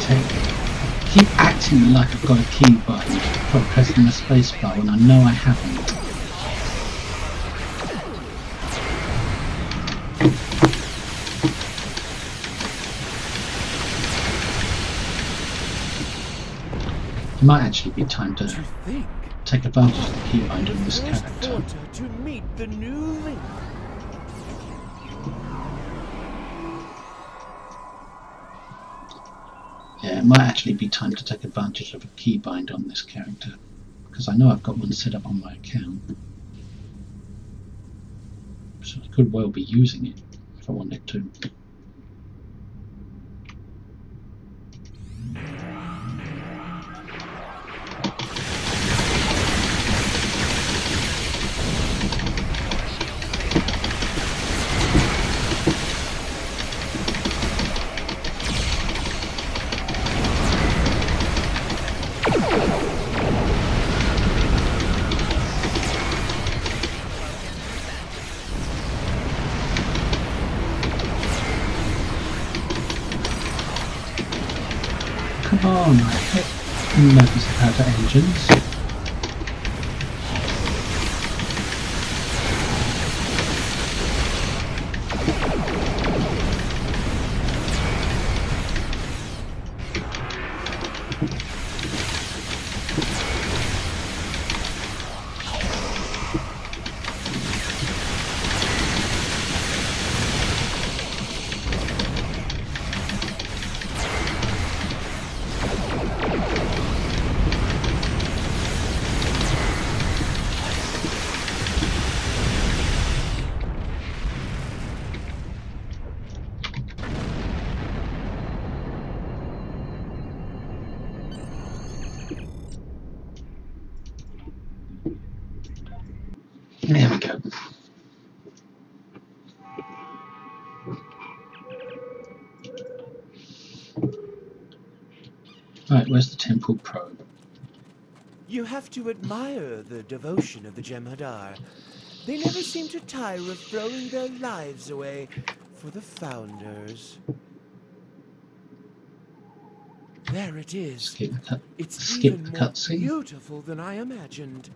take, keep acting like I've got a key button for pressing the spacebar when I know I haven't? It might actually be time to take advantage of the keybind of this character. Might actually be time to take advantage of a keybind on this character, because I know I've got one set up on my account. So I could well be using it if I wanted to. Come my, notice about the engines. You have to admire the devotion of the Jem'Hadar. They never seem to tire of throwing their lives away for the Founders. There it is. Skip the cut. It's skip even the more cutscene. beautiful than I imagined.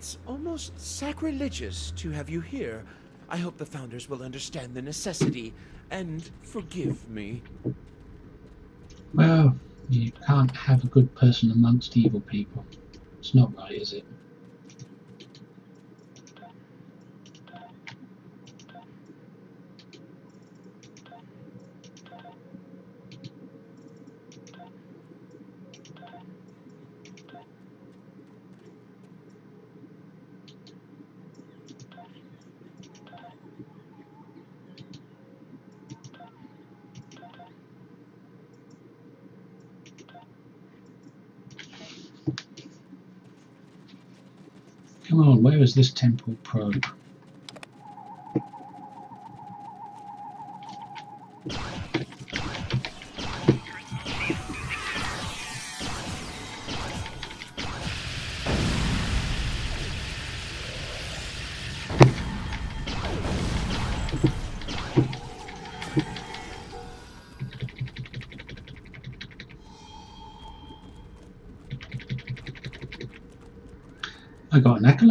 It's almost sacrilegious to have you here. I hope the Founders will understand the necessity and forgive me. Well, you can't have a good person amongst evil people. It's not right, is it? Come on, where is this temporal probe?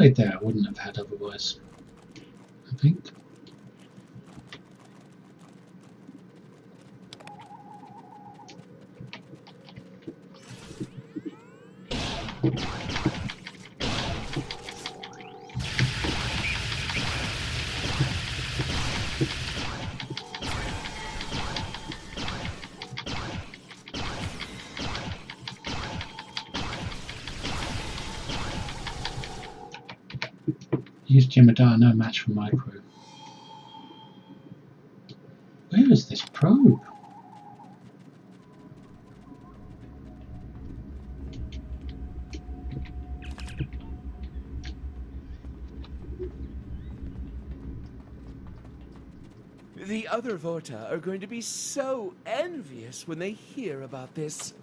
Accolade there I wouldn't have had otherwise. Use Jem'Hadar, no match for my crew. Where is this probe? The other Vorta are going to be so envious when they hear about this.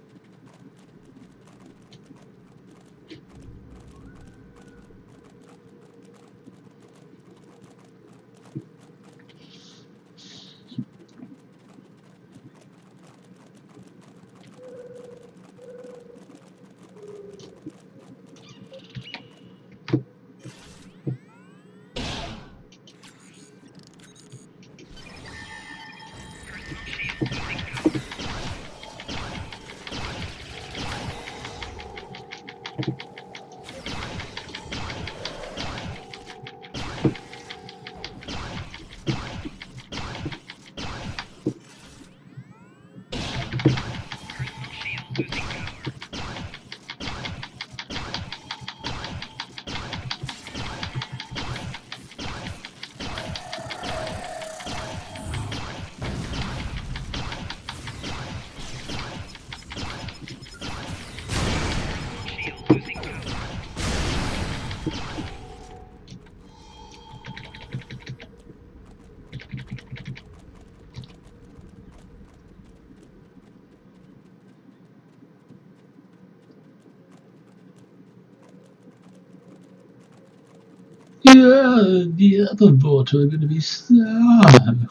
the other Vorta are going to be sad.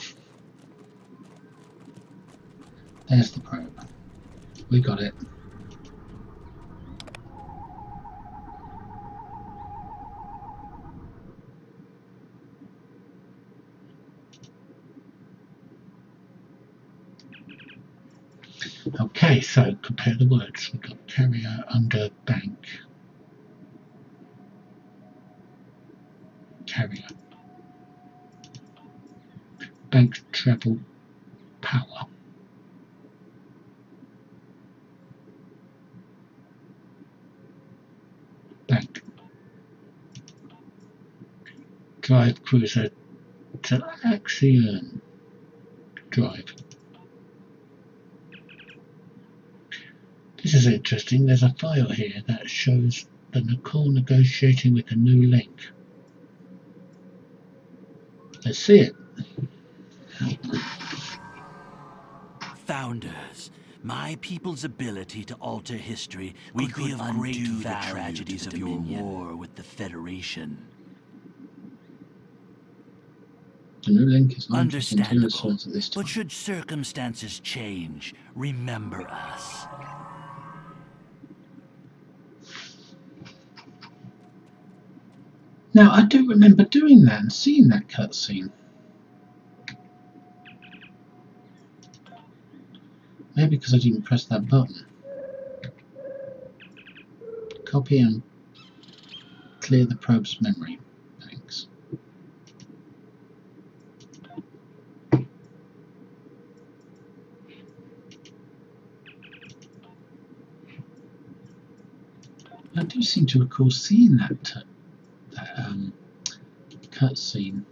There's the probe. We got it. Okay, so compare the words. We've got carrier under bank. Carrier. Bank treble power. Bank. Drive cruiser to Axion. Drive. This is interesting. There's a file here that shows the Na'kuhl negotiating with a new link. Let's see it. Founders, my people's ability to alter history we could be of great undo the tragedies to of the your war with the Federation. The new link is not Understandable. at this time. But should circumstances change, remember us. Now, I do remember doing that and seeing that cutscene. Maybe because I didn't press that button. Copy and clear the probe's memory. Thanks. I do seem to recall seeing that uh, that um, cutscene.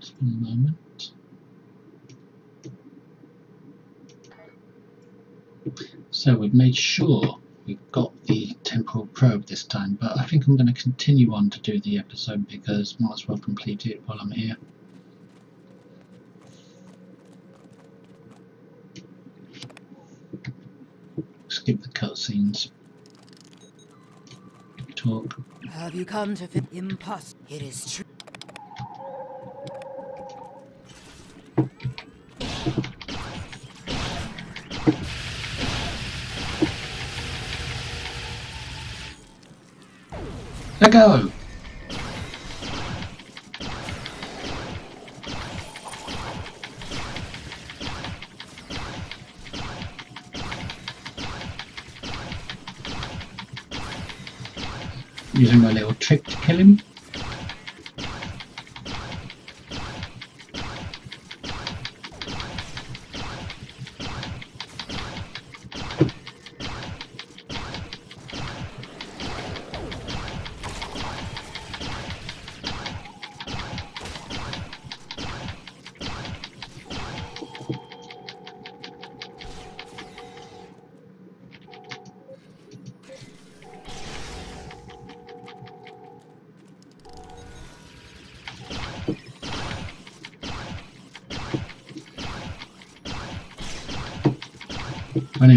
Just one moment. So we've made sure we've got the temporal probe this time, but I think I'm going to continue on to do the episode because might as well complete it while I'm here. Skip the cutscenes. Talk. Have you come to fit impost? It is true. Let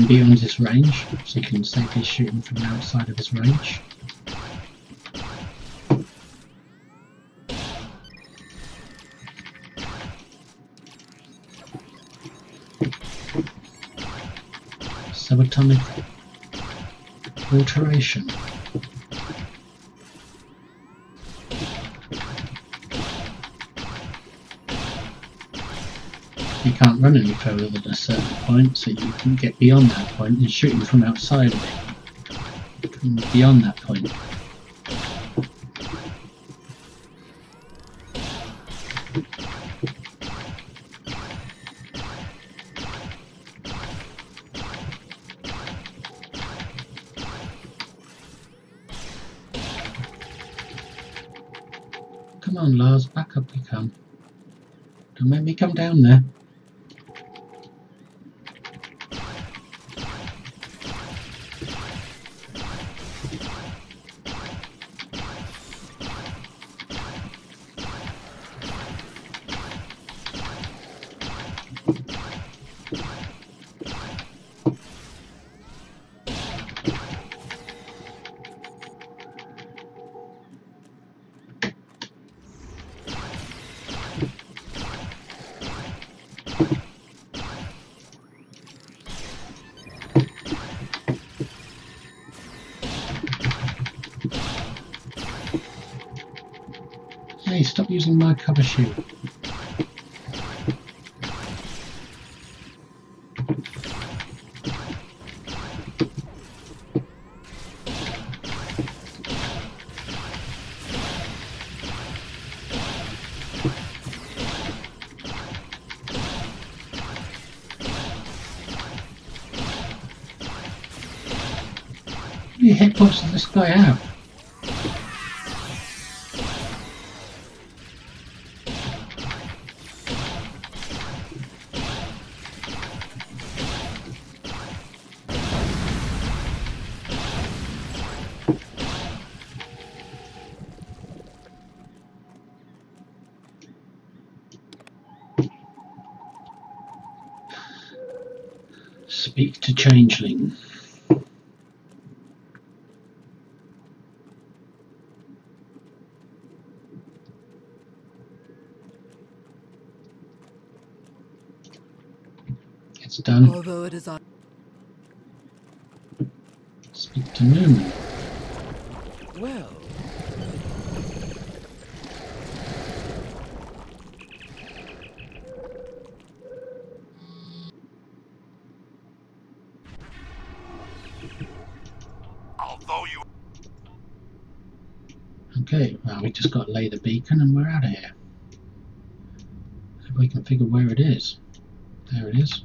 beyond his range, so you can safely shoot him from outside of his range. Subatomic alteration. You can't run any further than a certain point, so you can get beyond that point and shoot him from outside of it. Beyond that point. Come on, Lars, back up you come. Don't make me come down there. Oh, points does Speak. Well, Although you Okay, well, we just got to lay the beacon and we're out of here. If we can figure where it is. There it is.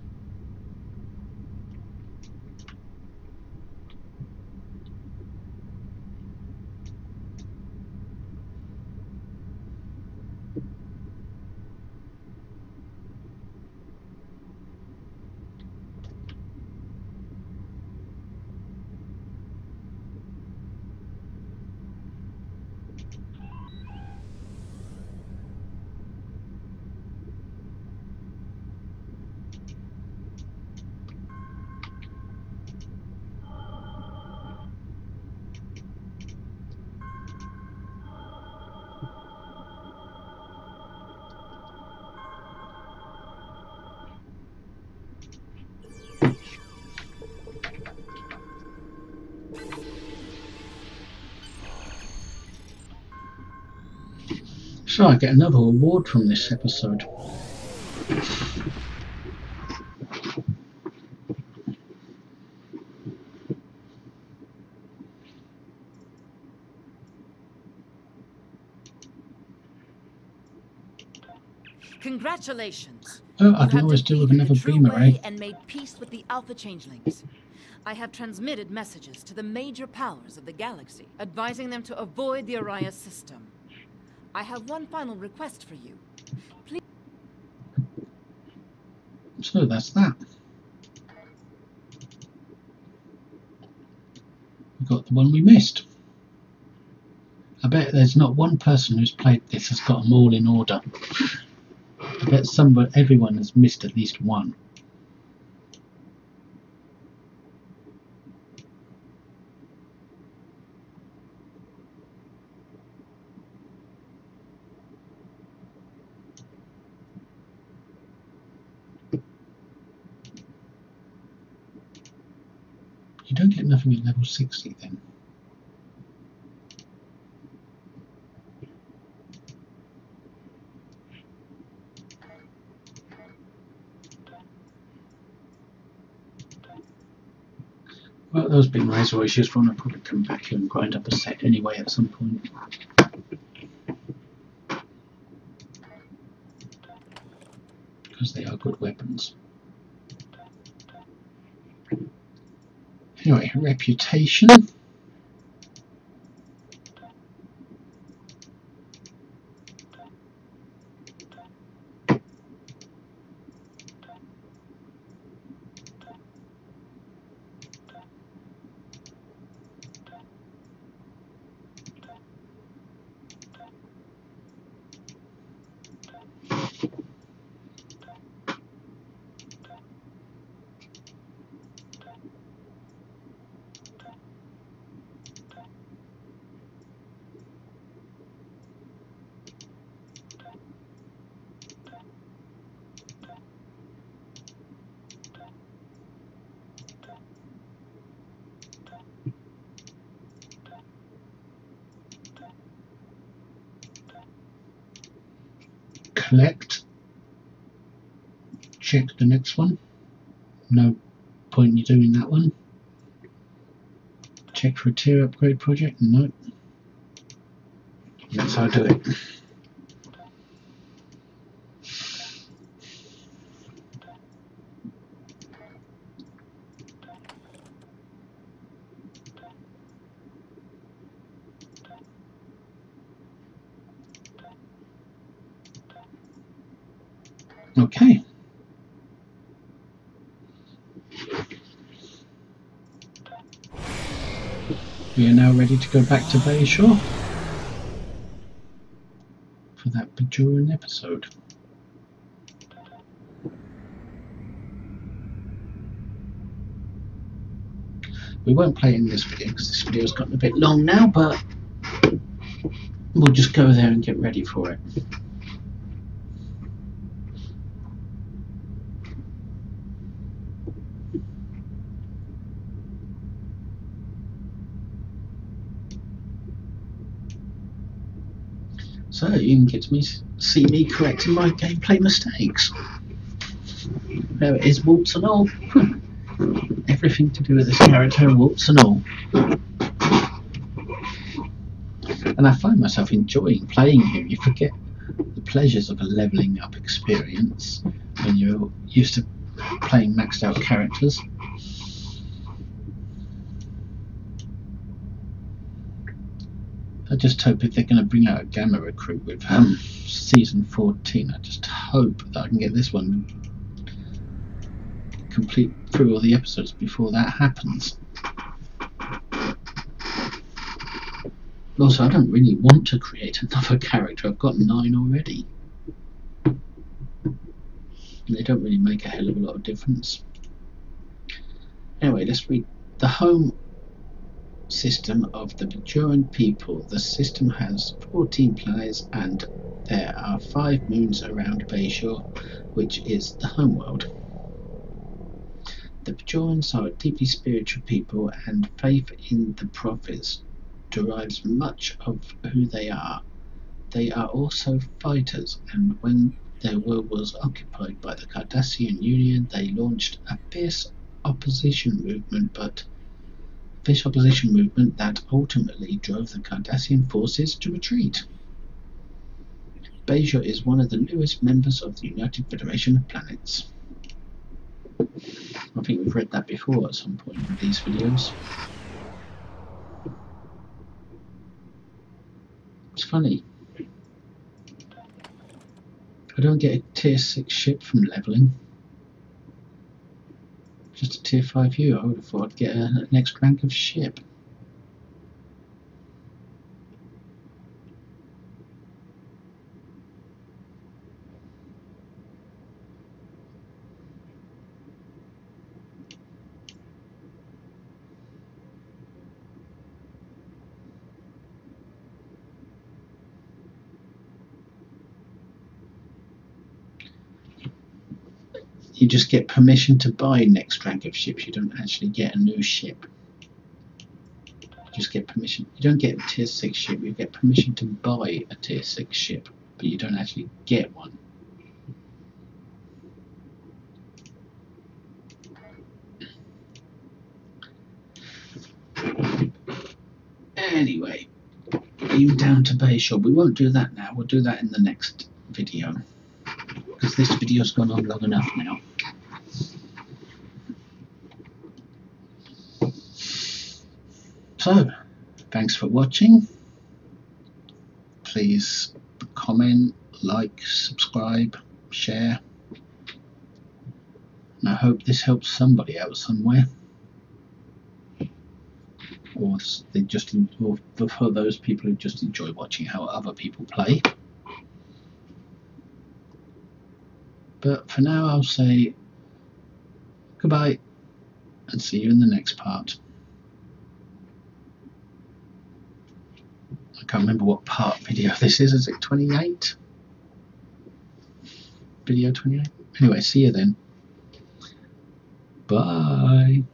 So I get another award from this episode. Congratulations. Oh, I can always do with another the beamer, eh? and made peace with the Alpha Changelings. I have transmitted messages to the major powers of the galaxy, advising them to avoid the Araya system. I have one final request for you. Please So that's that. We got the one we missed. I bet there's not one person who's played this has got them all in order. I bet somebody, everyone has missed at least one. You don't get nothing at level 60 then. Well, those been razor issues from. I'll probably come back here and grind up a set anyway at some point. Because they are good weapons. Anyway, reputation. Collect. Check the next one. No point in you doing that one. Check for a tier upgrade project. No. That's how I do it. Okay. Ready to go back to Bajor for that Bajoran episode. We won't play in this video because this video's gotten a bit long now, but we'll just go there and get ready for it. So you can get me see me correcting my gameplay mistakes. There it is, warps and all. Everything to do with this character, warps and all. And I find myself enjoying playing him. You forget the pleasures of a leveling up experience when you're used to playing maxed out characters. Just hope if they're going to bring out a Gamma Recruit with um, season 14, I just hope that I can get this one complete through all the episodes before that happens. Also, I don't really want to create another character. I've got nine already. They don't really make a hell of a lot of difference. Anyway, let's read the home system of the Bajoran people. The system has 14 planets and there are five moons around Bajor, which is the homeworld. The Bajorans are a deeply spiritual people and faith in the prophets derives much of who they are. they are also fighters, and when their world was occupied by the Cardassian Union, they launched a fierce opposition movement, but fierce opposition movement that ultimately drove the Cardassian forces to retreat. Bajor is one of the newest members of the United Federation of Planets. I think we've read that before at some point in these videos. It's funny. I don't get a tier 6 ship from leveling. Just a tier 5 U. I would have thought get a next rank of ship. You just get permission to buy next rank of ships. You don't actually get a new ship. You just get permission. You don't get a tier 6 ship, you get permission to buy a tier 6 ship, but you don't actually get one. Anyway, you down to Bajor? We won't do that now. We'll do that in the next video because this video's gone on long enough now. So, thanks for watching. Please comment, like, subscribe, share. And I hope this helps somebody out somewhere. Or they just or for those people who just enjoy watching how other people play. But for now, I'll say goodbye and see you in the next part. I can't remember what part video this is. Is it 28? Video 28? Anyway, see you then. Bye.